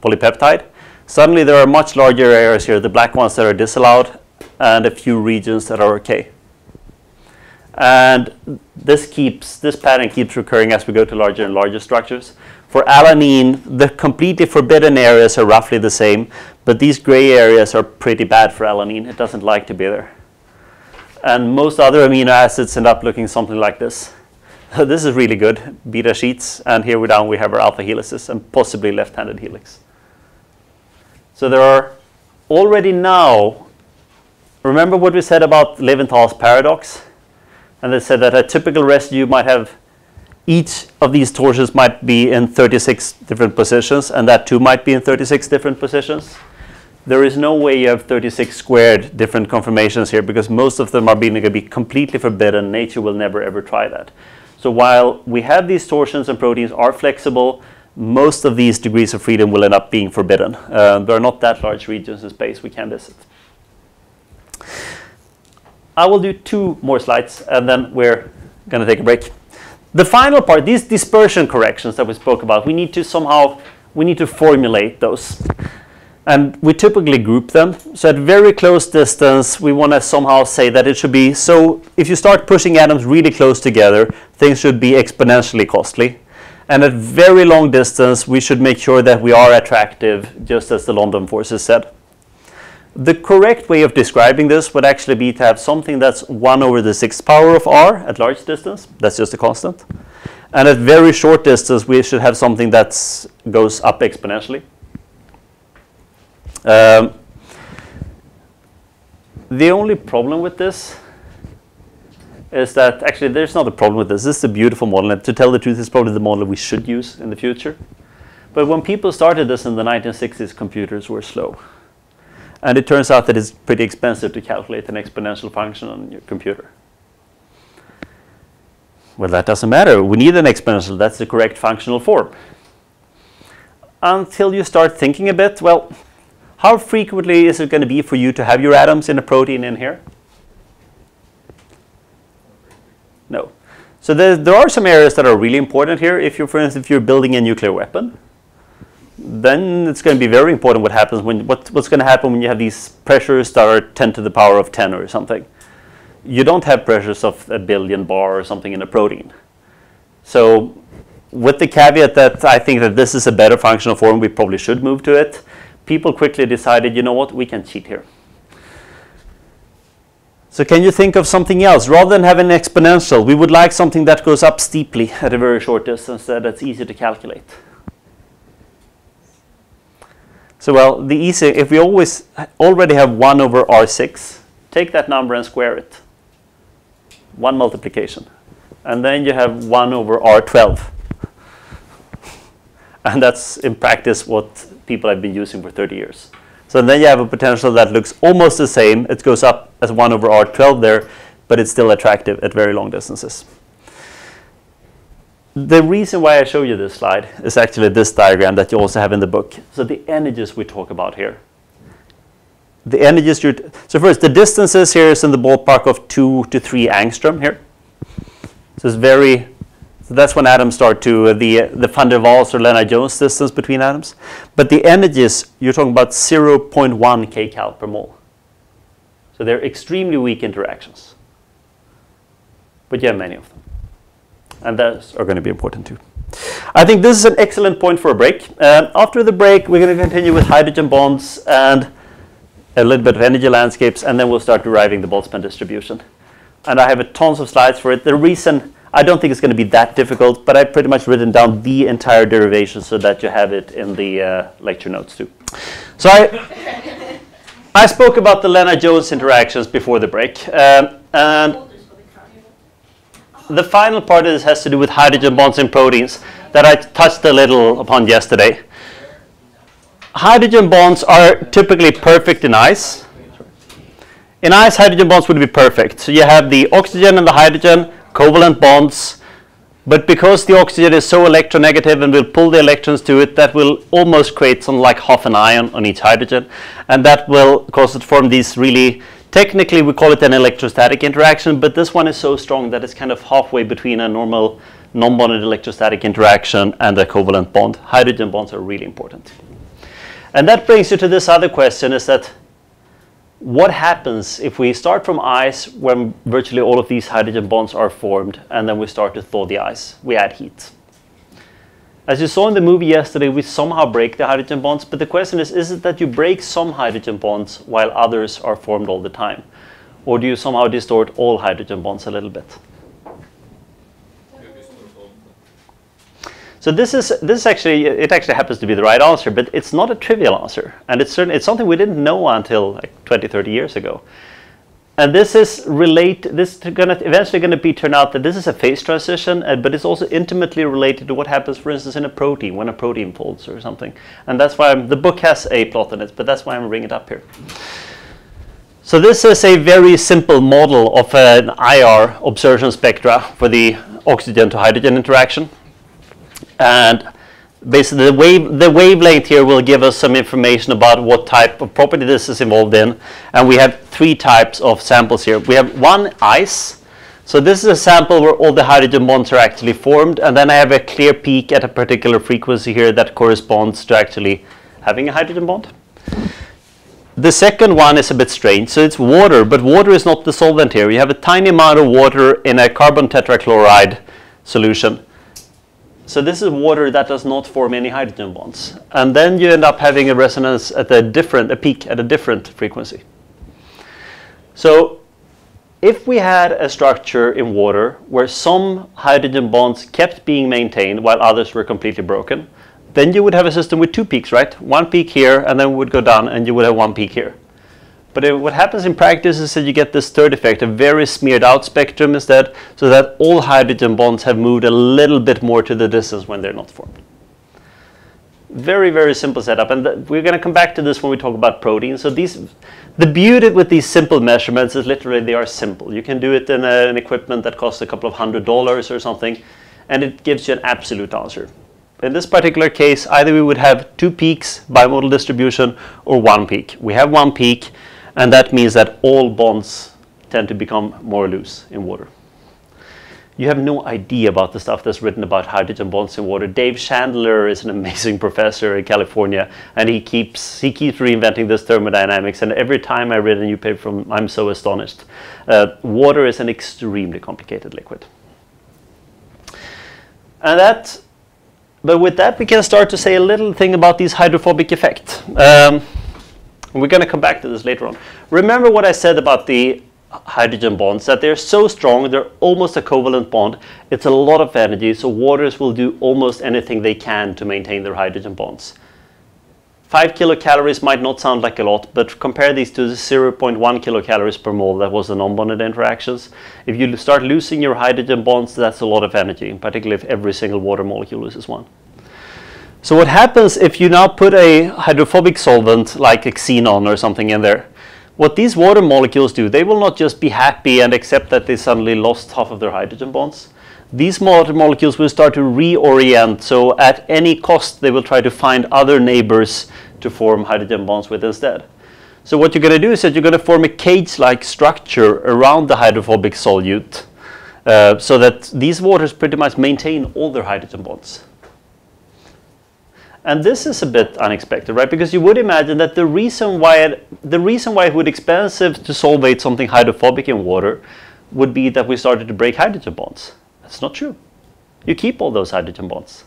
[SPEAKER 1] polypeptide. Suddenly there are much larger areas here, the black ones that are disallowed, and a few regions that are okay. And this keeps this pattern keeps recurring as we go to larger and larger structures. For alanine, the completely forbidden areas are roughly the same, but these gray areas are pretty bad for alanine. It doesn't like to be there. And most other amino acids end up looking something like this. *laughs* this is really good, beta sheets, and here we're down we have our alpha helices and possibly left-handed helix. So there are already now, remember what we said about Levinthal's paradox? And they said that a typical residue might have each of these torsions might be in 36 different positions, and that too might be in 36 different positions. There is no way you have 36 squared different conformations here because most of them are being going to be completely forbidden. Nature will never ever try that. So while we have these torsions and proteins are flexible, most of these degrees of freedom will end up being forbidden. Uh, there are not that large regions in space we can visit. I will do two more slides and then we're going to take a break. The final part, these dispersion corrections that we spoke about, we need to somehow, we need to formulate those. And we typically group them. So at very close distance, we want to somehow say that it should be, so if you start pushing atoms really close together, things should be exponentially costly. And at very long distance, we should make sure that we are attractive, just as the London forces said. The correct way of describing this would actually be to have something that's 1 over the sixth power of r at large distance. That's just a constant. And at very short distance, we should have something that goes up exponentially. Um, the only problem with this is that actually there's not a problem with this. This is a beautiful model. And to tell the truth, it's probably the model we should use in the future. But when people started this in the 1960s, computers were slow. And it turns out that it's pretty expensive to calculate an exponential function on your computer. Well, that doesn't matter. We need an exponential. That's the correct functional form. Until you start thinking a bit, well, how frequently is it going to be for you to have your atoms in a protein in here? No. So there, there are some areas that are really important here. If you're, for instance, if you're building a nuclear weapon, then it's going to be very important what happens when what, what's going to happen when you have these pressures that are 10 to the power of 10 or something. You don't have pressures of a billion bar or something in a protein. So with the caveat that I think that this is a better functional form, we probably should move to it. People quickly decided, you know what, we can cheat here. So can you think of something else? Rather than having an exponential, we would like something that goes up steeply at a very short distance that's easy to calculate. So well, the easy, if we always already have 1 over r6, take that number and square it. One multiplication. And then you have 1 over r12. *laughs* And that's in practice what people have been using for 30 years. So then you have a potential that looks almost the same. It goes up as 1 over r12 there, but it's still attractive at very long distances. The reason why I show you this slide is actually this diagram that you also have in the book. So the energies we talk about here. The energies you so first the distances here is in the ballpark of two to three angstrom here. So it's very so that's when atoms start to uh, the the van der Waals or Lennard-Jones distance between atoms. But the energies you're talking about 0.1 kcal per mole. So they're extremely weak interactions. But you have many of them and those are going to be important too. I think this is an excellent point for a break. Uh, after the break, we're going to continue with hydrogen bonds and a little bit of energy landscapes, and then we'll start deriving the Boltzmann distribution. And I have a tons of slides for it. The reason I don't think it's going to be that difficult, but I've pretty much written down the entire derivation so that you have it in the uh, lecture notes too. So I, I spoke about the Lennard-Jones interactions before the break, um, and the final part of this has to do with hydrogen bonds in proteins that I touched a little upon yesterday. Hydrogen bonds are typically perfect in ice. In ice, hydrogen bonds would be perfect. So you have the oxygen and the hydrogen, covalent bonds, but because the oxygen is so electronegative and will pull the electrons to it, that will almost create something like half an ion on each hydrogen, and that will cause it to form these really Technically, we call it an electrostatic interaction, but this one is so strong that it's kind of halfway between a normal non-bonded electrostatic interaction and a covalent bond. Hydrogen bonds are really important. And that brings you to this other question is that what happens if we start from ice when virtually all of these hydrogen bonds are formed and then we start to thaw the ice? We add heat. As you saw in the movie yesterday, we somehow break the hydrogen bonds, but the question is, is it that you break some hydrogen bonds while others are formed all the time? Or do you somehow distort all hydrogen bonds a little bit? So this is this is actually it actually happens to be the right answer, but it's not a trivial answer, and it's certainly it's something we didn't know until like 20, 30 years ago. And this is relate. This is gonna eventually going to be turn out that this is a phase transition, uh, but it's also intimately related to what happens, for instance, in a protein when a protein folds or something. And that's why I'm, the book has a plot in it, but that's why I'm bringing it up here. So this is a very simple model of an IR absorption spectra for the oxygen to hydrogen interaction, and basically the wave the wavelength here will give us some information about what type of property this is involved in. And we have three types of samples here. We have one ice. So this is a sample where all the hydrogen bonds are actually formed. And then I have a clear peak at a particular frequency here that corresponds to actually having a hydrogen bond. The second one is a bit strange. So it's water but water is not the solvent here. You have a tiny amount of water in a carbon tetrachloride solution so this is water that does not form any hydrogen bonds. And then you end up having a resonance at a different, a peak at a different frequency. So if we had a structure in water where some hydrogen bonds kept being maintained while others were completely broken, then you would have a system with two peaks, right? One peak here and then we would go down and you would have one peak here. But it, what happens in practice is that you get this third effect, a very smeared out spectrum instead, so that all hydrogen bonds have moved a little bit more to the distance when they're not formed. Very, very simple setup. And we're going to come back to this when we talk about proteins. So these, the beauty with these simple measurements is literally they are simple. You can do it in a, an equipment that costs a couple of hundred dollars or something, and it gives you an absolute answer. In this particular case, either we would have two peaks bimodal distribution or one peak. We have one peak, and that means that all bonds tend to become more loose in water. You have no idea about the stuff that's written about hydrogen bonds in water. Dave Chandler is an *laughs* amazing professor in California, and he keeps he keeps reinventing this thermodynamics. And every time I read a new paper from, I'm so astonished. Uh, water is an extremely complicated liquid, and that. But with that, we can start to say a little thing about these hydrophobic effects. Um, we're going to come back to this later on. Remember what I said about the hydrogen bonds, that they're so strong, they're almost a covalent bond. It's a lot of energy, so waters will do almost anything they can to maintain their hydrogen bonds. 5 kilocalories might not sound like a lot, but compare these to the 0.1 kilocalories per mole, that was the non-bonded interactions. If you start losing your hydrogen bonds, that's a lot of energy, particularly if every single water molecule loses one. So what happens if you now put a hydrophobic solvent like a xenon or something in there? What these water molecules do, they will not just be happy and accept that they suddenly lost half of their hydrogen bonds. These water molecules will start to reorient, so at any cost they will try to find other neighbors to form hydrogen bonds with instead. So what you're going to do is that you're going to form a cage-like structure around the hydrophobic solute uh, so that these waters pretty much maintain all their hydrogen bonds. And this is a bit unexpected, right? Because you would imagine that the reason why it, the reason why it would be expensive to solvate something hydrophobic in water would be that we started to break hydrogen bonds. That's not true. You keep all those hydrogen bonds.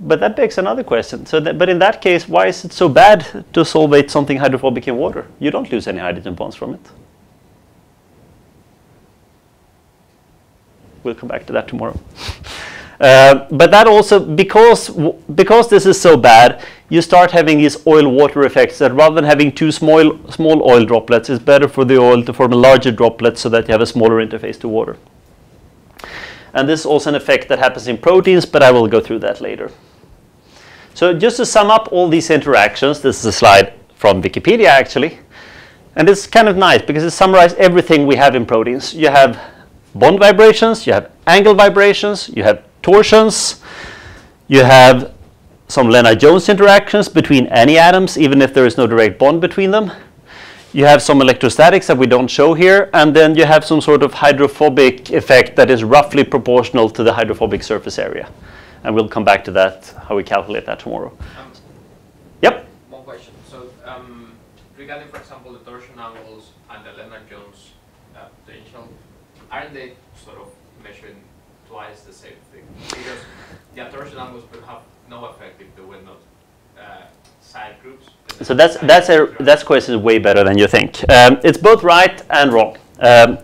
[SPEAKER 1] But that begs another question. So, that, but in that case, why is it so bad to solvate something hydrophobic in water? You don't lose any hydrogen bonds from it. We'll come back to that tomorrow. *laughs* Uh, but that also, because, because this is so bad, you start having these oil water effects that rather than having two small, small oil droplets, it's better for the oil to form a larger droplet so that you have a smaller interface to water. And this is also an effect that happens in proteins, but I will go through that later. So just to sum up all these interactions, this is a slide from Wikipedia actually. And it's kind of nice because it summarizes everything we have in proteins. You have bond vibrations, you have angle vibrations, you have torsions. You have some Lennard-Jones interactions between any atoms, even if there is no direct bond between them. You have some electrostatics that we don't show here, and then you have some sort of hydrophobic effect that is roughly proportional to the hydrophobic surface area. And we'll come back to that, how we calculate that tomorrow. Yep?
[SPEAKER 8] One question. So, um, regarding, for example, the torsion angles and the Lennard-Jones uh, potential, aren't they sort of measuring twice the same thing? Because angles would have no effect if there were not uh, side groups.
[SPEAKER 1] So that's that's a that's question way better than you think. Um, it's both right and wrong. Um,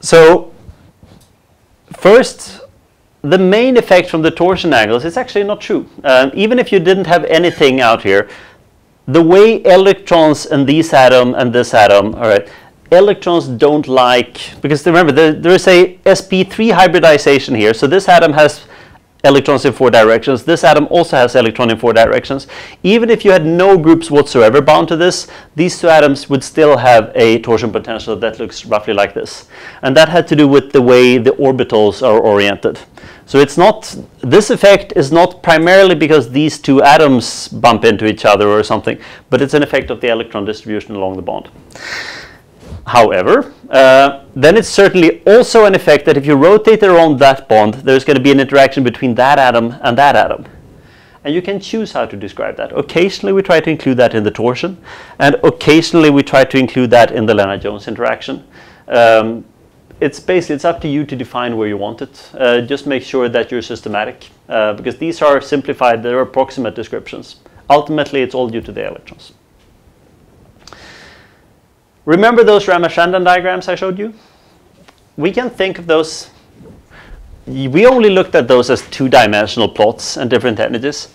[SPEAKER 1] so first, the main effect from the torsion angles is actually not true. Um, even if you didn't have anything out here, the way electrons in this atom and this atom, all right, electrons don't like, because remember, there, there is a sp3 hybridization here. So this atom has electrons in four directions. This atom also has electron in four directions. Even if you had no groups whatsoever bound to this, these two atoms would still have a torsion potential that looks roughly like this. And that had to do with the way the orbitals are oriented. So it's not, this effect is not primarily because these two atoms bump into each other or something, but it's an effect of the electron distribution along the bond. However, uh, then it's certainly also an effect that if you rotate around that bond, there's going to be an interaction between that atom and that atom. And you can choose how to describe that. Occasionally we try to include that in the torsion, and occasionally we try to include that in the Lennard-Jones interaction. Um, it's basically it's up to you to define where you want it. Uh, just make sure that you're systematic, uh, because these are simplified, they're approximate descriptions. Ultimately, it's all due to the electrons. Remember those Ramachandran diagrams I showed you? We can think of those, we only looked at those as two-dimensional plots and different energies.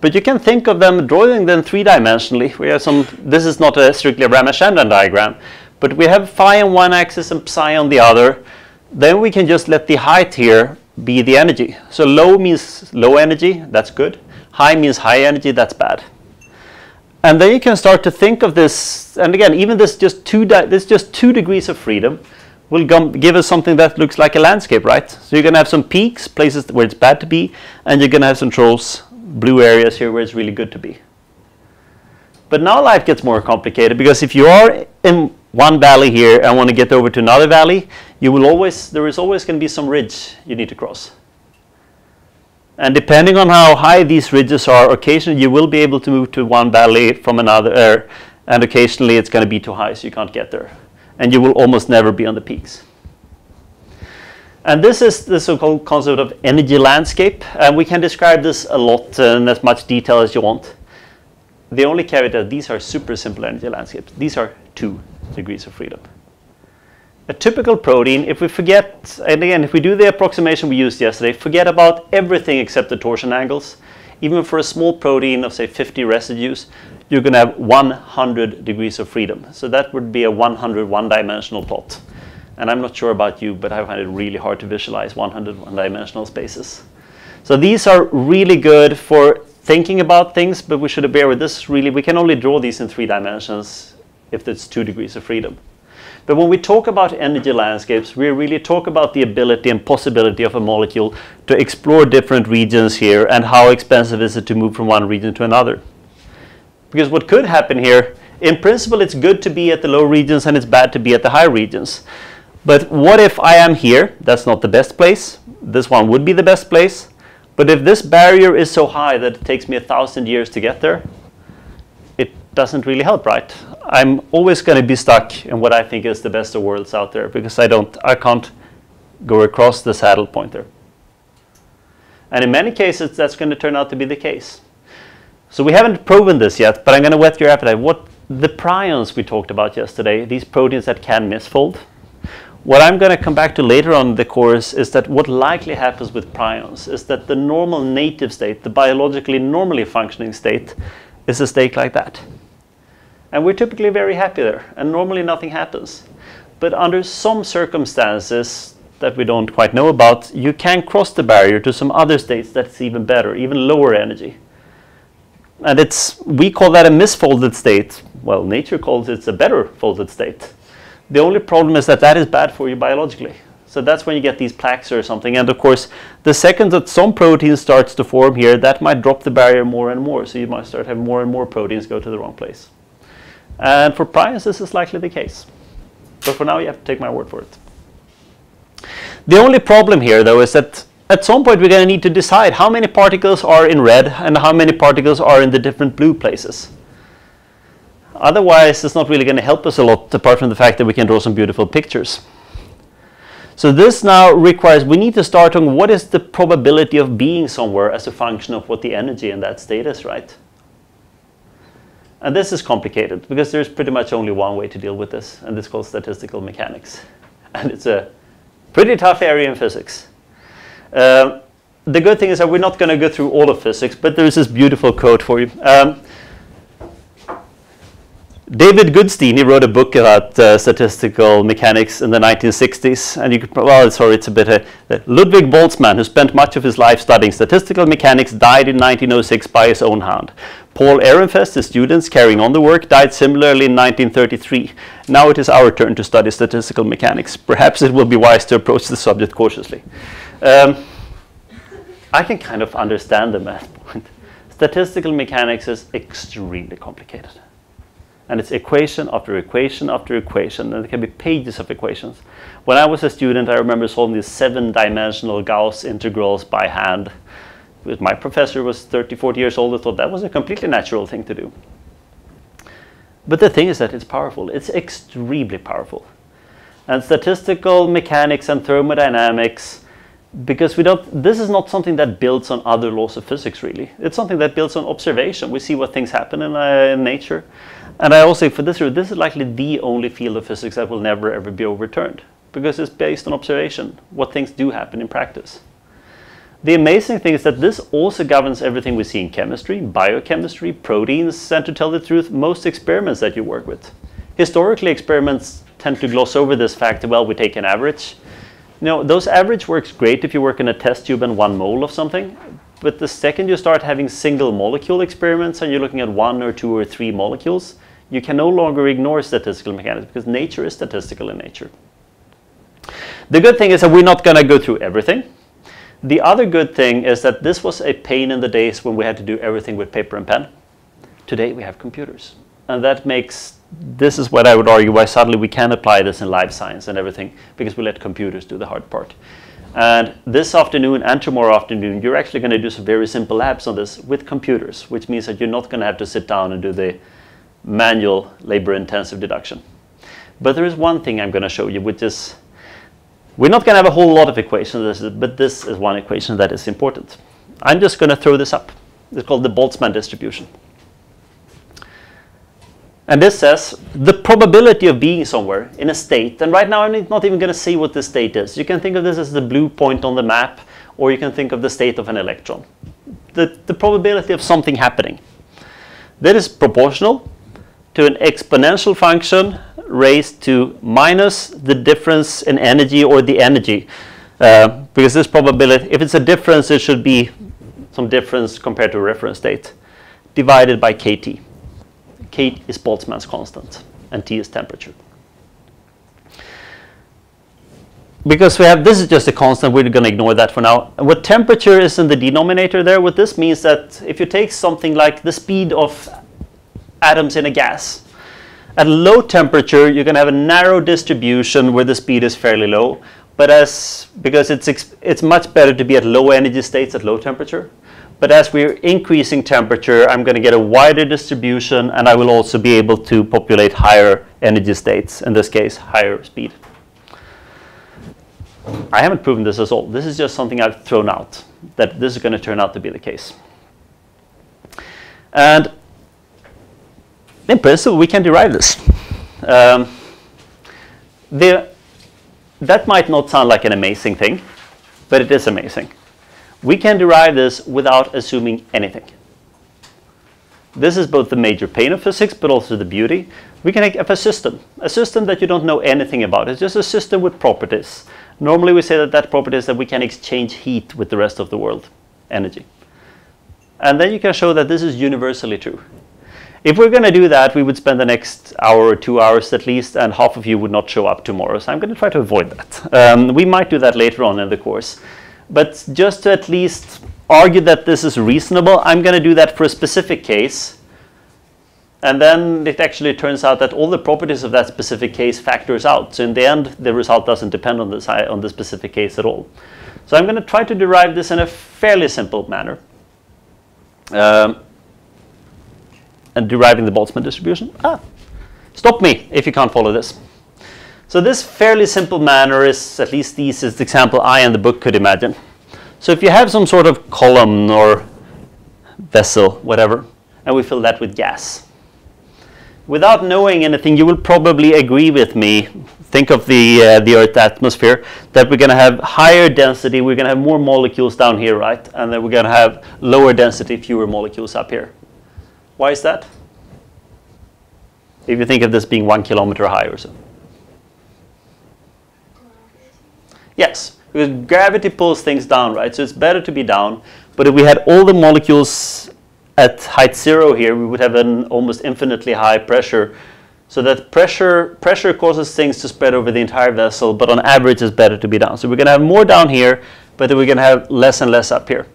[SPEAKER 1] But you can think of them, drawing them three-dimensionally. We have some, this is not a strictly Ramachandran diagram, but we have phi on one axis and psi on the other. Then we can just let the height here be the energy. So low means low energy, that's good. High means high energy, that's bad. And then you can start to think of this, and again, even this just two, this just two degrees of freedom will give us something that looks like a landscape, right? So you're going to have some peaks, places where it's bad to be, and you're going to have some trolls, blue areas here where it's really good to be. But now life gets more complicated because if you are in one valley here and want to get over to another valley, you will always, there is always going to be some ridge you need to cross. And depending on how high these ridges are, occasionally you will be able to move to one valley from another, uh, and occasionally it's going to be too high so you can't get there. And you will almost never be on the peaks. And this is the so-called concept of energy landscape. And we can describe this a lot in as much detail as you want. The only caveat is these are super simple energy landscapes. These are two degrees of freedom. A typical protein, if we forget, and again, if we do the approximation we used yesterday, forget about everything except the torsion angles. Even for a small protein of say 50 residues, you're going to have 100 degrees of freedom. So that would be a 100 one-dimensional plot. And I'm not sure about you, but I find it really hard to visualize 100 one-dimensional spaces. So these are really good for thinking about things, but we should bear with this really, we can only draw these in three dimensions if it's two degrees of freedom. But when we talk about energy landscapes, we really talk about the ability and possibility of a molecule to explore different regions here and how expensive is it to move from one region to another. Because what could happen here, in principle, it's good to be at the low regions and it's bad to be at the high regions. But what if I am here? That's not the best place. This one would be the best place. But if this barrier is so high that it takes me a thousand years to get there, doesn't really help, right? I'm always going to be stuck in what I think is the best of worlds out there because I don't, I can't go across the saddle pointer. And in many cases, that's going to turn out to be the case. So we haven't proven this yet, but I'm going to whet your appetite. What the prions we talked about yesterday, these proteins that can misfold. What I'm going to come back to later on in the course is that what likely happens with prions is that the normal native state, the biologically normally functioning state, is a state like that. And we're typically very happy there, and normally nothing happens. But under some circumstances that we don't quite know about, you can cross the barrier to some other states that's even better, even lower energy. And it's we call that a misfolded state. Well, nature calls it a better folded state. The only problem is that that is bad for you biologically. So that's when you get these plaques or something. And of course, the second that some protein starts to form here, that might drop the barrier more and more. So you might start having more and more proteins go to the wrong place. And for prions, this is likely the case. But for now, you have to take my word for it. The only problem here, though, is that at some point we're going to need to decide how many particles are in red and how many particles are in the different blue places. Otherwise, it's not really going to help us a lot, apart from the fact that we can draw some beautiful pictures. So this now requires, we need to start on what is the probability of being somewhere as a function of what the energy in that state is, right? And this is complicated because there's pretty much only one way to deal with this, and this is called statistical mechanics. *laughs* And it's a pretty tough area in physics. Uh, the good thing is that we're not going to go through all of physics, but there's this beautiful quote for you. Um, David Goodstein, he wrote a book about uh, statistical mechanics in the 1960s, and you could, well, sorry, it's a bit, uh, Ludwig Boltzmann, who spent much of his life studying statistical mechanics, died in 1906 by his own hand. Paul Ehrenfest, the students carrying on the work, died similarly in 1933. Now it is our turn to study statistical mechanics. Perhaps it will be wise to approach the subject cautiously. Um, I can kind of understand the math point. Statistical mechanics is extremely complicated. And it's equation after equation after equation, and there can be pages of equations. When I was a student, I remember solving these seven dimensional Gauss integrals by hand. My professor was 30, 40 years old and thought that was a completely natural thing to do. But the thing is that it's powerful. It's extremely powerful. And statistical mechanics and thermodynamics, because we don't, this is not something that builds on other laws of physics really. It's something that builds on observation. We see what things happen in, uh, in nature. And I also, for this, reason, this is likely the only field of physics that will never ever be overturned because it's based on observation, what things do happen in practice. The amazing thing is that this also governs everything we see in chemistry, biochemistry, proteins, and to tell the truth, most experiments that you work with. Historically, experiments tend to gloss over this fact, well, we take an average. You know, those average works great if you work in a test tube and one mole of something, but the second you start having single molecule experiments and you're looking at one or two or three molecules, you can no longer ignore statistical mechanics because nature is statistical in nature. The good thing is that we're not going to go through everything. The other good thing is that this was a pain in the days when we had to do everything with paper and pen. Today we have computers. And that makes, this is what I would argue why suddenly we can apply this in life science and everything because we let computers do the hard part. And this afternoon and tomorrow afternoon, you're actually going to do some very simple labs on this with computers, which means that you're not going to have to sit down and do the manual labor-intensive deduction. But there is one thing I'm going to show you, which is we're not going to have a whole lot of equations, but this is one equation that is important. I'm just going to throw this up. It's called the Boltzmann distribution. And this says the probability of being somewhere in a state, and right now I'm not even going to say what the state is. You can think of this as the blue point on the map, or you can think of the state of an electron. The, the probability of something happening. That is proportional to an exponential function raised to minus the difference in energy or the energy. Uh, because this probability, if it's a difference, it should be some difference compared to a reference state, divided by kT. K is Boltzmann's constant, and T is temperature. Because we have, this is just a constant, we're going to ignore that for now. What temperature is in the denominator there, what this means that if you take something like the speed of atoms in a gas, at low temperature, you're going to have a narrow distribution where the speed is fairly low. But as because it's it's much better to be at low energy states at low temperature. But as we're increasing temperature, I'm going to get a wider distribution, and I will also be able to populate higher energy states. In this case, higher speed. I haven't proven this at all. This is just something I've thrown out that this is going to turn out to be the case. And in principle, we can derive this. Um, that might not sound like an amazing thing, but it is amazing. We can derive this without assuming anything. This is both the major pain of physics, but also the beauty. We can have a system, a system that you don't know anything about. It's just a system with properties. Normally we say that that property is that we can exchange heat with the rest of the world, energy. And then you can show that this is universally true. If we're going to do that, we would spend the next hour or two hours at least, and half of you would not show up tomorrow. So I'm going to try to avoid that. Um, we might do that later on in the course. But just to at least argue that this is reasonable, I'm going to do that for a specific case. And then it actually turns out that all the properties of that specific case factors out. So in the end, the result doesn't depend on the, on the specific case at all. So I'm going to try to derive this in a fairly simple manner. Um, and deriving the Boltzmann distribution. Ah, stop me if you can't follow this. So this fairly simple manner is, at least this is the example I and the book could imagine. So if you have some sort of column or vessel, whatever, and we fill that with gas. Without knowing anything, you will probably agree with me, think of the, uh, the Earth atmosphere, that we're going to have higher density, we're going to have more molecules down here, right? And then we're going to have lower density, fewer molecules up here. Why is that? If you think of this being one kilometer high or so. Yes, because gravity pulls things down, right? So it's better to be down. But if we had all the molecules at height zero here, we would have an almost infinitely high pressure. So that pressure, pressure causes things to spread over the entire vessel, but on average it's better to be down. So we're going to have more down here, but then we're going to have less and less up here.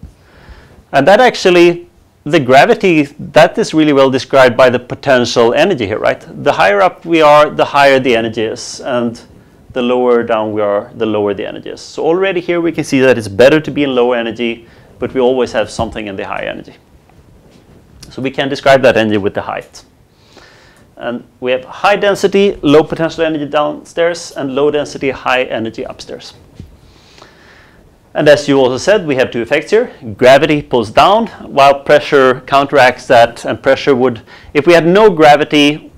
[SPEAKER 1] And that actually, the gravity, that is really well described by the potential energy here, right? The higher up we are, the higher the energy is. And the lower down we are, the lower the energy is. So already here we can see that it's better to be in low energy, but we always have something in the high energy. So we can describe that energy with the height. And we have high density, low potential energy downstairs, and low density, high energy upstairs. And as you also said, we have two effects here. Gravity pulls down, while pressure counteracts that, and pressure would, if we had no gravity,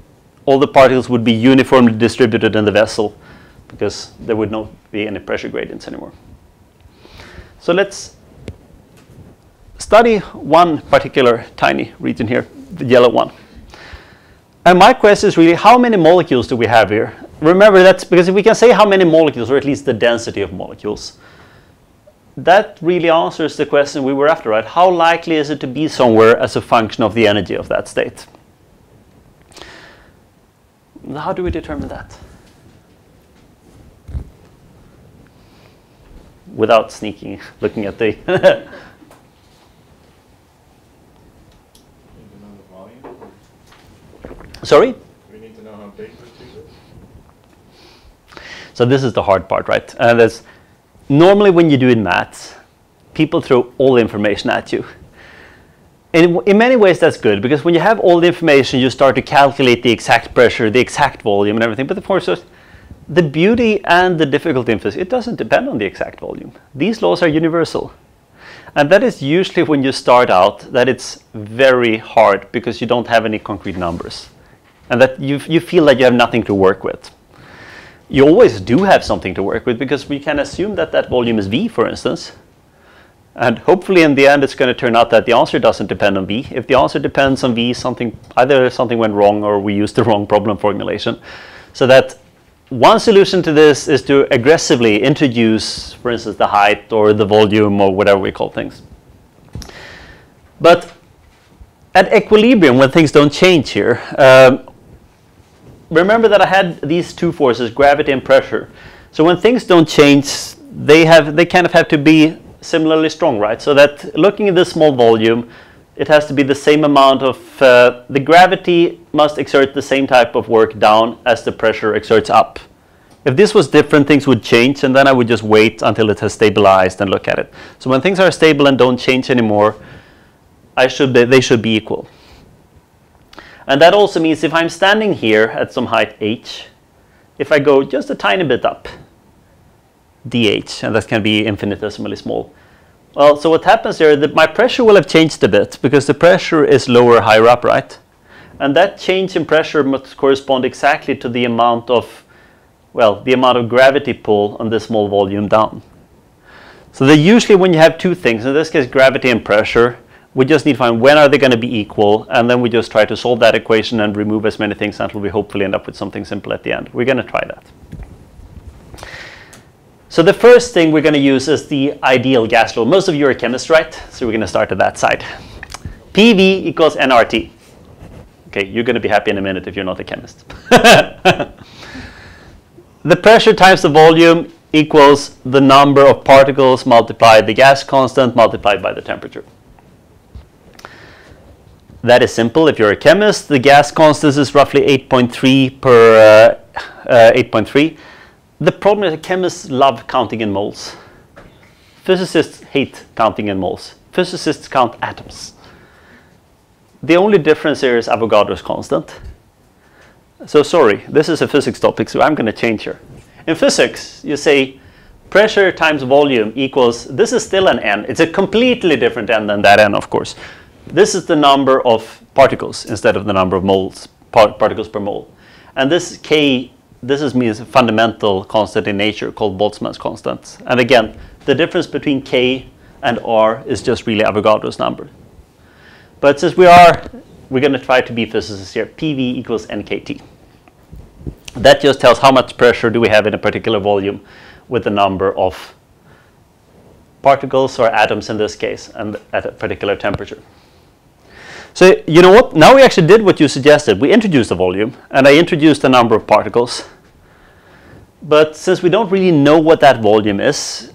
[SPEAKER 1] all the particles would be uniformly distributed in the vessel because there would not be any pressure gradients anymore. So let's study one particular tiny region here, the yellow one. And my question is really, how many molecules do we have here? Remember, that's because if we can say how many molecules, or at least the density of molecules, that really answers the question we were after, right? How likely is it to be somewhere as a function of the energy of that state? How do we determine that? Without sneaking, *laughs* looking at the
[SPEAKER 3] Need to know the volume.
[SPEAKER 1] Sorry?
[SPEAKER 3] We need to know how big the tube is.
[SPEAKER 1] So this is the hard part, right? And there's normally when you do in maths, people throw all the information at you. In, in many ways, that's good because when you have all the information, you start to calculate the exact pressure, the exact volume, and everything. But of course, the beauty and the difficulty in physics, it doesn't depend on the exact volume. These laws are universal. And that is usually when you start out that it's very hard because you don't have any concrete numbers. And that you, you feel that you have nothing to work with you always do have something to work with because we can assume that that volume is V, for instance. And hopefully in the end it's going to turn out that the answer doesn't depend on V. If the answer depends on V, something either something went wrong or we used the wrong problem formulation. So that one solution to this is to aggressively introduce, for instance, the height or the volume or whatever we call things. But at equilibrium, when things don't change here, um, remember that I had these two forces, gravity and pressure. So when things don't change, they have they kind of have to be similarly strong, right? So that looking at this small volume, it has to be the same amount of uh, the gravity must exert the same type of work down as the pressure exerts up. If this was different, things would change, and then I would just wait until it has stabilized and look at it. So when things are stable and don't change anymore, I should be, they should be equal. And that also means if I'm standing here at some height h, if I go just a tiny bit up, dh, and that can be infinitesimally small. Well, so what happens here, that my pressure will have changed a bit because the pressure is lower higher up, right? And that change in pressure must correspond exactly to the amount of, well, the amount of gravity pull on this small volume down. So that usually when you have two things, in this case gravity and pressure, we just need to find when are they going to be equal, and then we just try to solve that equation and remove as many things until we hopefully end up with something simple at the end. We're going to try that. So the first thing we're going to use is the ideal gas law. Most of you are chemists, right? So we're going to start at that side. PV equals nRT. Okay, you're going to be happy in a minute if you're not a chemist. *laughs* the pressure times the volume equals the number of particles multiplied the gas constant multiplied by the temperature. That is simple. If you're a chemist, the gas constant is roughly 8.3 per uh, uh, 8.3. The problem is that chemists love counting in moles. Physicists hate counting in moles. Physicists count atoms. The only difference here is Avogadro's constant. So sorry, this is a physics topic, so I'm going to change here. In physics, you say pressure times volume equals, this is still an n. It's a completely different n than that n, of course. This is the number of particles instead of the number of moles, par particles per mole. And this k, this is means a fundamental constant in nature called Boltzmann's constant. And again, the difference between k and r is just really Avogadro's number. But since we are, we're going to try to be physicists here. PV equals nkt. That just tells how much pressure do we have in a particular volume with the number of particles or atoms in this case and at a particular temperature. So you know what? Now we actually did what you suggested. We introduced the volume and I introduced the number of particles. But since we don't really know what that volume is,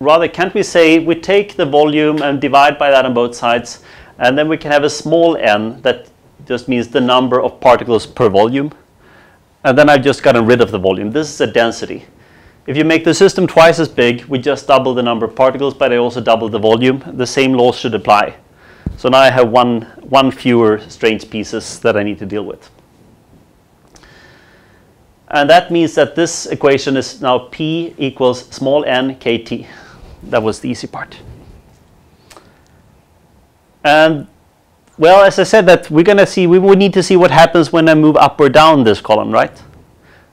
[SPEAKER 1] rather, can't we say we take the volume and divide by that on both sides, and then we can have a small n that just means the number of particles per volume. And then I've just gotten rid of the volume. This is a density. If you make the system twice as big, we just double the number of particles, but I also double the volume. The same laws should apply. So now I have one, one fewer strange pieces that I need to deal with. And that means that this equation is now P equals small n kt. That was the easy part. And well, as I said, that we're going to see, we would need to see what happens when I move up or down this column, right?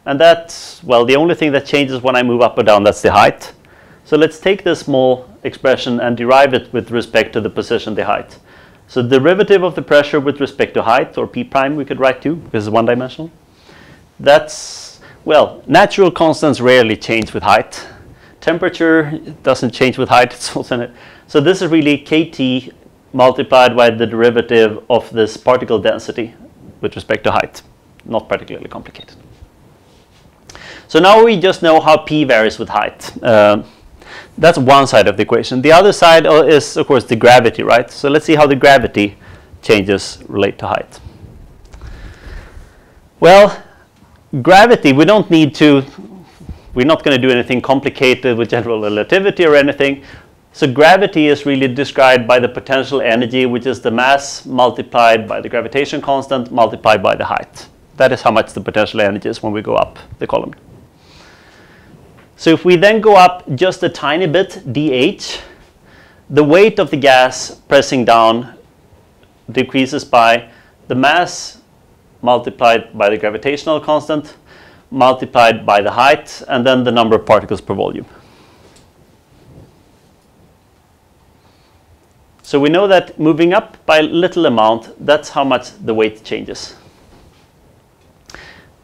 [SPEAKER 1] And that's, well, the only thing that changes when I move up or down, that's the height. So let's take this small expression and derive it with respect to the position, the height. So the derivative of the pressure with respect to height, or P prime we could write too, because it's one-dimensional. That's, well, natural constants rarely change with height. Temperature doesn't change with height. *laughs* It's also so this is really kT multiplied by the derivative of this particle density with respect to height. Not particularly complicated. So now we just know how p varies with height. Uh, that's one side of the equation. The other side uh, is, of course, the gravity, right? So let's see how the gravity changes relate to height. Well, gravity, we don't need to, we're not going to do anything complicated with general relativity or anything. So gravity is really described by the potential energy, which is the mass multiplied by the gravitation constant multiplied by the height. That is how much the potential energy is when we go up the column. So if we then go up just a tiny bit, dH, the weight of the gas pressing down decreases by the mass multiplied by the gravitational constant multiplied by the height and then the number of particles per volume. So we know that moving up by a little amount, that's how much the weight changes.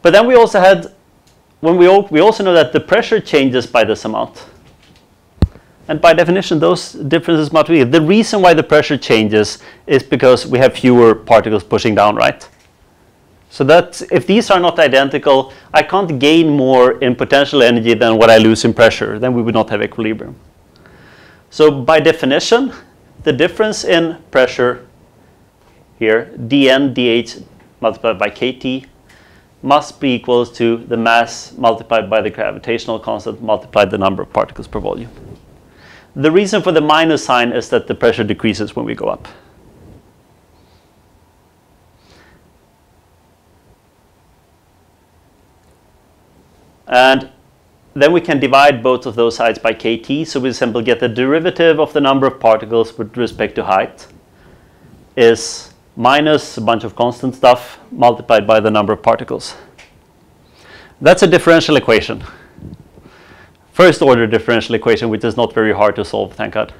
[SPEAKER 1] But then we also had, when we, we also know that the pressure changes by this amount. And by definition, those differences must be. The reason why the pressure changes is because we have fewer particles pushing down, right? So that if these are not identical, I can't gain more in potential energy than what I lose in pressure. Then we would not have equilibrium. So by definition, the difference in pressure here, dN dH multiplied by kT, must be equal to the mass multiplied by the gravitational constant multiplied the number of particles per volume. The reason for the minus sign is that the pressure decreases when we go up. And then we can divide both of those sides by kt, so we simply get the derivative of the number of particles with respect to height is minus a bunch of constant stuff multiplied by the number of particles. That's a differential equation. First order differential equation, which is not very hard to solve, thank God.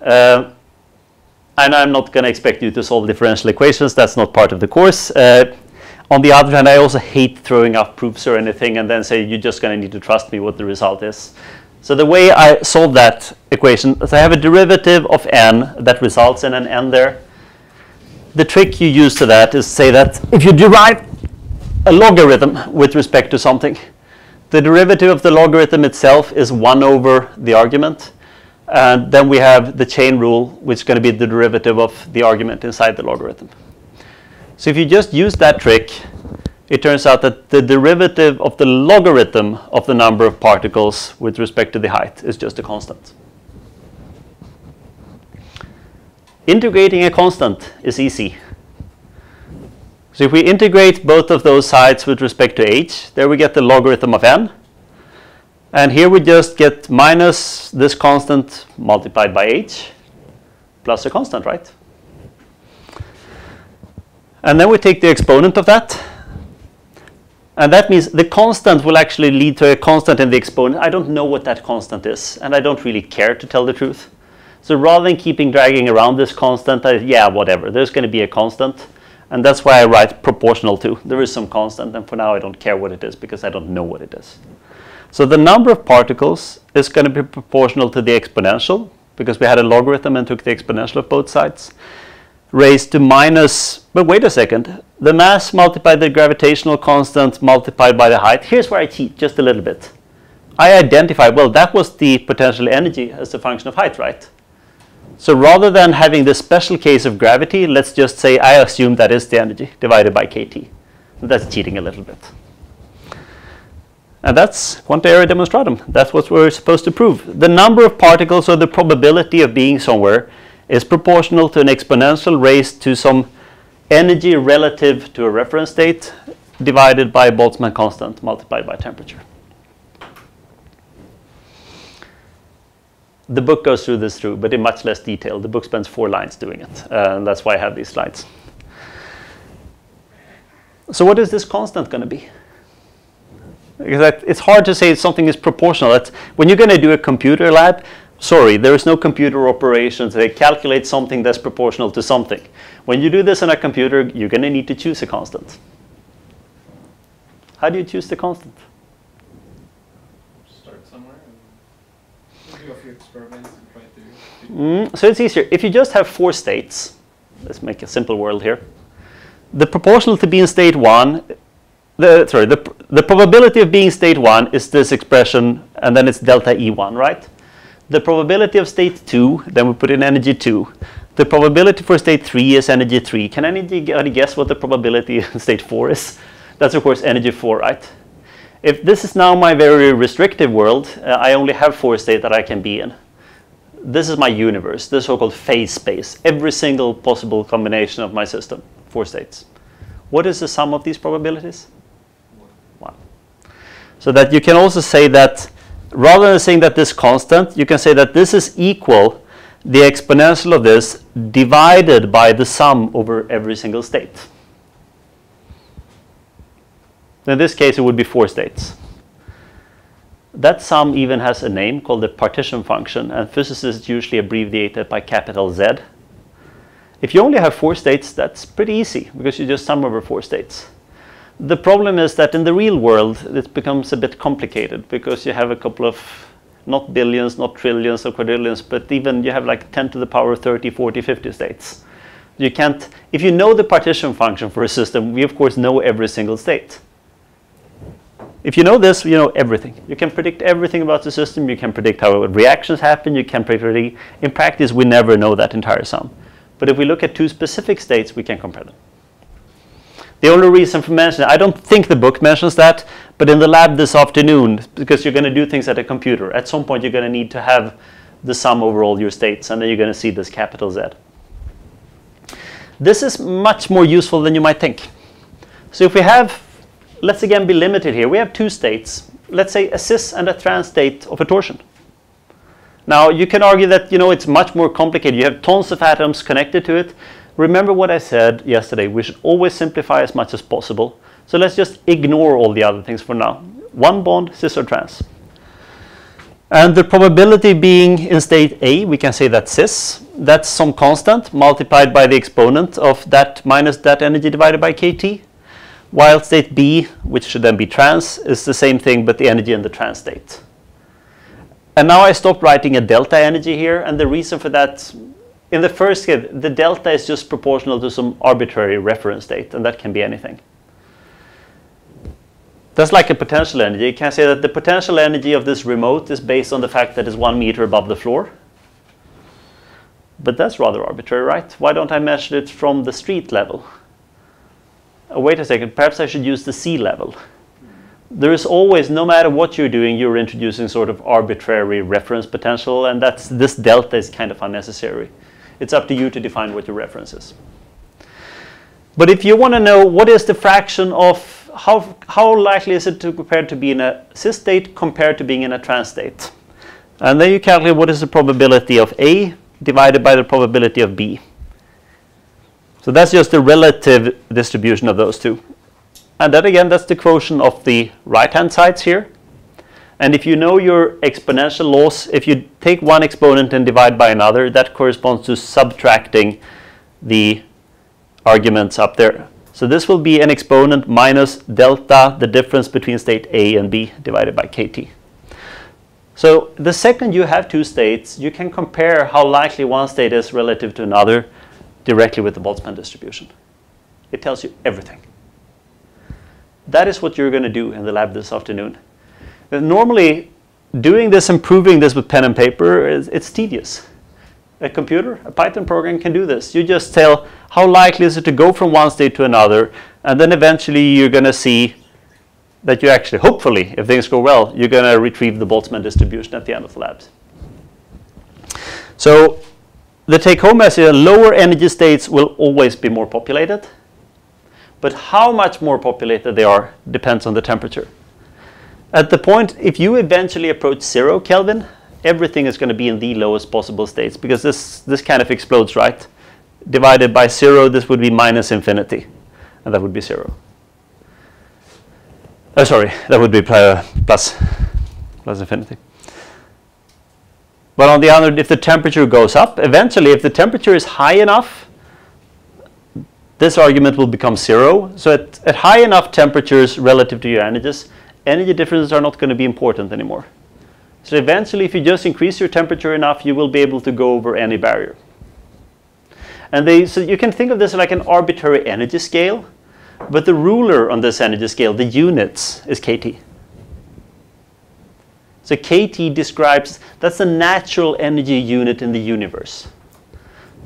[SPEAKER 1] Uh, and I'm not going to expect you to solve differential equations. That's not part of the course. Uh, on the other hand, I also hate throwing out proofs or anything and then say you're just going to need to trust me what the result is. So the way I solve that equation is I have a derivative of n that results in an n there. The trick you use to that is say that if you derive a logarithm with respect to something, the derivative of the logarithm itself is 1 over the argument. And then we have the chain rule, which is going to be the derivative of the argument inside the logarithm. So if you just use that trick, it turns out that the derivative of the logarithm of the number of particles with respect to the height is just a constant. Integrating a constant is easy. So if we integrate both of those sides with respect to h, there we get the logarithm of n. And here we just get minus this constant multiplied by h plus a constant, right? And then we take the exponent of that. And that means the constant will actually lead to a constant in the exponent. I don't know what that constant is, and I don't really care to tell the truth. So rather than keeping dragging around this constant, I, yeah, whatever, there's going to be a constant. And that's why I write proportional to. There is some constant, and for now I don't care what it is because I don't know what it is. So the number of particles is going to be proportional to the exponential because we had a logarithm and took the exponential of both sides raised to minus, but wait a second, the mass multiplied the gravitational constant multiplied by the height. Here's where I cheat just a little bit. I identify, well, that was the potential energy as a function of height, right? So rather than having this special case of gravity, let's just say I assume that is the energy divided by kT. That's cheating a little bit. And that's quod erat demonstratum. That's what we're supposed to prove. The number of particles or the probability of being somewhere is proportional to an exponential raised to some energy relative to a reference state divided by Boltzmann constant multiplied by temperature. The book goes through this through, but in much less detail. The book spends four lines doing it, uh, and that's why I have these slides. So what is this constant going to be? Because it's hard to say something is proportional. That's, when you're going to do a computer lab, sorry, there is no computer operations. They calculate something that's proportional to something. When you do this on a computer, you're going to need to choose a constant. How do you choose the constant?
[SPEAKER 3] Start somewhere and do a few experiments and try to.
[SPEAKER 1] Mm, so it's easier. If you just have four states, let's make a simple world here. The proportional to be in state one, the, sorry, the, the probability of being state one is this expression, and then it's delta E1, right? The probability of state two, then we put in energy two. The probability for state three is energy three. Can anybody guess what the probability *laughs* state four is? That's of course energy four, right? If this is now my very restrictive world, uh, I only have four states that I can be in. This is my universe, the so-called phase space, every single possible combination of my system, four states. What is the sum of these probabilities? One. So that you can also say that rather than saying that this constant, you can say that this is equal the exponential of this divided by the sum over every single state. In this case, it would be four states. That sum even has a name called the partition function, and physicists usually abbreviate it by capital Z. If you only have four states, that's pretty easy because you just sum over four states. The problem is that in the real world, it becomes a bit complicated because you have a couple of not billions, not trillions or quadrillions, but even you have like 10 to the power 30, 40, 50 states. You can't, if you know the partition function for a system, we of course know every single state. If you know this, you know everything. You can predict everything about the system. You can predict how reactions happen. You can predict. In practice, we never know that entire sum. But if we look at two specific states, we can compare them. The only reason for mentioning, I don't think the book mentions that, but in the lab this afternoon, because you're going to do things at a computer, at some point you're going to need to have the sum over all your states, and then you're going to see this capital Z. This is much more useful than you might think. So if we have let's again be limited here. We have two states. Let's say a cis and a trans state of a torsion. Now you can argue that you know it's much more complicated. You have tons of atoms connected to it. Remember what I said yesterday. We should always simplify as much as possible. So let's just ignore all the other things for now. One bond, cis or trans. And the probability being in state A, we can say that cis. That's some constant multiplied by the exponent of that minus that energy divided by kT. While state B, which should then be trans, is the same thing but the energy in the trans state. And now I stopped writing a delta energy here, and the reason for that, in the first case, the delta is just proportional to some arbitrary reference state, and that can be anything. That's like a potential energy. You can say that the potential energy of this remote is based on the fact that it's one meter above the floor. But that's rather arbitrary, right? Why don't I measure it from the street level? Oh, wait a second, perhaps I should use the sea level. There is always, no matter what you're doing, you're introducing sort of arbitrary reference potential, and that's this delta is kind of unnecessary. It's up to you to define what your reference is. But if you want to know what is the fraction of how, how likely is it to compare to be in a cis state compared to being in a trans state? And then you calculate what is the probability of A divided by the probability of B. So that's just the relative distribution of those two. And that again, that's the quotient of the right-hand sides here. And if you know your exponential laws, if you take one exponent and divide by another, that corresponds to subtracting the arguments up there. So this will be an exponent minus delta, the difference between state A and B, divided by kt. So the second you have two states, you can compare how likely one state is relative to another directly with the Boltzmann distribution. It tells you everything. That is what you're going to do in the lab this afternoon. normally, doing this and proving this with pen and paper, is, it's tedious. A computer, a Python program can do this. You just tell how likely is it to go from one state to another, and then eventually you're going to see that you actually, hopefully, if things go well, you're going to retrieve the Boltzmann distribution at the end of the labs. So the take-home message, lower energy states will always be more populated, but how much more populated they are depends on the temperature. At the point, if you eventually approach zero Kelvin, everything is going to be in the lowest possible states because this, this kind of explodes, right? Divided by zero, this would be minus infinity, and that would be zero. Oh, sorry, that would be plus, plus infinity. But on the other, if the temperature goes up, eventually, if the temperature is high enough, this argument will become zero. So at, at high enough temperatures relative to your energies, energy differences are not going to be important anymore. So eventually, if you just increase your temperature enough, you will be able to go over any barrier. And they, so you can think of this like an arbitrary energy scale, but the ruler on this energy scale, the units, is kT. So kT describes, that's the natural energy unit in the universe.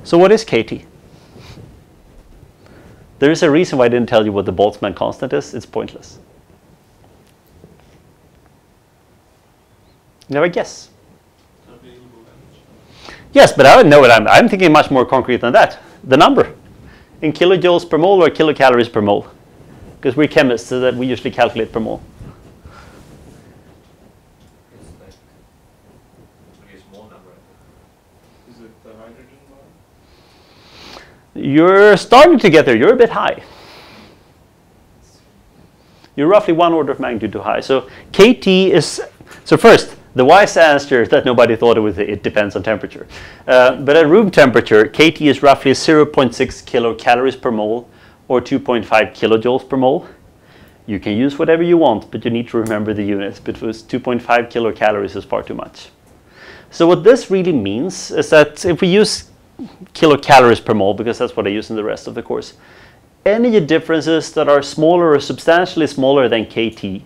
[SPEAKER 1] So what is kT? There is a reason why I didn't tell you what the Boltzmann constant is. It's pointless. A guess? Yes, but I would know it. I'm, I'm thinking much more concrete than that. The number in kilojoules per mole or kilocalories per mole. Because we're chemists, so that we usually calculate per mole.
[SPEAKER 3] Is it the hydrogen bond?
[SPEAKER 1] You're starting to get there. You're a bit high. You're roughly one order of magnitude too high. So KT is, so first, the wise answer that nobody thought it was, it depends on temperature. Uh, but at room temperature, KT is roughly 0.6 kilocalories per mole or 2.5 kilojoules per mole. You can use whatever you want, but you need to remember the units because 2.5 kilocalories is far too much. So what this really means is that if we use kilocalories per mole, because that's what I use in the rest of the course, energy differences that are smaller or substantially smaller than KT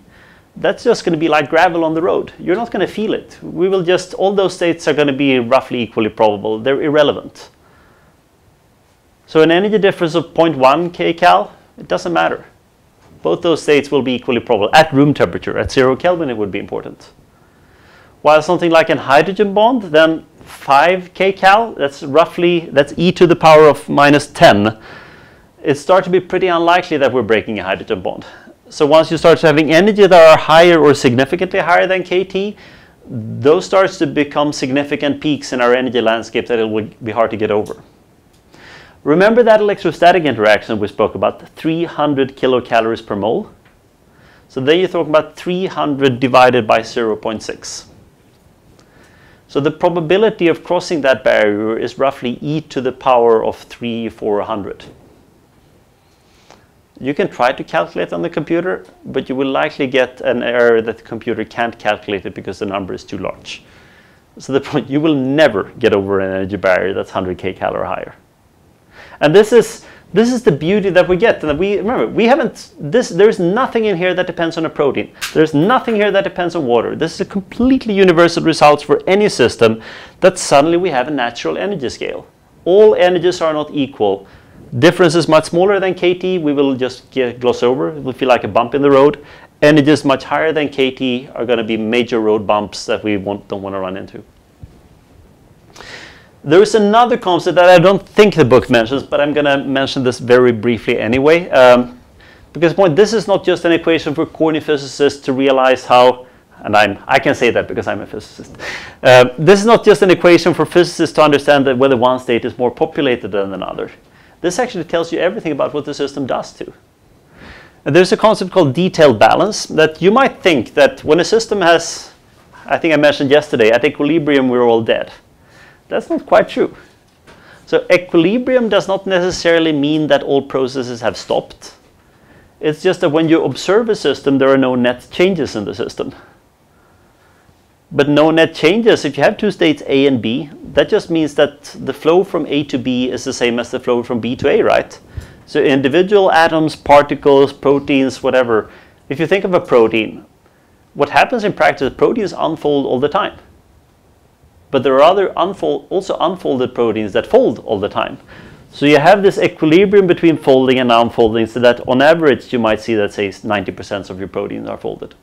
[SPEAKER 1] that's just going to be like gravel on the road. You're not going to feel it. We will just, all those states are going to be roughly equally probable. They're irrelevant. So an energy difference of 0.1 kcal, it doesn't matter. Both those states will be equally probable at room temperature. At zero Kelvin, it would be important. While something like a hydrogen bond, then 5 kcal, that's roughly, that's e to the power of minus 10. It starts to be pretty unlikely that we're breaking a hydrogen bond. So once you start having energy that are higher or significantly higher than kT, those starts to become significant peaks in our energy landscape that it would be hard to get over. Remember that electrostatic interaction we spoke about, 300 kilocalories per mole? So then you're talking about 300 divided by 0.6. So the probability of crossing that barrier is roughly e to the power of 3, 400. You can try to calculate on the computer, but you will likely get an error that the computer can't calculate it because the number is too large. So the point, you will never get over an energy barrier that's 100 kcal or higher. And this is this is the beauty that we get. And we remember we haven't this. There's nothing in here that depends on a protein. There's nothing here that depends on water. This is a completely universal results for any system. That suddenly we have a natural energy scale. All energies are not equal Difference is much smaller than KT, we will just gloss over. It will feel like a bump in the road. Energies much higher than KT are going to be major road bumps that we don't want to run into. There is another concept that I don't think the book mentions, but I'm going to mention this very briefly anyway. Um, because point, this is not just an equation for corny physicists to realize how, and I'm, I can say that because I'm a physicist. Uh, this is not just an equation for physicists to understand that whether one state is more populated than another. This actually tells you everything about what the system does to. And there's a concept called detailed balance that you might think that when a system has, I think I mentioned yesterday, at equilibrium we're all dead. That's not quite true. So equilibrium does not necessarily mean that all processes have stopped. It's just that when you observe a system, there are no net changes in the system. But no net changes, if you have two states A and B, that just means that the flow from A to B is the same as the flow from B to A, right? So individual atoms, particles, proteins, whatever. If you think of a protein, what happens in practice, proteins unfold all the time. But there are other unfold, also unfolded proteins that fold all the time. So you have this equilibrium between folding and unfolding so that on average you might see that say 90% of your proteins are folded.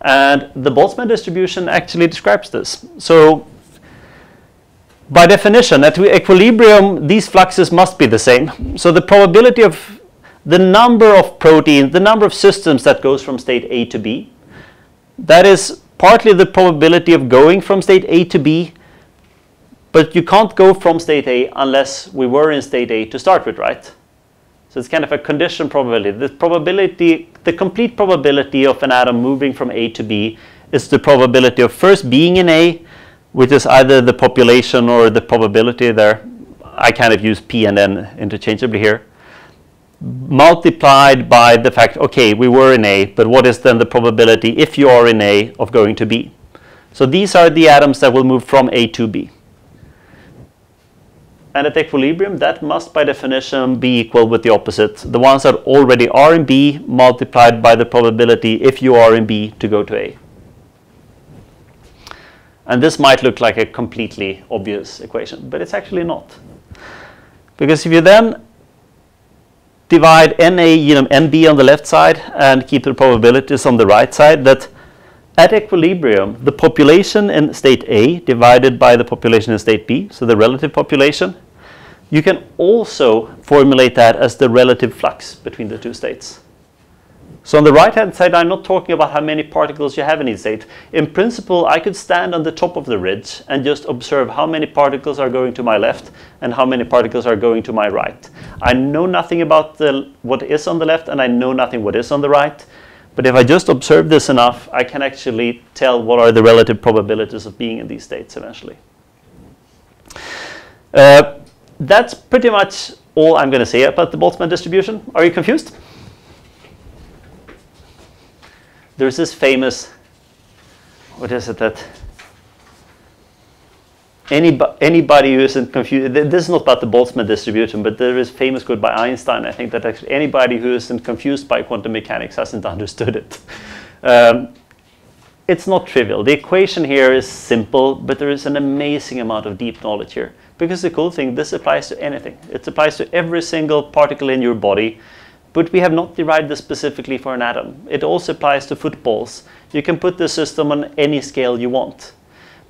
[SPEAKER 1] And the Boltzmann distribution actually describes this. So by definition, at equilibrium, these fluxes must be the same. So the probability of the number of proteins, the number of systems that goes from state A to B, that is partly the probability of going from state A to B, but you can't go from state A unless we were in state A to start with, right? So it's kind of a condition probability. The probability, the complete probability of an atom moving from A to B is the probability of first being in A, which is either the population or the probability there. I kind of use P and N interchangeably here multiplied by the fact, okay, we were in A, but what is then the probability if you are in A of going to B? So these are the atoms that will move from A to B. And at equilibrium, that must by definition be equal with the opposite. The ones that already are in B multiplied by the probability if you are in B to go to A. And this might look like a completely obvious equation, but it's actually not. Because if you then divide NA, you know, NB on the left side and keep the probabilities on the right side that at equilibrium, the population in state A divided by the population in state B, so the relative population, you can also formulate that as the relative flux between the two states. So on the right hand side, I'm not talking about how many particles you have in each state. In principle, I could stand on the top of the ridge and just observe how many particles are going to my left and how many particles are going to my right. I know nothing about the, what is on the left and I know nothing what is on the right. But if I just observe this enough, I can actually tell what are the relative probabilities of being in these states eventually. Uh, that's pretty much all I'm going to say about the Boltzmann distribution. Are you confused? There's this famous, what is it that anybody, anybody who isn't confused, this is not about the Boltzmann distribution, but there is famous quote by Einstein, I think that actually anybody who isn't confused by quantum mechanics hasn't *laughs* understood it. Um, it's not trivial. The equation here is simple, but there is an amazing amount of deep knowledge here. Because the cool thing, this applies to anything. It applies to every single particle in your body but we have not derived this specifically for an atom. It also applies to footballs. You can put the system on any scale you want.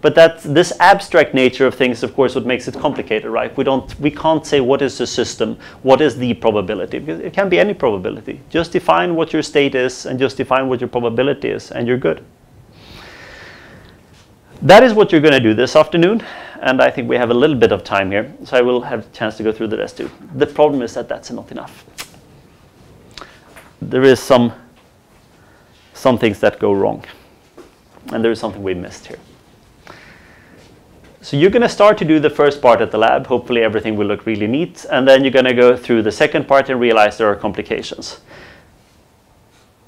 [SPEAKER 1] But this abstract nature of things, of course, what makes it complicated, right? We don't, we can't say what is the system, what is the probability, because it can be any probability. Just define what your state is, and just define what your probability is, and you're good. That is what you're going to do this afternoon, and I think we have a little bit of time here, so I will have a chance to go through the rest too. The problem is that that's not enough there is some some things that go wrong. And there is something we missed here. So you're going to start to do the first part at the lab. Hopefully everything will look really neat. And then you're going to go through the second part and realize there are complications.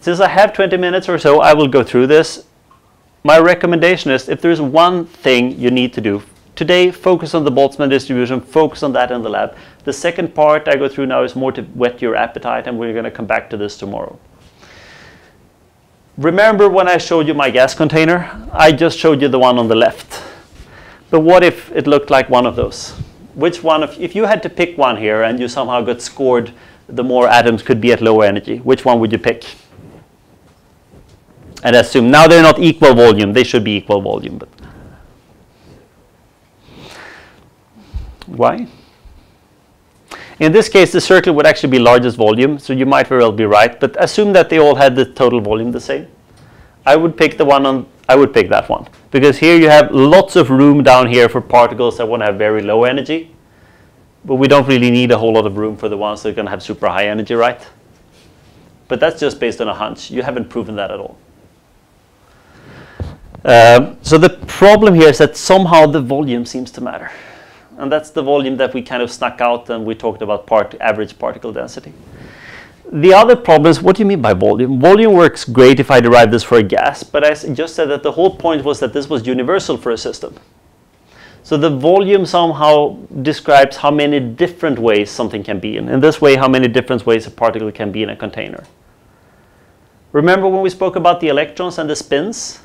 [SPEAKER 1] Since I have 20 minutes or so, I will go through this. My recommendation is if there's one thing you need to do today, focus on the Boltzmann distribution, focus on that in the lab. The second part I go through now is more to whet your appetite, and we're going to come back to this tomorrow. Remember when I showed you my gas container? I just showed you the one on the left. But what if it looked like one of those? Which one, of, if you had to pick one here and you somehow got scored the more atoms could be at lower energy, which one would you pick? And assume, now they're not equal volume, they should be equal volume. But Why? In this case, the circle would actually be largest volume, so you might very well be right, but assume that they all had the total volume the same. I would pick the one on, I would pick that one. Because here you have lots of room down here for particles that want to have very low energy, but we don't really need a whole lot of room for the ones that are going to have super high energy, right? But that's just based on a hunch. You haven't proven that at all. Um, so the problem here is that somehow the volume seems to matter and that's the volume that we kind of snuck out and we talked about part average particle density. The other problem is, what do you mean by volume? Volume works great if I derive this for a gas, but I just said that the whole point was that this was universal for a system. So the volume somehow describes how many different ways something can be in. In this way, how many different ways a particle can be in a container. Remember when we spoke about the electrons and the spins?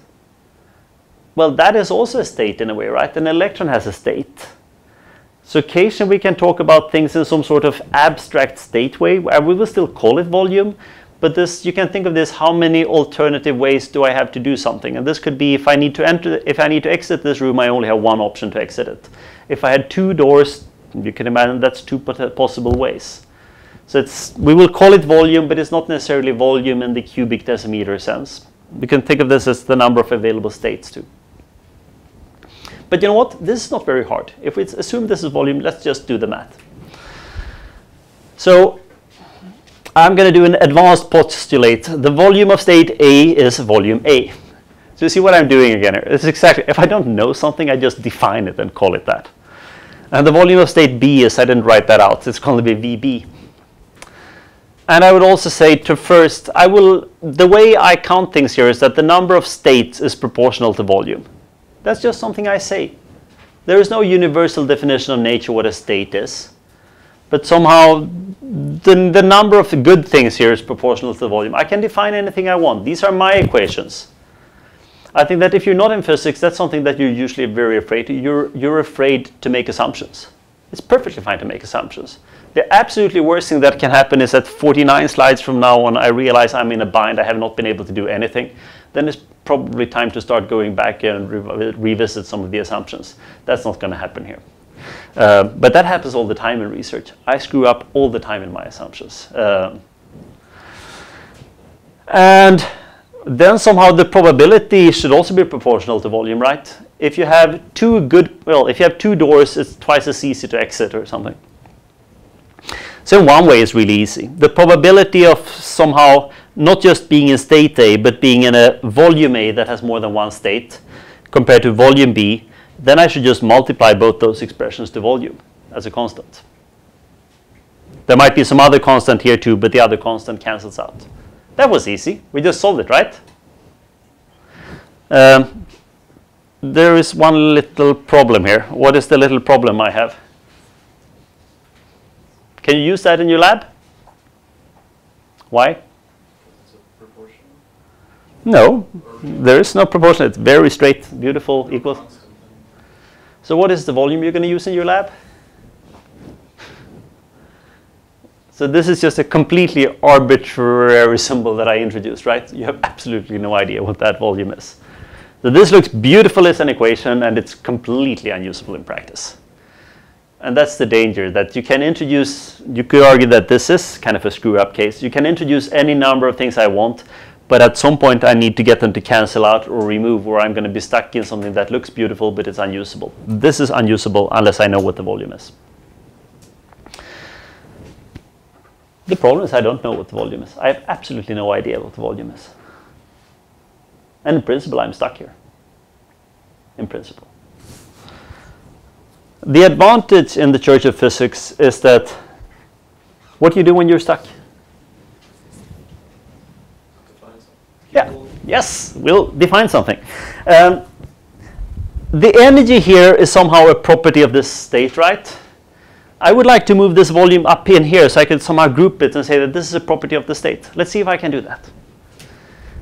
[SPEAKER 1] Well, that is also a state in a way, right? An electron has a state. So occasionally we can talk about things in some sort of abstract state way, where we will still call it volume, but this you can think of this: how many alternative ways do I have to do something? And this could be if I need to enter, if I need to exit this room, I only have one option to exit it. If I had two doors, you can imagine that's two uh, possible ways. So it's we will call it volume, but it's not necessarily volume in the cubic decimeter sense. We can think of this as the number of available states too. But you know what? This is not very hard. If we assume this is volume, let's just do the math. So I'm going to do an advanced postulate. The volume of state A is volume A. So you see what I'm doing again here? It's exactly, if I don't know something, I just define it and call it that. And the volume of state B is, I didn't write that out, it's going to be VB. And I would also say to first, I will, the way I count things here is that the number of states is proportional to volume. That's just something I say. There is no universal definition of nature what a state is. But somehow the, the number of good things here is proportional to the volume. I can define anything I want. These are my equations. I think that if you're not in physics, that's something that you're usually very afraid to. You're, you're afraid to make assumptions. It's perfectly fine to make assumptions. The absolutely worst thing that can happen is that 49 slides from now on, I realize I'm in a bind. I have not been able to do anything. Then it's probably time to start going back and re revisit some of the assumptions. That's not going to happen here. Uh, but that happens all the time in research. I screw up all the time in my assumptions. Uh, and then somehow the probability should also be proportional to volume, right? If you have two good, well, if you have two doors, it's twice as easy to exit or something. So one way, it's really easy. The probability of somehow not just being in state A, but being in a volume A that has more than one state compared to volume B, then I should just multiply both those expressions to volume as a constant. There might be some other constant here too, but the other constant cancels out. That was easy. We just solved it, right? Um, there is one little problem here. What is the little problem I have? Can you use that in your lab? Why? No, there is no proportion. It's very straight, beautiful, equal. So what is the volume you're going to use in your lab? So this is just a completely arbitrary symbol that I introduced, right? You have absolutely no idea what that volume is. So this looks beautiful as an equation, and it's completely unusable in practice. And that's the danger, that you can introduce, you could argue that this is kind of a screw-up case. You can introduce any number of things I want, but at some point I need to get them to cancel out or remove or I'm going to be stuck in something that looks beautiful but it's unusable. This is unusable unless I know what the volume is. The problem is I don't know what the volume is. I have absolutely no idea what the volume is. And in principle, I'm stuck here. In principle. The advantage in the Church of Physics is that what do you do when you're stuck? Yeah, yes, we'll define something. Um, the energy here is somehow a property of this state, right? I would like to move this volume up in here so I could somehow group it and say that this is a property of the state. Let's see if I can do that.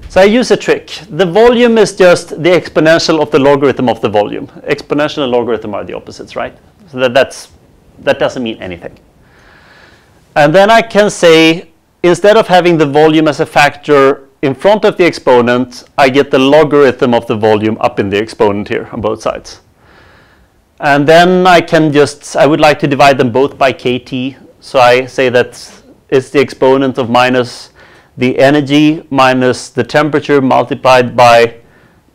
[SPEAKER 1] So I use a trick. The volume is just the exponential of the logarithm of the volume. Exponential and logarithm are the opposites, right? So that, that's, that doesn't mean anything. And then I can say, instead of having the volume as a factor in front of the exponent, I get the logarithm of the volume up in the exponent here on both sides. And then I can just, I would like to divide them both by kT. So I say that it's the exponent of minus the energy minus the temperature multiplied by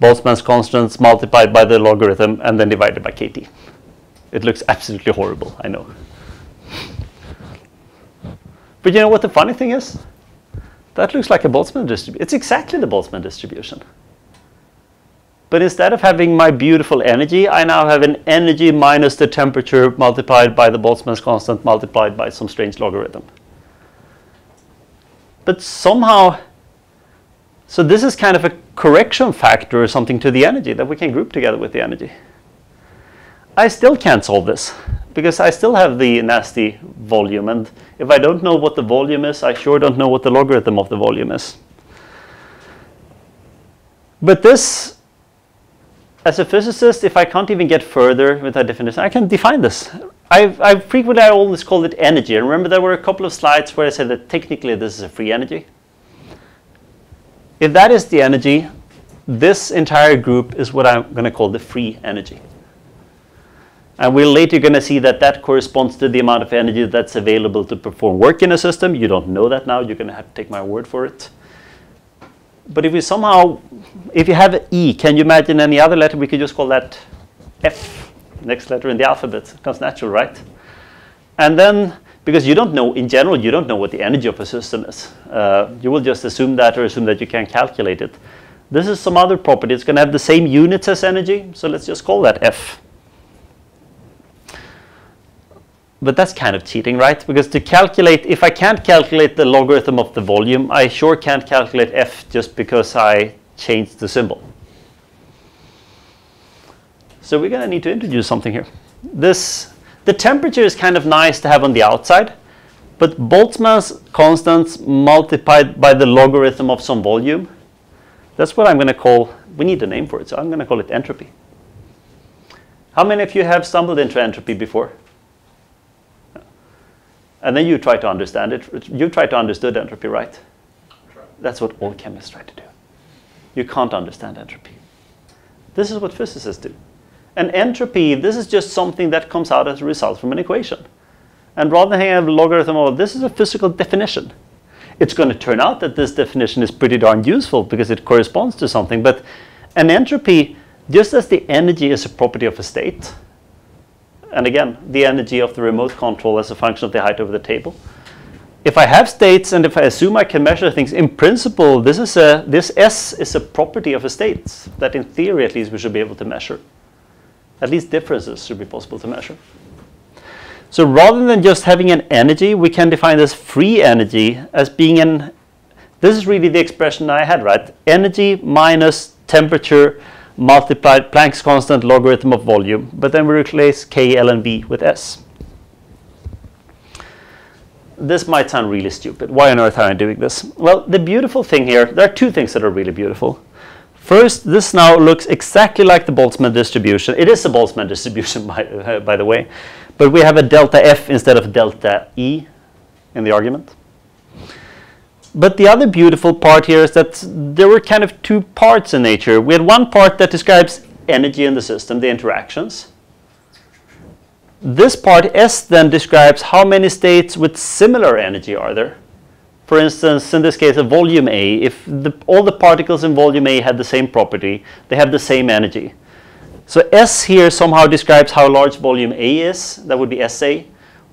[SPEAKER 1] Boltzmann's constants multiplied by the logarithm and then divided by kT. It looks absolutely horrible, I know. But you know what the funny thing is? That looks like a Boltzmann distribution. It's exactly the Boltzmann distribution. But instead of having my beautiful energy, I now have an energy minus the temperature multiplied by the Boltzmann's constant multiplied by some strange logarithm. But somehow, so this is kind of a correction factor or something to the energy that we can group together with the energy. I still can't solve this because I still have the nasty volume. And if I don't know what the volume is, I sure don't know what the logarithm of the volume is. But this, as a physicist, if I can't even get further with that definition, I can define this. I've, I've frequently I always called it energy. And remember, there were a couple of slides where I said that technically this is a free energy. If that is the energy, this entire group is what I'm going to call the free energy. And we're later going to see that that corresponds to the amount of energy that's available to perform work in a system. You don't know that now. You're going to have to take my word for it. But if we somehow, if you have E, can you imagine any other letter? We could just call that F, next letter in the alphabet. It comes natural, right? And then, because you don't know, in general, you don't know what the energy of a system is. Uh, you will just assume that or assume that you can calculate it. This is some other property. It's going to have the same units as energy. So let's just call that F. but that's kind of cheating, right? Because to calculate, if I can't calculate the logarithm of the volume, I sure can't calculate f just because I changed the symbol. So we're going to need to introduce something here. This, the temperature is kind of nice to have on the outside, but Boltzmann's constants multiplied by the logarithm of some volume, that's what I'm going to call, we need a name for it, so I'm going to call it entropy. How many of you have stumbled into entropy before? And then you try to understand it. You try to understand entropy, right? That's what all chemists try to do. You can't understand entropy. This is what physicists do. And entropy, this is just something that comes out as a result from an equation. And rather than having a logarithm of this is a physical definition. It's going to turn out that this definition is pretty darn useful because it corresponds to something. But an entropy, just as the energy is a property of a state, and again, the energy of the remote control as a function of the height over the table. If I have states and if I assume I can measure things, in principle, this is a this S is a property of a state that in theory at least we should be able to measure. At least differences should be possible to measure. So rather than just having an energy, we can define this free energy as being an this is really the expression I had, right? Energy minus temperature multiplied Planck's constant logarithm of volume, but then we replace k, l, and v with s. This might sound really stupid. Why on earth am I doing this? Well, the beautiful thing here, there are two things that are really beautiful. First, this now looks exactly like the Boltzmann distribution. It is a Boltzmann *laughs* distribution, by, uh, by the way, but we have a delta f instead of delta e in the argument. But the other beautiful part here is that there were kind of two parts in nature. We had one part that describes energy in the system, the interactions. This part S then describes how many states with similar energy are there. For instance, in this case, a volume A, if the, all the particles in volume A had the same property, they have the same energy. So S here somehow describes how large volume A is, that would be SA,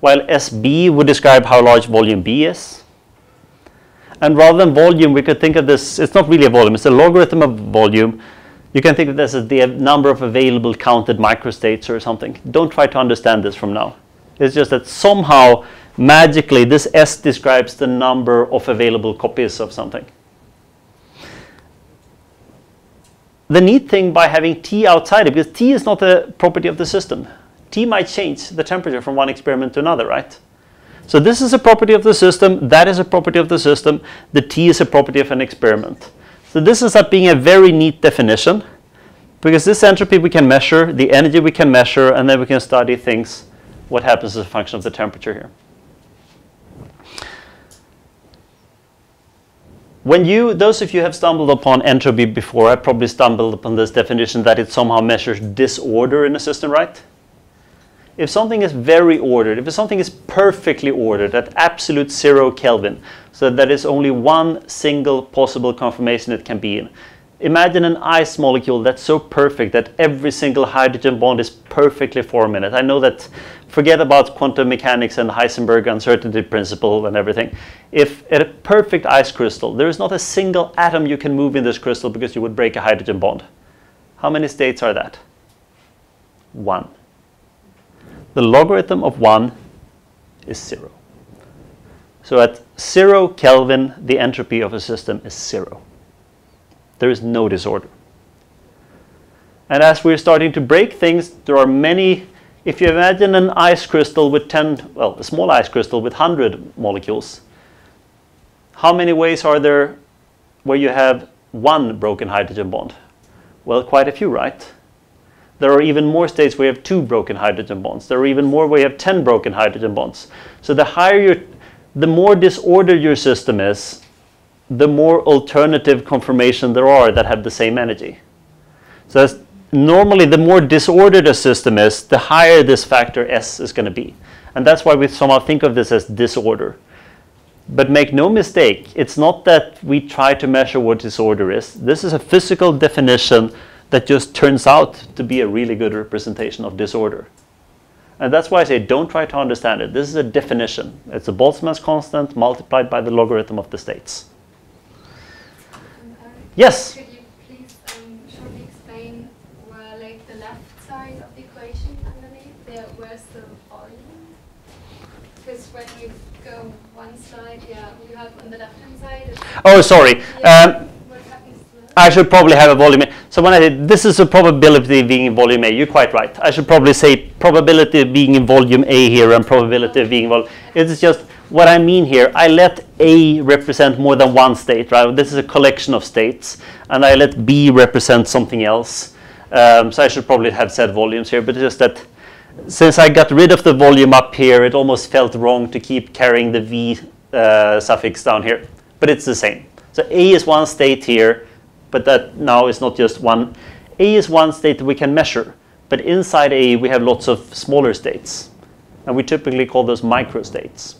[SPEAKER 1] while SB would describe how large volume B is. And rather than volume, we could think of this, it's not really a volume, it's a logarithm of volume. You can think of this as the number of available counted microstates or something. Don't try to understand this from now. It's just that somehow, magically, this S describes the number of available copies of something. The neat thing by having T outside it, because T is not a property of the system. T might change the temperature from one experiment to another, right? So this is a property of the system, that is a property of the system, the T is a property of an experiment. So this ends up being a very neat definition because this entropy we can measure, the energy we can measure, and then we can study things, what happens as a function of the temperature here. When you, those of you have stumbled upon entropy before, I probably stumbled upon this definition that it somehow measures disorder in a system, right? if something is very ordered, if something is perfectly ordered at absolute zero Kelvin, so that is only one single possible conformation it can be in. Imagine an ice molecule that's so perfect that every single hydrogen bond is perfectly formed in it. I know that, forget about quantum mechanics and the Heisenberg uncertainty principle and everything. If at a perfect ice crystal, there is not a single atom you can move in this crystal because you would break a hydrogen bond. How many states are that? One the logarithm of 1 is 0. So at 0 Kelvin, the entropy of a system is 0. There is no disorder. And as we're starting to break things, there are many, if you imagine an ice crystal with 10, well, a small ice crystal with 100 molecules, how many ways are there where you have one broken hydrogen bond? Well, quite a few, right? There are even more states where you have two broken hydrogen bonds. There are even more where you have 10 broken hydrogen bonds. So the higher your, the more disordered your system is, the more alternative conformation there are that have the same energy. So that's normally the more disordered a system is, the higher this factor S is going to be. And that's why we somehow think of this as disorder. But make no mistake, it's not that we try to measure what disorder is. This is a physical definition that just turns out to be a really good representation of disorder. And that's why I say don't try to understand it. This is a definition. It's a Boltzmann's constant multiplied by the logarithm of the states.
[SPEAKER 9] Erik, uh,
[SPEAKER 1] Yes?
[SPEAKER 9] Could you please um, shortly explain where, like, the left side of the equation underneath there, where's the volume? Because when you go one slide, yeah, you have on the left-hand side. it's-
[SPEAKER 1] Oh, sorry. Um? I should probably have a volume. So when I did, this is a probability of being in volume A. You're quite right. I should probably say probability of being in volume A here and probability of being in volume. It's just what I mean here. I let A represent more than one state, right? This is a collection of states, and I let B represent something else. Um, so I should probably have said volumes here, but it's just that since I got rid of the volume up here, it almost felt wrong to keep carrying the V uh, suffix down here. But it's the same. So A is one state here, but that now is not just one. A is one state that we can measure, but inside A we have lots of smaller states, and we typically call those microstates.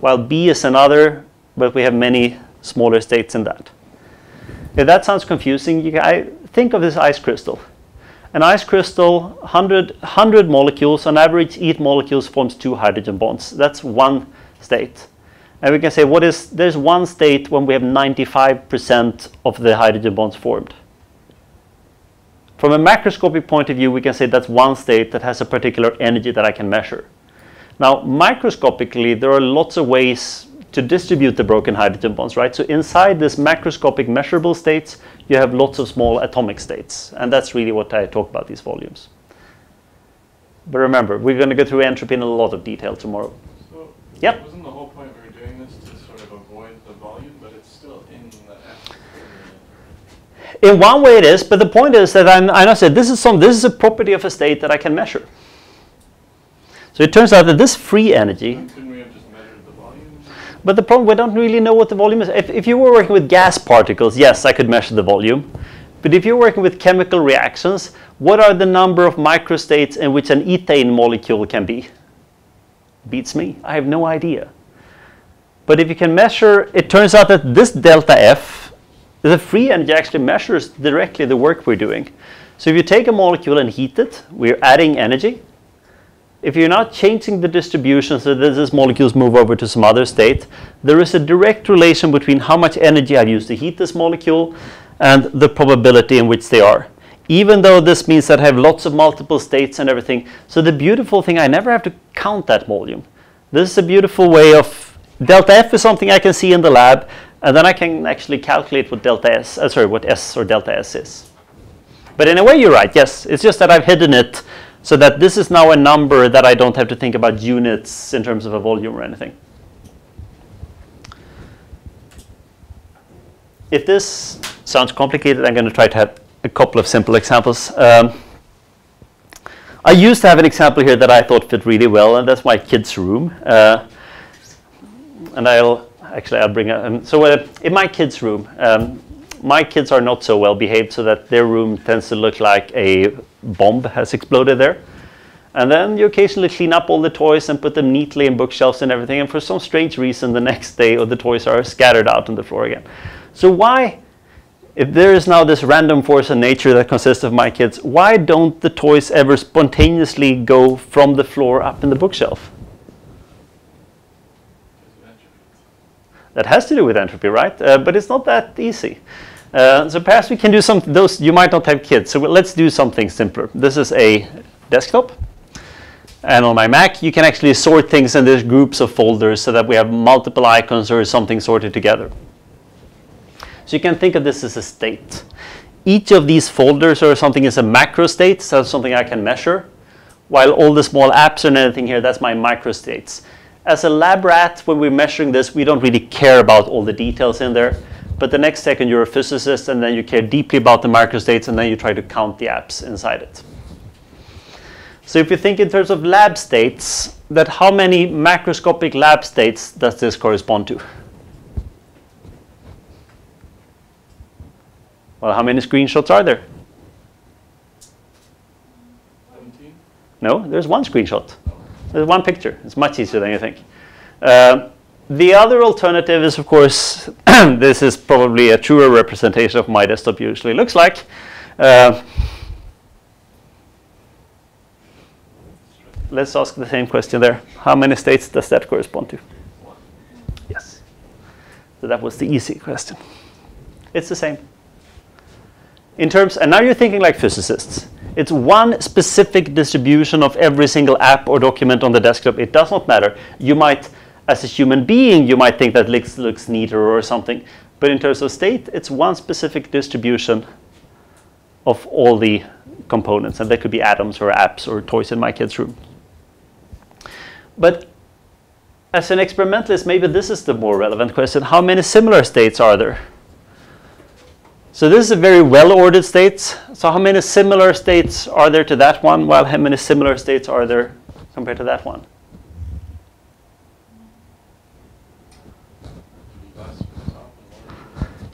[SPEAKER 1] While B is another, but we have many smaller states in that. If that sounds confusing, you can, I think of this ice crystal. An ice crystal, 100, 100 molecules, on average each molecule forms two hydrogen bonds. That's one state. And we can say what is there's one state when we have 95% of the hydrogen bonds formed. From a macroscopic point of view, we can say that's one state that has a particular energy that I can measure. Now, microscopically, there are lots of ways to distribute the broken hydrogen bonds, right? So inside this macroscopic measurable states, you have lots of small atomic states. And that's really what I talk about these volumes. But remember, we're going to go through entropy in a lot of detail tomorrow.
[SPEAKER 3] So,
[SPEAKER 1] Yep.
[SPEAKER 3] wasn't the whole point we were doing this to sort of avoid the volume, but it's still in the F?
[SPEAKER 1] In one way it is, but the point is that I'm, I know said this is some this is a property of a state that I can measure. So it turns out that this free energy,
[SPEAKER 3] Then Couldn't we have just measured the volume?
[SPEAKER 1] but the problem we don't really know what the volume is. If, if you were working with gas particles, yes, I could measure the volume. But if you're working with chemical reactions, what are the number of microstates in which an ethane molecule can be? Beats me. I have no idea. But if you can measure, it turns out that this delta F, the free energy actually measures directly the work we're doing. So if you take a molecule and heat it, we're adding energy. If you're not changing the distribution so that these molecules move over to some other state, there is a direct relation between how much energy I've used to heat this molecule and the probability in which they are. Even though this means that I have lots of multiple states and everything. So the beautiful thing, I never have to count that volume. This is a beautiful way of, delta F is something I can see in the lab, and then I can actually calculate what delta S, uh, sorry, what S or delta S is. But in a way, you're right, yes. It's just that I've hidden it so that this is now a number that I don't have to think about units in terms of a volume or anything. If this sounds complicated, I'm going to try to have a couple of simple examples. Um, I used to have an example here that I thought fit really well, and that's my kid's room. Uh, and I'll actually I'll bring it. Um, so uh, in my kid's room, um, my kids are not so well behaved, so that their room tends to look like a bomb has exploded there. And then you occasionally clean up all the toys and put them neatly in bookshelves and everything. And for some strange reason, the *laughs* next day, all the toys are scattered out on the floor again. So why, if there is now this random force in nature that consists of my kids, why don't the toys ever spontaneously go from the floor up in the bookshelf?
[SPEAKER 3] Because of entropy.
[SPEAKER 1] That has to do with entropy, right? Uh, but it's not that easy. Uh, so perhaps we can do some. Those you might not have kids, so let's do something simpler. This is a desktop, and on my Mac you can actually sort things in these groups of folders so that we have multiple icons or something sorted together. So you can think of this as a state. Each of these folders or something is a macro state, so something I can measure, while all the small apps and everything here, that's my microstates. As a lab rat, when we're measuring this, we don't really care about all the details in there. but the next second you're a physicist and then you care deeply about the microstates and then you try to count the apps inside it. So if you think in terms of lab states, that how many macroscopic lab states does this correspond to? Well, how many screenshots are there?
[SPEAKER 3] 17?
[SPEAKER 1] No, there's one screenshot. Oh. There's one picture. It's much easier than you think. Uh, the other alternative is, of course, *clears throat* this is probably a truer representation of my desktop usually looks like. Uh, let's ask the same question there. How many states does that correspond to? Yes. So that was the easy question. It's the same. In terms, and now you're thinking like physicists. It's one specific distribution of every single app or document on the desktop. It does not matter. You might, as a human being, you might think that looks, looks neater or something. But in terms of state, it's one specific distribution of all the components. And they could be atoms or apps or toys in my kid's room. But as an experimentalist, maybe this is the more relevant question. How many similar states are there? So this is a very well-ordered state. So how many similar states are there to that one? Well, how many similar states are there compared to that one?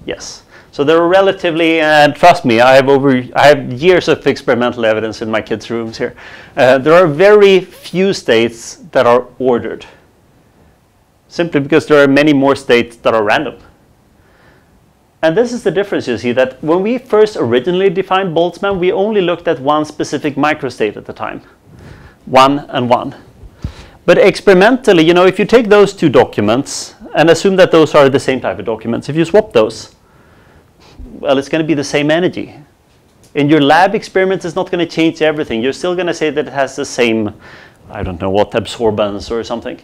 [SPEAKER 1] Yes. So they're relatively, and trust me, I have over, I have years of experimental evidence in my kids' rooms here. Uh, there are very few states that are ordered, simply because there are many more states that are random. And this is the difference, you see, that when we first originally defined Boltzmann, we only looked at one specific microstate at the time, one and one. But experimentally, you know, if you take those two documents and assume that those are the same type of documents, if you swap those, well, it's going to be the same energy. In your lab experiments, it's not going to change everything. You're still going to say that it has the same, I don't know what, absorbance or something.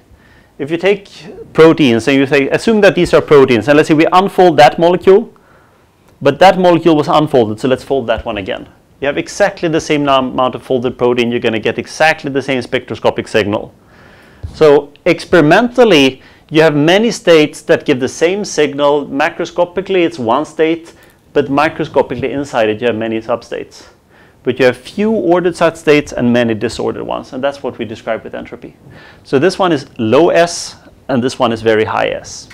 [SPEAKER 1] If you take proteins and you say, assume that these are proteins, and let's say we unfold that molecule, but that molecule was unfolded, so let's fold that one again. You have exactly the same amount of folded protein, you're going to get exactly the same spectroscopic signal. So experimentally, you have many states that give the same signal. Macroscopically, it's one state, but microscopically inside it, you have many substates. But you have few ordered substates and many disordered ones, and that's what we describe with entropy. So this one is low S, and this one is very high S.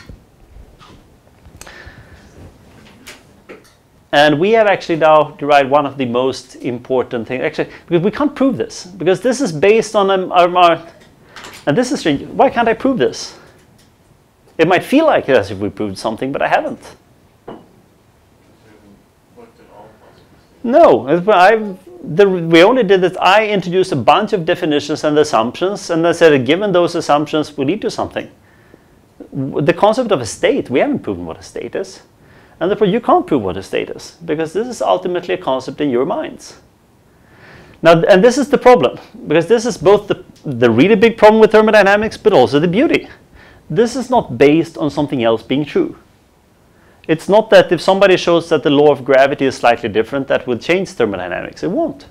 [SPEAKER 1] And we have actually now derived one of the most important things, actually, because we can't prove this, because this is based on um, our, our and this is. Why can't I prove this? It might feel like as if we proved something, but I haven't. No, I've, the, we only did this. I introduced a bunch of definitions and assumptions, and I said, given those assumptions, we lead to something. The concept of a state, we haven't proven what a state is. And therefore, you can't prove what a state is, because this is ultimately a concept in your minds. Now, and this is the problem, because this is both the, the really big problem with thermodynamics, but also the beauty. This is not based on something else being true. It's not that if somebody shows that the law of gravity is slightly different, that will change thermodynamics. It won't.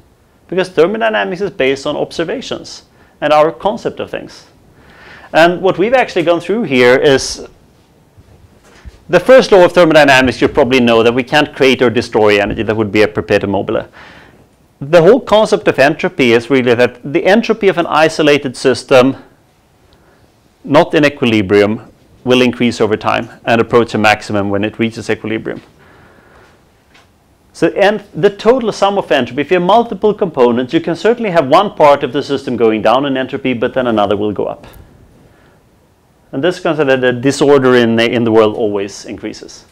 [SPEAKER 1] Because thermodynamics is based on observations and our concept of things. And what we've actually gone through here is the first law of thermodynamics, you probably know that we can't create or destroy energy. That would be a perpetuum mobile. The whole concept of entropy is really that the entropy of an isolated system, not in equilibrium, will increase over time and approach a maximum when it reaches equilibrium. So and the total sum of entropy, if you have multiple components, you can certainly have one part of the system going down in entropy, but then another will go up. And this comes that the disorder in the, in the world always increases.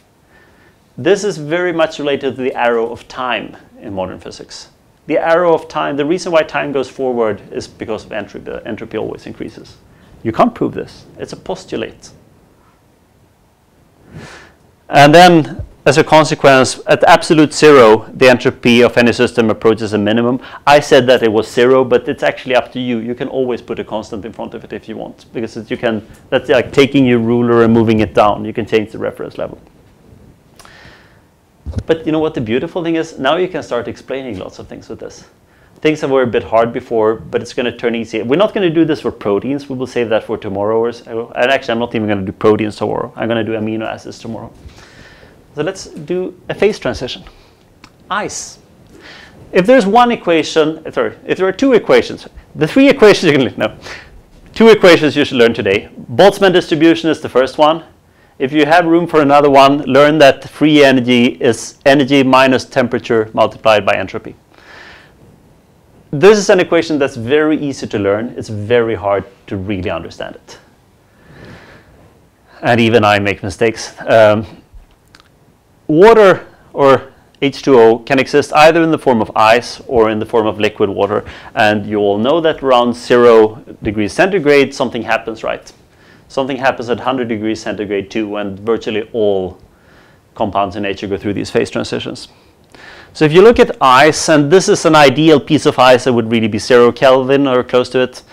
[SPEAKER 1] This is very much related to the arrow of time in modern physics. The arrow of time, the reason why time goes forward is because of entropy. Entropy always increases. You can't prove this. It's a postulate. And then, as a consequence, at absolute zero, the entropy of any system approaches a minimum. I said that it was zero, but it's actually up to you. You can always put a constant in front of it if you want, because you can. That's like taking your ruler and moving it down. You can change the reference level. But you know what the beautiful thing is? Now you can start explaining lots of things with this. Things that were a bit hard before, but it's going to turn easy. We're not going to do this for proteins. We will save that for tomorrow. Or so. Uh, and actually, I'm not even going to do proteins tomorrow. I'm going to do amino acids tomorrow. So let's do a phase transition. Ice. If there's one equation, uh, sorry, if there are two equations, the three equations you can learn. no, two equations you should learn today. Boltzmann distribution is the first one. If you have room for another one, learn that free energy is energy minus temperature multiplied by entropy. This is an equation that's very easy to learn. It's very hard to really understand it. And even I make mistakes. Um, water or H2O can exist either in the form of ice or in the form of liquid water. And you all know that around zero degrees centigrade, something happens, right? Something happens at 100 degrees centigrade too, when virtually all compounds in nature go through these phase transitions. So if you look at ice, and this is an ideal piece of ice that would really be zero Kelvin or close to it.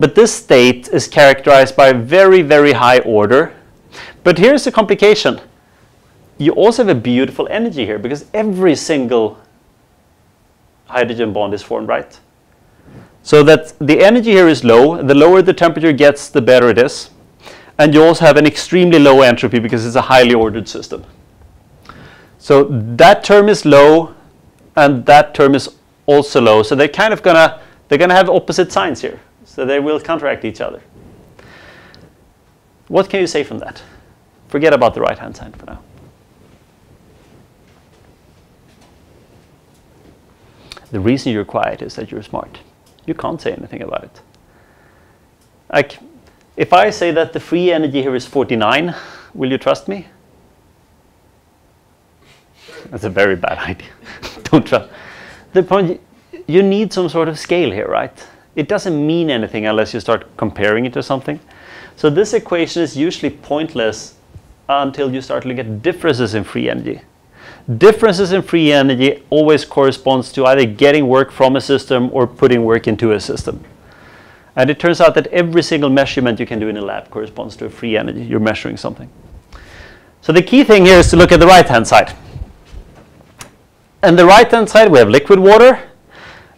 [SPEAKER 1] But this state is characterized by very, very high order. But here's the complication you also have a beautiful energy here because every single hydrogen bond is formed, right? So that the energy here is low. The lower the temperature gets, the better it is. And you also have an extremely low entropy because it's a highly ordered system. So that term is low and that term is also low. So they're kind of gonna they're gonna have opposite signs here. So they will counteract each other. What can you say from that? Forget about the right hand side for now. The reason you're quiet is that you're smart. You can't say anything about it. Like, if I say that the free energy here is 49, will you trust me? That's a very bad idea. *laughs* Don't trust. The point, you need some sort of scale here, right? It doesn't mean anything unless you start comparing it to something. So this equation is usually pointless until you start looking at differences in free energy. Differences in free energy always corresponds to either getting work from a system or putting work into a system. And it turns out that every single measurement you can do in a lab corresponds to a free energy. You're measuring something. So the key thing here is to look at the right-hand side. And the right-hand side, we have liquid water.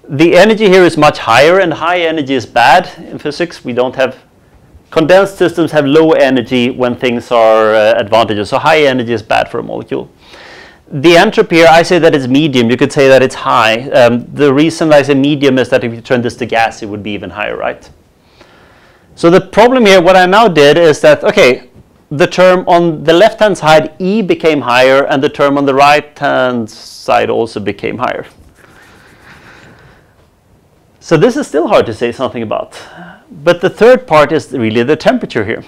[SPEAKER 1] The energy here is much higher, and high energy is bad in physics. We don't have condensed systems have low energy when things are uh, advantageous. So high energy is bad for a molecule the entropy here, I say that it's medium. You could say that it's high. Um, the reason I say medium is that if you turn this to gas, it would be even higher, right? So the problem here, what I now did is that, okay, the term on the left-hand side, E became higher, and the term on the right-hand side also became higher. So this is still hard to say something about. But the third part is really the temperature here.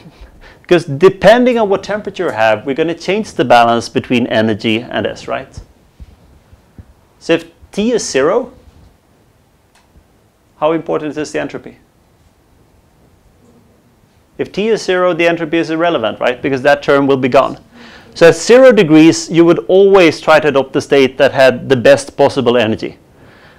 [SPEAKER 1] Because depending on what temperature you have, we're going to change the balance between energy and S, right? So if T is zero, how important is the entropy? If T is zero, the entropy is irrelevant, right? Because that term will be gone. So at zero degrees, you would always try to adopt the state that had the best possible energy.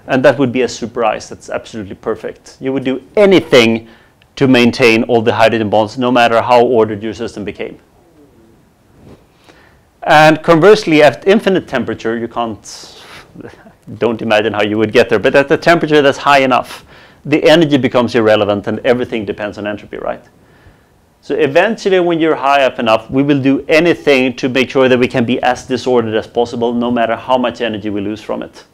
[SPEAKER 1] And that would be a super ice. That's absolutely perfect. You would do anything to maintain all the hydrogen bonds no matter how ordered your system became. And conversely, at infinite temperature, you can't, *laughs* don't imagine how you would get there, but at the temperature that's high enough, the energy becomes irrelevant and everything depends on entropy, right? So eventually, when you're high up enough, we will do anything to make sure that we can be as disordered as possible, no matter how much energy we lose from it.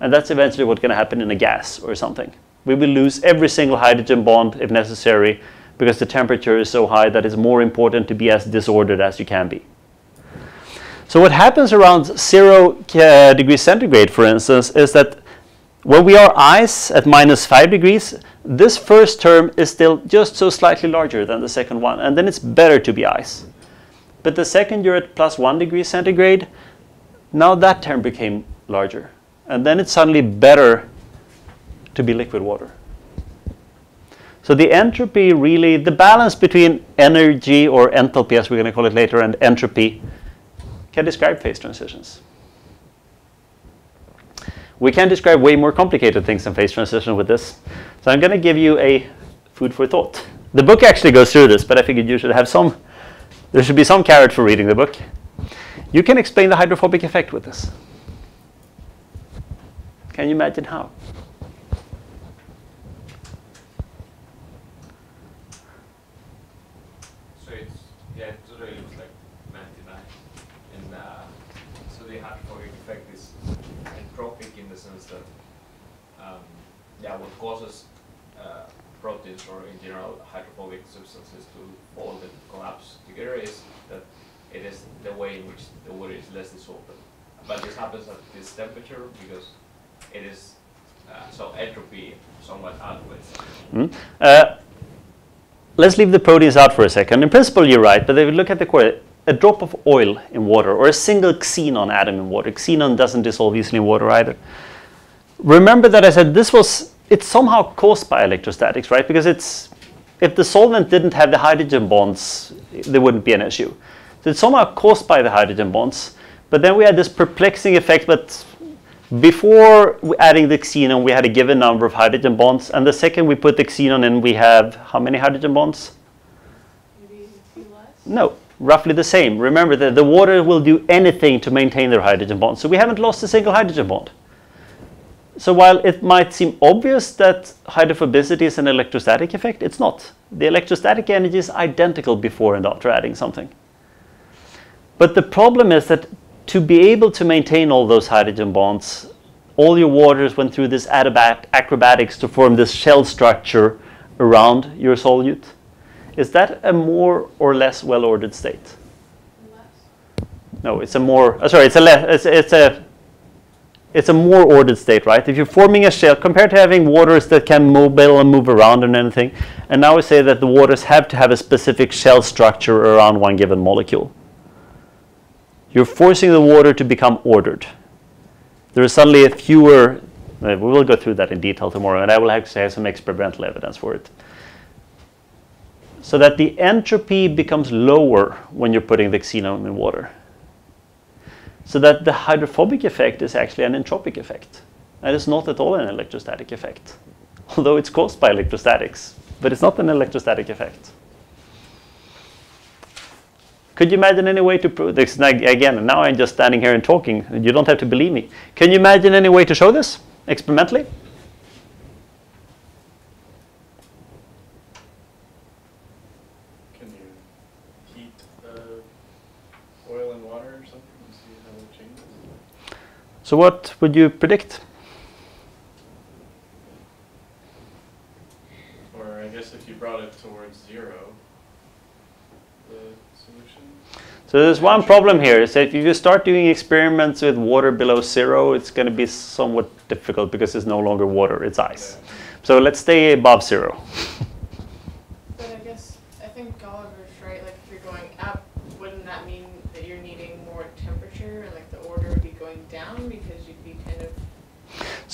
[SPEAKER 1] And that's eventually what's going to happen in a gas or something we will lose every single hydrogen bond if necessary because the temperature is so high that it's more important to be as disordered as you can be. So what happens around zero uh, degrees centigrade, for instance, is that when we are ice at minus five degrees, this first term is still just so slightly larger than the second one, and then it's better to be ice. But the second you're at plus one degree centigrade, now that term became larger. And then it's suddenly better to be liquid water. So the entropy really, the balance between energy or enthalpy, as we're going to call it later, and entropy can describe phase transitions. We can describe way more complicated things than phase transition with this. So I'm going to give you a food for thought. The book actually goes through this, but I figured you should have some, there should be some carrot for reading the book. You can explain the hydrophobic effect with this. Can you imagine how?
[SPEAKER 11] 99. And uh, so the hydrophobic effect is entropic in the sense that, um, yeah, what causes uh, proteins or in general hydrophobic substances to fold and is that it is the way in which the water is less dissolved. But this happens at this temperature because it is, uh, so entropy somewhat outweighs.
[SPEAKER 1] Mm. Uh, let's leave the proteins out for a second. In principle, you're right, but if you look at the core, a drop of oil in water or a single xenon atom in water, xenon doesn't dissolve easily in water either. Remember that I said this was, it's somehow caused by electrostatics, right? Because it's, if the solvent didn't have the hydrogen bonds, there wouldn't be an issue. So it's somehow caused by the hydrogen bonds. But then we had this perplexing effect, but before adding the xenon, we had a given number of hydrogen bonds. And the second we put the xenon in, we have how many hydrogen bonds?
[SPEAKER 4] Maybe a few less?
[SPEAKER 1] No, roughly the same. Remember that the water will do anything to maintain their hydrogen bonds. So we haven't lost a single hydrogen bond. So while it might seem obvious that hydrophobicity is an electrostatic effect, it's not. The electrostatic energy is identical before and after adding something. But the problem is that to be able to maintain all those hydrogen bonds, all your waters went through this acrobatics to form this shell structure around your solute. Is that a more or less well-ordered state?
[SPEAKER 4] Less?
[SPEAKER 1] No, it's a more. Uh, sorry, it's a less. It's, it's a. It's a more ordered state, right? If you're forming a shell, compared to having waters that can mobile and move around and anything, and now we say that the waters have to have a specific shell structure around one given molecule. You're forcing the water to become ordered. There is suddenly a fewer. Uh, we will go through that in detail tomorrow, and I will actually have some experimental evidence for it so that the entropy becomes lower when you're putting the xenon in water. So that the hydrophobic effect is actually an entropic effect. And it's not at all an electrostatic effect, *laughs* although it's caused by electrostatics, but it's not an electrostatic effect. Could you imagine any way to prove this? Again, now I'm just standing here and talking. You don't have to believe me. Can you imagine any way to show this experimentally?
[SPEAKER 3] Can you heat uh, oil and water or something and see how it changes?
[SPEAKER 1] So what would you predict?
[SPEAKER 3] Or I guess if you brought it towards zero, the solution?
[SPEAKER 1] So there's one problem here is that if you start doing experiments with water below zero, it's going to be somewhat difficult because it's no longer water, it's ice.
[SPEAKER 3] Yeah.
[SPEAKER 1] So let's stay above zero. *laughs*
[SPEAKER 4] But I guess, I think Oliver's right, like if you're going up, wouldn't that mean that you're needing more temperature and like the order would be going down because you'd be kind of,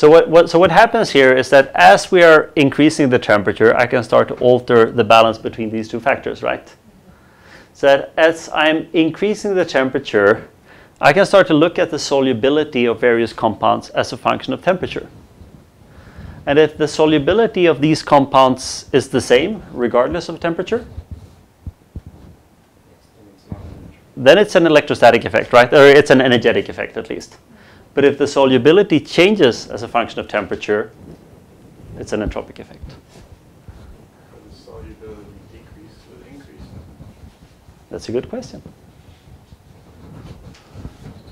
[SPEAKER 1] So what, what, so what happens here is that as we are increasing the temperature, I can start to alter the balance between these two factors, right? So that as I'm increasing the temperature, I can start to look at the solubility of various compounds as a function of temperature. And if the solubility of these compounds is the same, regardless of temperature, then it's an electrostatic effect, right? Or it's an energetic effect at least. But if the solubility changes as a function of temperature, it's an entropic effect.
[SPEAKER 3] Or the solubility decrease with increase
[SPEAKER 1] That's a good question.
[SPEAKER 3] too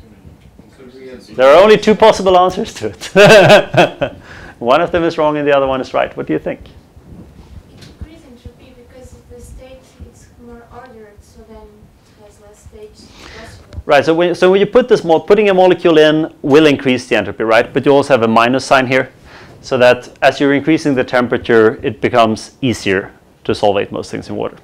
[SPEAKER 3] many
[SPEAKER 8] Could we
[SPEAKER 3] inconsistencies.
[SPEAKER 1] There are only two possible answers to it. *laughs* one of them is wrong and the other one is right. What do you think?
[SPEAKER 9] Increase entropy because the state is more ordered, so then it has less states possible.
[SPEAKER 1] Right, so when, so when you put this, mo- putting a molecule in will increase the entropy, right? But you also have a minus sign here, so that as you're increasing the temperature, it becomes easier to solvate most things in water.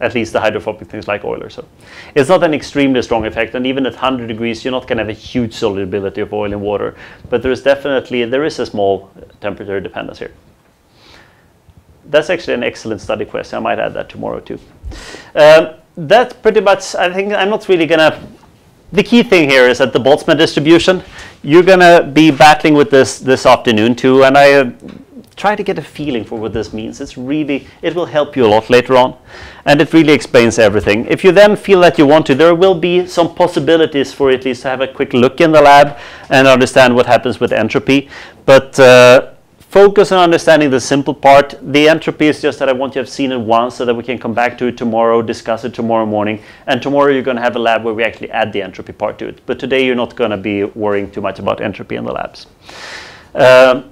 [SPEAKER 1] At least the hydrophobic things like oil or so. It's not an extremely strong effect, and even at 100 degrees, you're not going to have a huge solubility of oil in water. But there is definitely there is a small temperature dependence here. That's actually an excellent study question. I might add that tomorrow too. Um, that's pretty much. I think I'm not really gonna. The key thing here is that the Boltzmann distribution. You're gonna be battling with this this afternoon too, and I uh, try to get a feeling for what this means. It's really it will help you a lot later on, and it really explains everything. If you then feel that you want to, there will be some possibilities for at least to have a quick look in the lab and understand what happens with entropy. But uh, focus on understanding the simple part. The entropy is just that I want you to have seen it once so that we can come back to it tomorrow, discuss it tomorrow morning. And tomorrow you're going to have a lab where we actually add the entropy part to it. But today you're not going to be worrying too much about entropy in the labs. Um,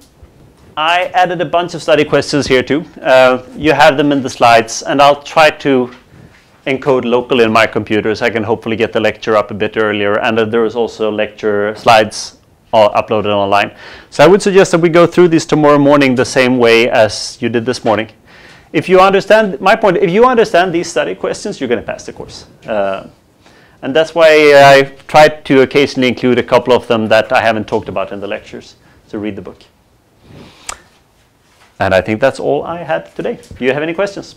[SPEAKER 1] I added a bunch of study questions here too. Uh, you have them in the slides, and I'll try to encode locally in my computer so I can hopefully get the lecture up a bit earlier. And uh, there is also lecture slides uh, uploaded online. So I would suggest that we go through these tomorrow morning the same way as you did this morning. If you understand my point, if you understand these study questions, you're going to pass the course. Uh, and that's why I tried to occasionally include a couple of them that I haven't talked about in the lectures. So read the book. And I think that's all I had today. Do you have any questions?